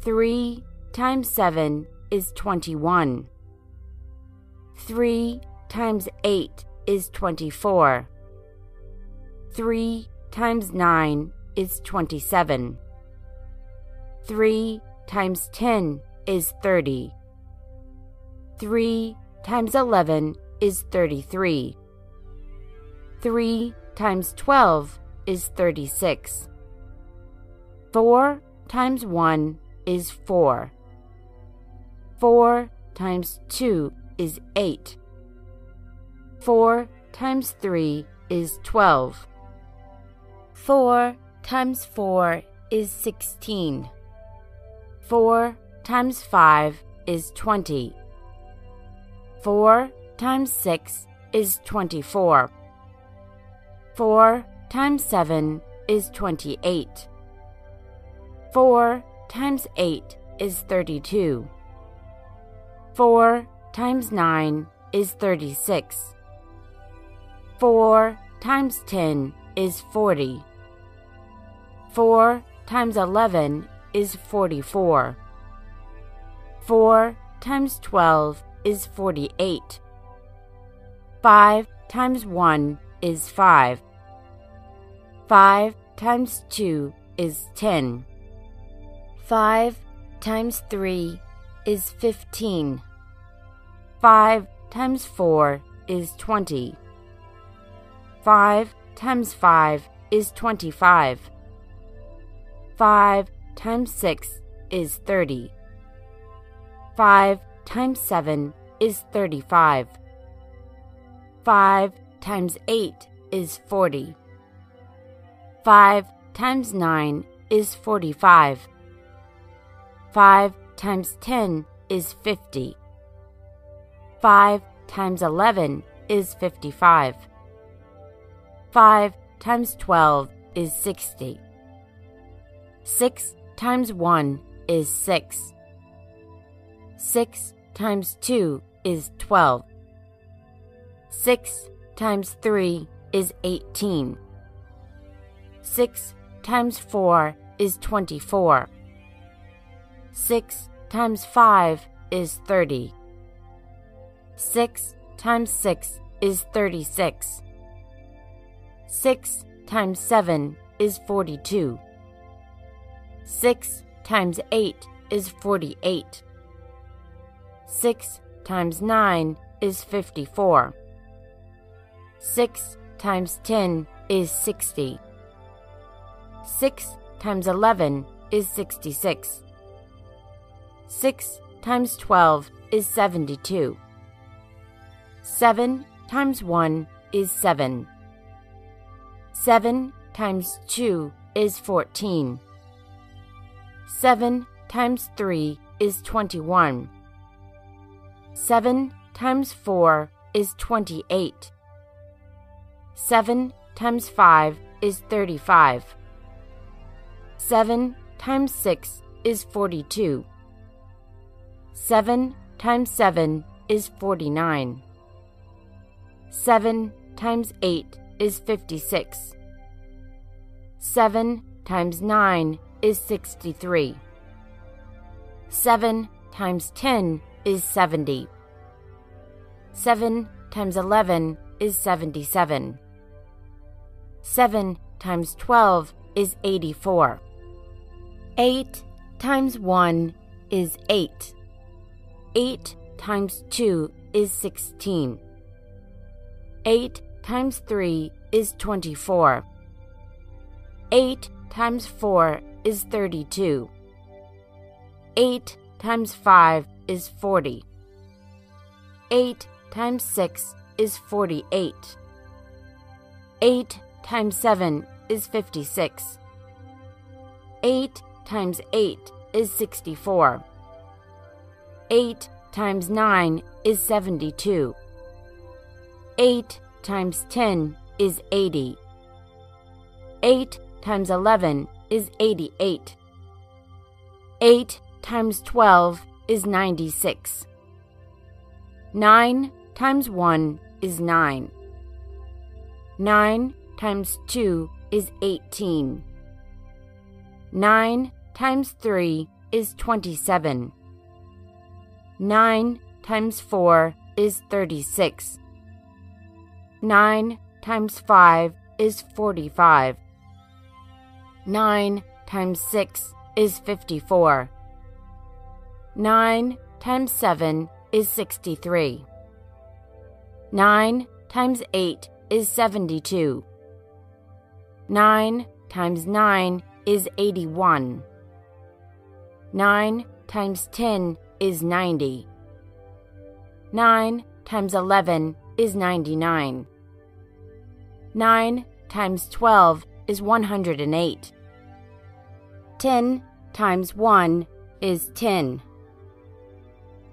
3 times 7 is 21. 3 times 8 is 24. 3 times 9 is 27. 3 times 10 is 30. 3 times 11 is 33. 3 times 12 is 36. 4 times 1 is 4. 4 times 2 is 8. 4 times 3 is 12. 4 times 4 is 16. 4 times 5 is 20. 4 times 6 is 24. 4 times 7 is 28. 4 times 8 is 32. 4 times 9 is 36. 4 times 10 is 40. 4 times 11 is 44. 4 times 12 is 48. 5 times 1 is 5. 5 times 2 is 10. 5 times 3 is 15. 5 times 4 is 20. 5 times 5 is 25. 5 times 6 is 30. 5 times 7 is 35. 5 times 8 is 40. 5 times 9 is 45. 5 times 10 is 50. 5 times 11 is 55. 5 times 12 is 60. 6 times 1 is 6. 6 times 2 is 12. 6 times 3 is 18. 6 times 4 is 24. 6 times 5 is 30. 6 times 6 is 36. 6 times 7 is 42. 6 times 8 is 48. 6 times 9 is 54. 6 times 10 is 60. 6 times 11 is 66. 6 times 12 is 72. 7 times 1 is 7. 7 times 2 is 14. 7 times 3 is 21. 7 times 4 is 28. 7 times 5 is 35. 7 times 6 is 42. 7 times 7 is 49. 7 times 8 is 56. 7 times 9 is 63. 7 times 10 is 70. 7 times 11 is 77. 7 times 12 is 84. 8 times 1 is 8. 8 times 2 is 16. 8 times 3 is 24. 8 times 4 is 32. 8 times 5 is 40. 8 times 6 is 48. 8 times 7 is 56. 8 times 8 is 64. 8 times 9 is 72. 8 times 10 is 80. 8 times 11 is 88. 8 times 12 is 96. 9 times 1 is 9. 9 times 2 is 18. 9 times 3 is 27. 9 times 4 is 36. 9 times 5 is 45. 9 times 6 is 54. 9 times 7 is 63. 9 times 8 is 72. 9 times 9 is 81. 9 times 10 is 90. 9 times 11 is 99. 9 times 12 is 108. 10 times 1 is 10.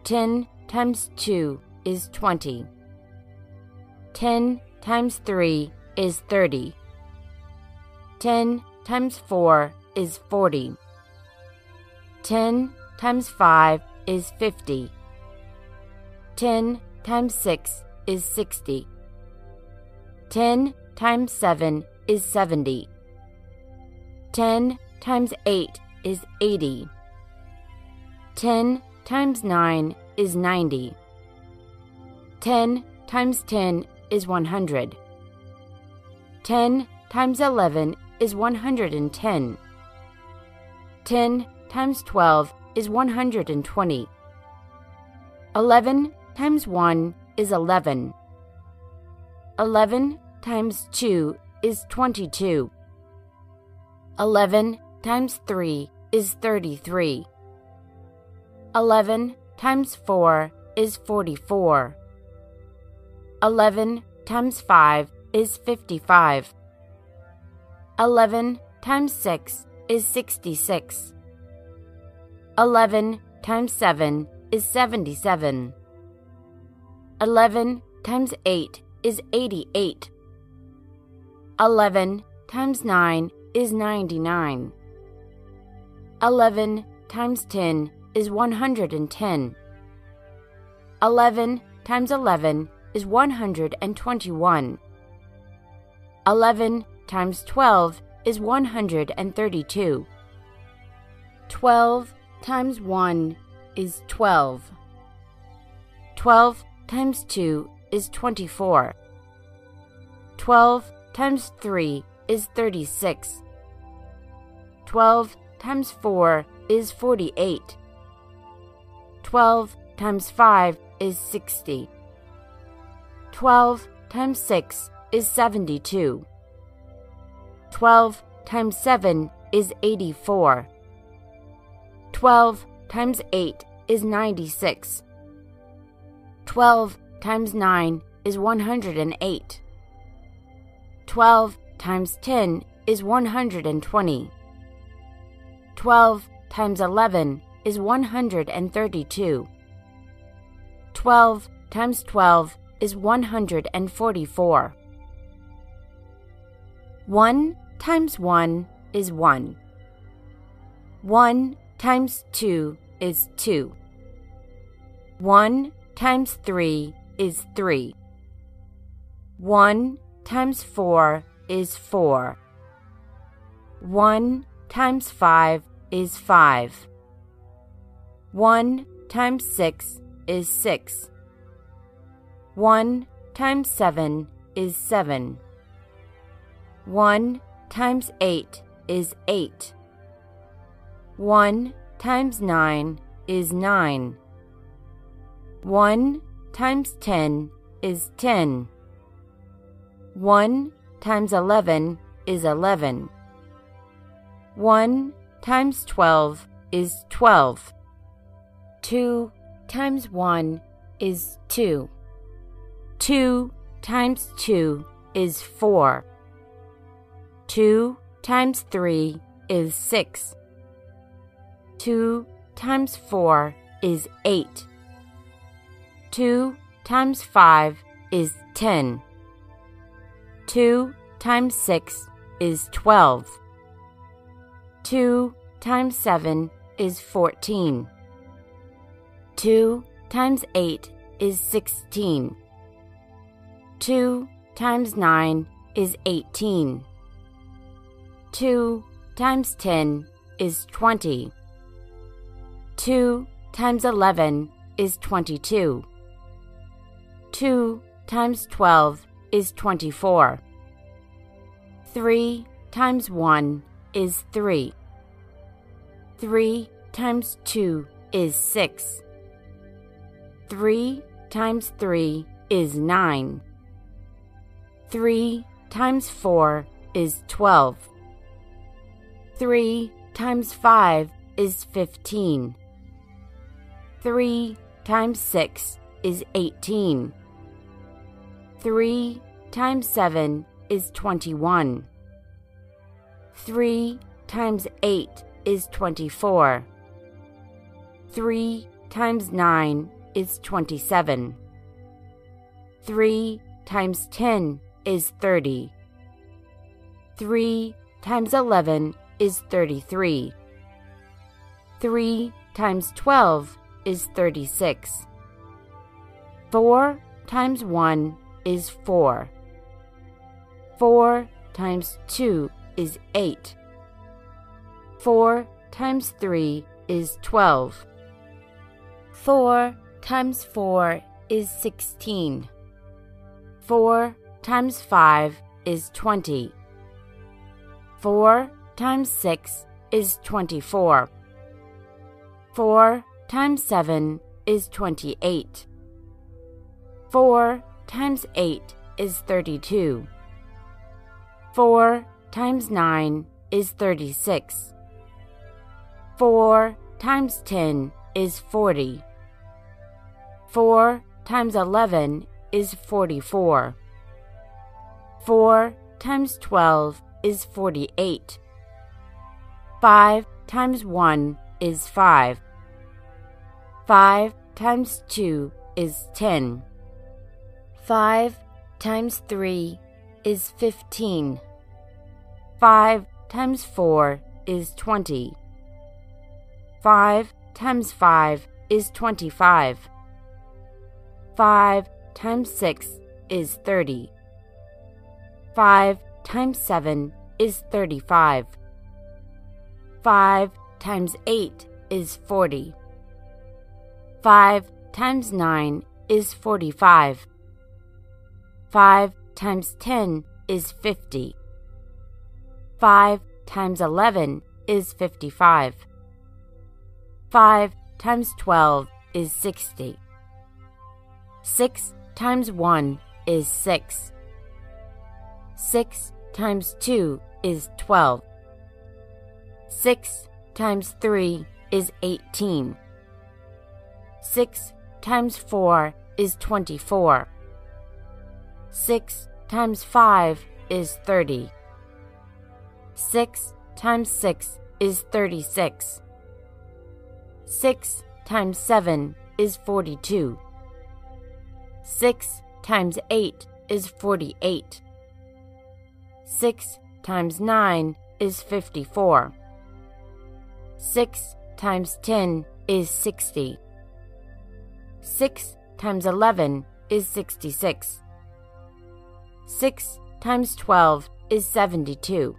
10 times 2 is 20. 10 times 3 is 30. 10 times 4 is 40. 10 times 5 is 50. 10 times 6 is 60. 10 times 7 is 70. 10 times 8 is 80. 10 times 9 is 90. 10 times 10 is 100. 10 times 11 is 110. 10 times 12 is 120. 11 times 1 is 11. 11 times 2 is 22. 11 times 3 is 33. 11 times 4 is 44. 11 times 5 is 55. 11 times 6 is 66. 11 times 7 is 77. 11 times 8 is 88. 11 times 9 is 99. 11 times 10 is 110. 11 times 11 is 121. 11 times 12 is 132. 12 times 1 is 12. 12 times 2 is 24. 12 times 3 is 36. 12 times 4 is 48. 12 times 5 is 60. 12 times 6 is 72. 12 times 7 is 84. 12 times 8 is 96. 12 times 9 is 108. 12 times 10 is 120. 12 times 11 is 132. 12 times 12 is 144. 1 times 1 is 1. 1 times 2 is 2. 1 times 3 is 3. 1 times 4 is 4. 1 times 5 is 5. 1 times 6 is 6. 1 times 7 is 7. 1 times 8 is 8. 1 times 9 is 9. 1 times 10 is 10. 1 times 11 is 11. 1 times 12 is 12. 2 times 1 is 2. 2 times 2 is 4. 2 times 3 is 6. 2 times 4 is 8. 2 times 5 is 10. 2 times 6 is 12. 2 times 7 is 14. 2 times 8 is 16. 2 times 9 is 18. 2 times 10 is 20. 2 times 11 is 22. 2 times 12 is 24. 3 times 1 is 3. 3 times 2 is 6. 3 times 3 is 9. 3 times 4 is 12. 3 times 5 is 15. 3 times 6 is 18. 3 times 7 is 21. 3 times 8 is 24. 3 times 9 is 27. 3 times 10 is 30. 3 times 11 is 33. 3 times 12 is 36. 4 times 1 is 4. 4 times 2 is 8. 4 times 3 is 12. 4 times 4 is 16. 4 times 5 is 20. 4 times 6 is 24. 4 times 7 is 28. 4 times 8 is 32. 4 times 9 is 36. 4 times 10 is 40. 4 times 11 is 44. 4 times 12 is 48. 5 times 1 is 5. 5 times 2 is 10. 5 times 3 is 15. 5 times 4 is 20. 5 times 5 is 25. 5 times 6 is 30. 5 times 7 is 35. 5 times 8 is 40. 5 times 9 is 45. 5 times 10 is 50. 5 times 11 is 55. 5 times 12 is 60. 6 times 1 is 6. 6 times 2 is 12. 6 times 3 is 18. 6 times 4 is 24. 6 times 5 is 30. 6 times 6 is 36. 6 times 7 is 42. 6 times 8 is 48. 6 times 9 is 54. 6 times 10 is 60. 6 times 11 is 66. 6 times 12 is 72.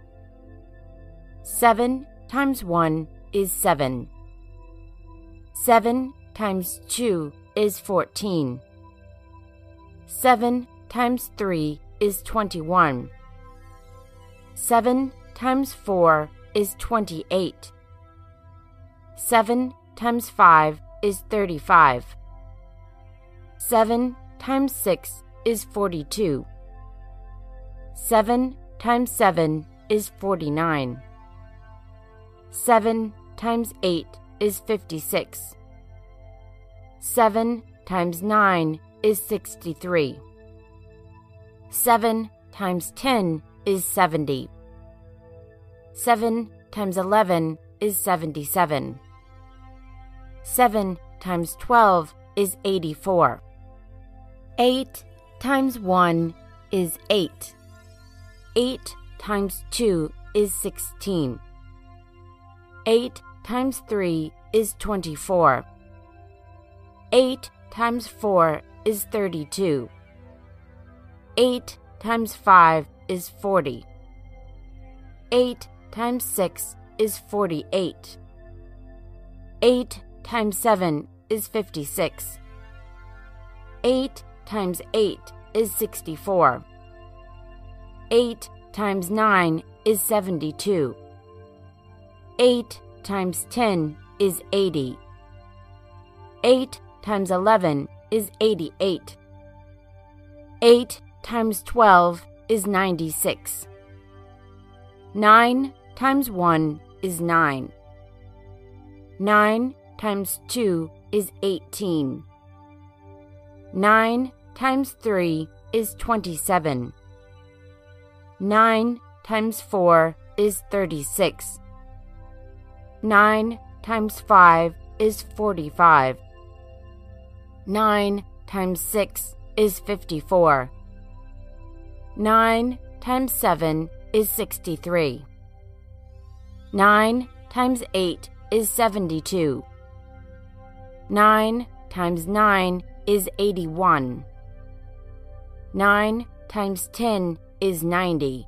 7 times 1 is 7. 7 times 2 is 14. 7 times 3 is 21. 7 times 4 is 28. 7 times 5 is 35. 7 times 6 is 42. 7 times 7 is 49. 7 times 8 is 56. 7 times 9 is 63. 7 times 10 is 70. 7 times 11 is 77. 7 times 12 is 84. 8 times 1 is 8. 8 times 2 is 16. 8 times 3 is 24. 8 times 4 is 32. 8 times 5 is 40. 8 times 6 is 48. 8 times 7 is 56. 8 times 8 is 64. 8 times 9 is 72. 8 times 10 is 80. 8 times 11 is 88. 8 times 12 is 96. 9 times 1 is 9. 9 times 2 is 18. 9 times 3 is 27. 9 times 4 is 36. 9 times 5 is 45. 9 times 6 is 54. 9 times 7 is 63. 9 times 8 is 72. 9 times 9 is 81. 9 times 10 is 90.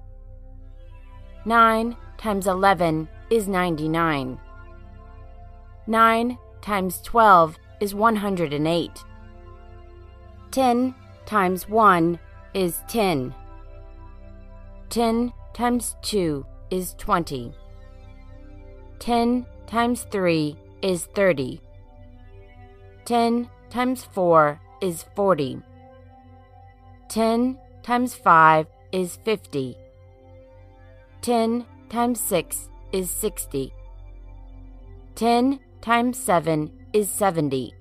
9 times 11 is 99. 9 times 12 is 108. 10 times 1 is 10. 10 times 2 is 20. 10 times 3 is 30. 10 times 4 is 40. 10 times 5 is 50. 10 times 6 is 60. 10 times 7 is 70.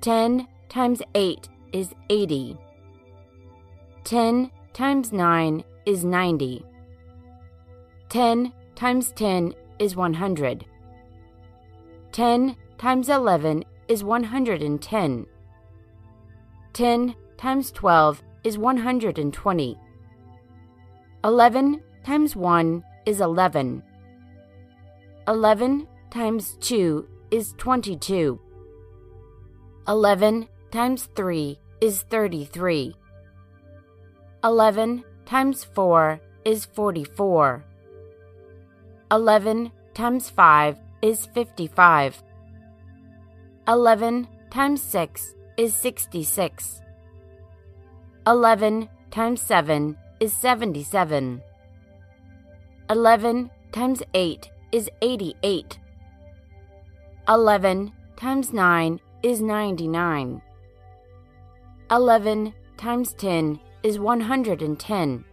10 times 8 is 80. 10 times 9 is 90. 10 times 10 is 100. 10 times 11 is 110. 10 times 12 is 120. 11 times 1 is 11. 11 times 2 is 22. 11 times 3 is 33. 11 times 4 is 44. 11 times 5 is 55. 11 times 6 is 66. 11 times 7 is 77. 11 times 8 is 88. 11 times 9 is 99. 11 times 10 is 110.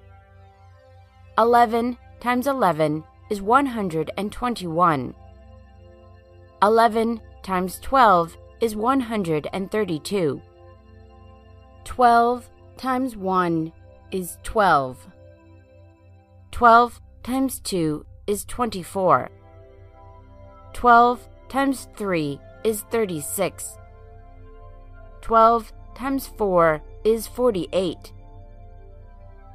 11 times 11 is 121. 11 times 12 is 132. 12 times 1 is 12. 12 times 2 is 24. 12 times 3 is 36. 12 times 4 is 48.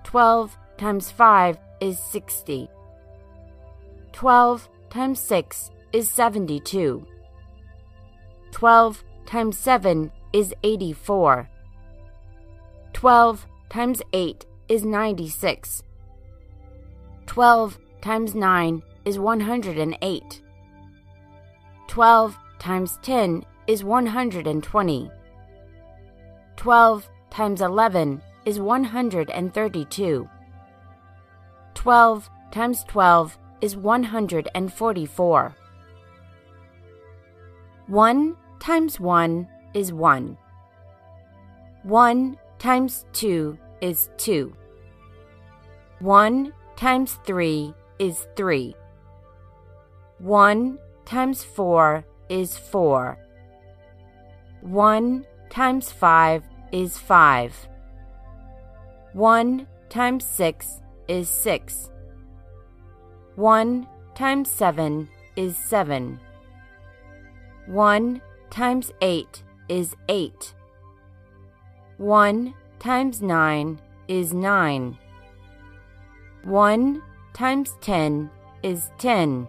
12 times 5 is 60. 12 times 6 is 72. 12 times 7 is 84. 12 times 8 is 96. 12 times 9 is 108. 12 times 10 is 120. 12 times 11 is 132. 12 times 12 is 144. 1 times 1 is 1. 1 times 2 is 2. 1 times 3 is 3. 1 times 4 is 4. 1 times 5 is 5. 1 times 6 is 6. 1 times 7 is 7. 1 times 8 is 8. 1 times 9 is 9. 1 times 10 is 10.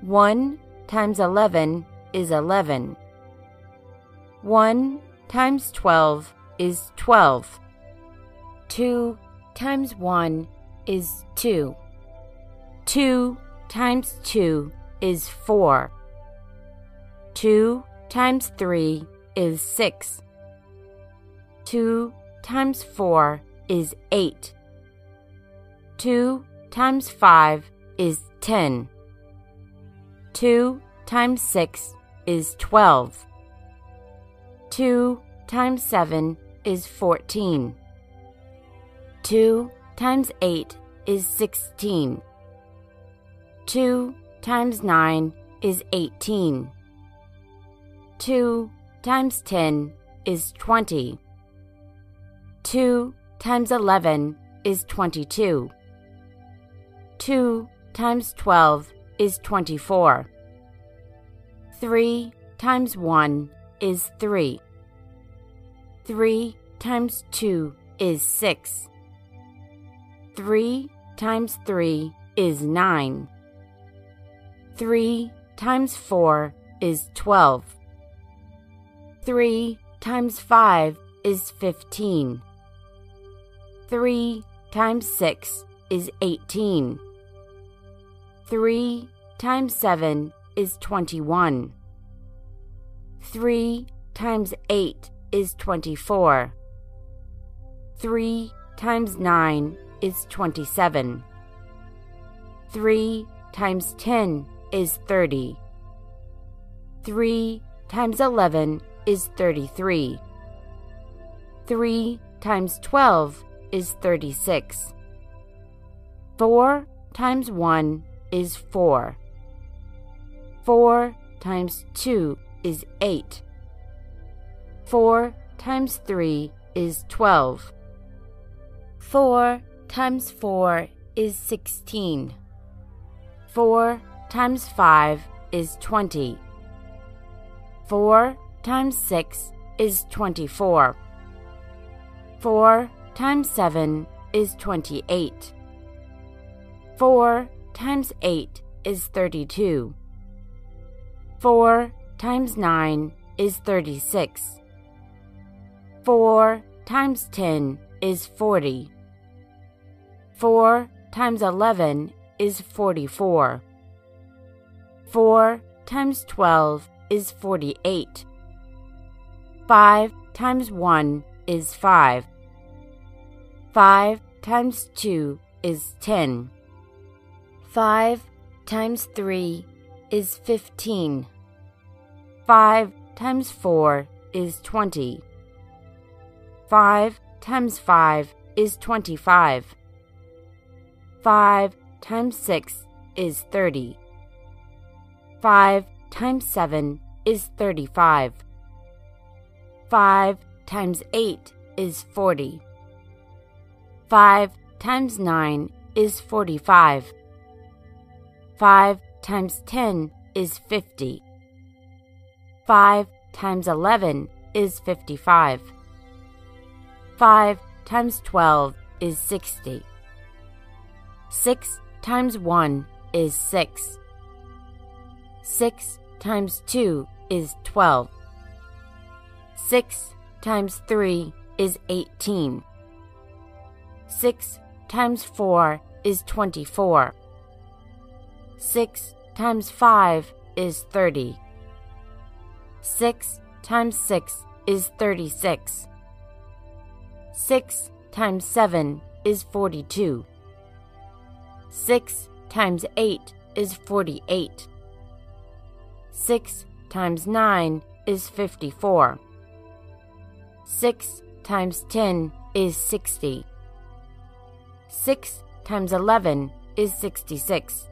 1 times 11 is 11. 1 times 12 is 12. 2 times 1 is 2. 2 times 2 is 4. 2 times 3 is 6. 2 times 4 is 8. 2 times 5 is 10. 2 times 6 is 12. 2 times 7 is 14. 2 times 8 is 16. 2 times 9 is 18. 2 times 10 is 20. 2 times 11 is 22. 2 times 12 is 24. 3 times 1 is 3. 3 times 2 is 6. 3 times 3 is 9. 3 times 4 is 12. 3 times 5 is 15. 3 times 6 is 18. 3 times 7 is 21. 3 times 8 is 24. 3 times 9 is 27. 3 times 10 is 30. 3 times 11 is 33. 3 times 12 is 36. 4 times 1 is 4. 4 times 2 is 8. 4 times 3 is 12. 4 times 4 is 16. 4 times 5 is 20. 4 times 6 is 24. 4 times 7 is 28. 4 times 8 is 32. 4 times 9 is 36. 4 times 10 is 40. 4 times 11 is 44. 4 times 12 is 48. 5 times 1 is 5. 5 times 2 is 10. 5 times 3 is 15. 5 times 4 is 20. 5 times 5 is 25. 5 times 6 is 30. 5 times 7 is 35. 5 times 8 is 40. 5 times 9 is 45. 5 times 10 is 50. 5 times 11 is 55. 5 times 12 is 60. 6 times 1 is 6. 6 times 2 is 12. 6 times 3 is 18. 6 times 4 is 24. 6 times 5 is 30. 6 times 6 is 36. 6 times 7 is 42. 6 times 8 is 48. 6 times 9 is 54. 6 times 10 is 60. 6 times 11 is 66.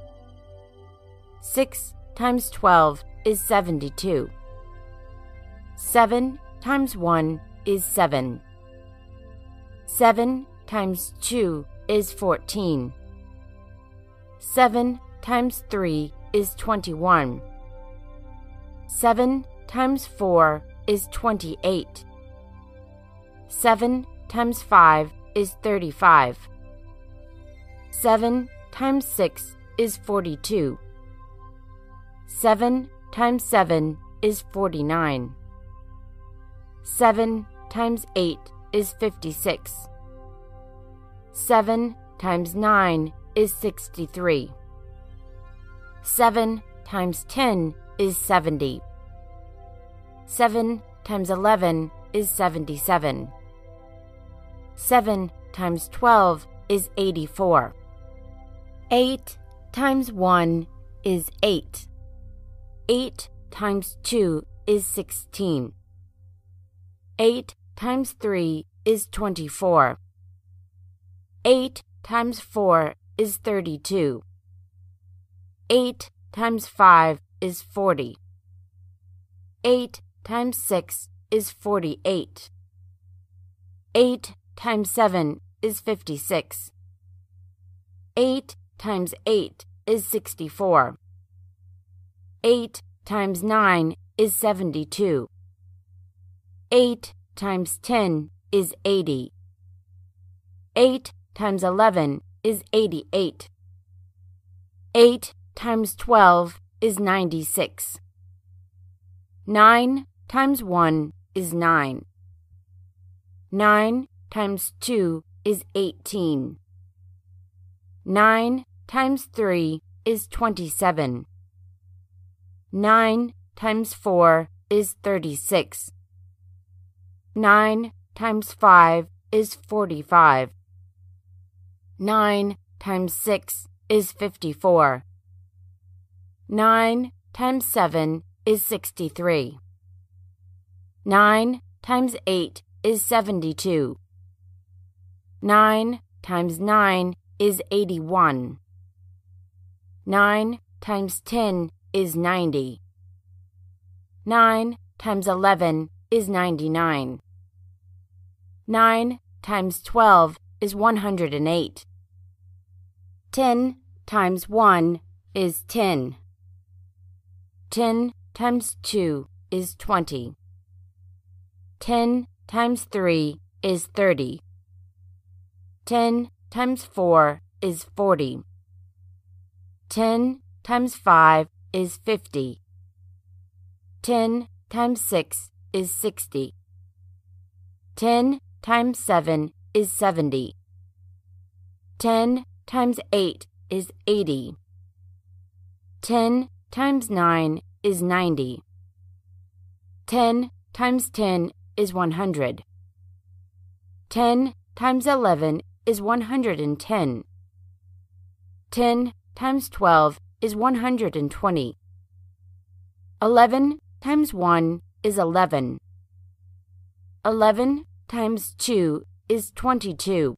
6 times 12 is 72. 7 times 1 is 7. 7 times 2 is 14. 7 times 3 is 21. 7 times 4 is 28. 7 times 5 is 35. 7 times 6 is 42. 7 times 7 is 49. 7 times 8 is 56. 7 times 9 is 63. 7 times 10 is 70. 7 times 11 is 77. 7 times 12 is 84. 8 times 1 is 8. 8 times 2 is 16. 8 times 3 is 24. 8 times 4 is 32. 8 times 5 is 40. 8 times 6 is 48. 8 times 7 is 56. 8 times 8 is 64. 8 times 9 is 72. 8 times 10 is 80. 8 times 11 is 88. 8 times 12 is 96. 9 times 1 is 9. 9 times 2 is 18. 9 times 3 is 27. 9 times 4 is 36. 9 times 5 is 45. 9 times 6 is 54. 9 times 7 is 63. 9 times 8 is 72. 9 times 9 is 81. 9 times 10 is 90. 9 times 11 is 99. 9 times 12 is 108. 10 times 1 is 10. 10 times 2 is 20. 10 times 3 is 30. 10 times 4 is 40. 10 times 5 is 50. 10 times 6 is 60. 10 times 7 is 70. 10 times 8 is 80. 10 times 9 is 90. 10 times 10 is 100. 10 times 11 is 110. 10 times 12 is 120. 11 times 1 is 11. 11 times 2 is 22.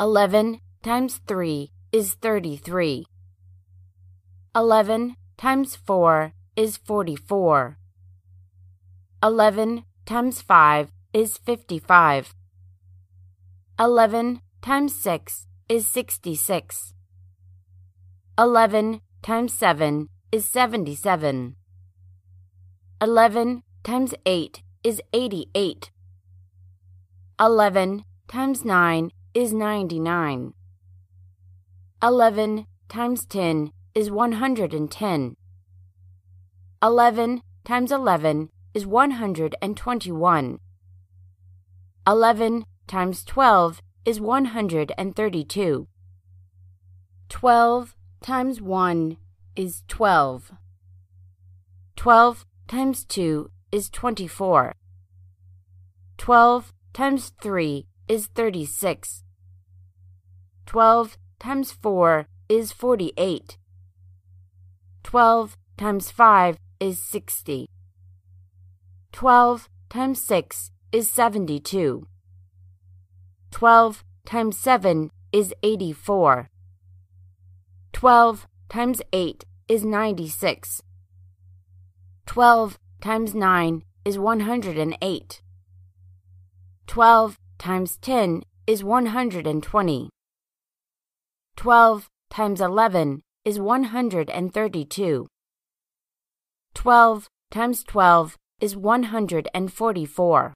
11 times 3 is 33. 11 times 4 is 44. 11 times 5 is 55. 11 times 6 is 66. 11 times 7 is 77. 11 times 8 is 88. 11 times 9 is 99. 11 times 10 is 110. 11 times 11 is 121. 11 times 12 is 132. 12 times 1 is 12. 12 times 2 is 24. 12 times 3 is 36. 12 times 4 is 48. 12 times 5 is 60. 12 times 6 is 72. 12 times 7 is 84. 12 times 8 is 96. 12 times 9 is 108. 12 times 10 is 120. 12 times 11 is 132. 12 times 12 is 144.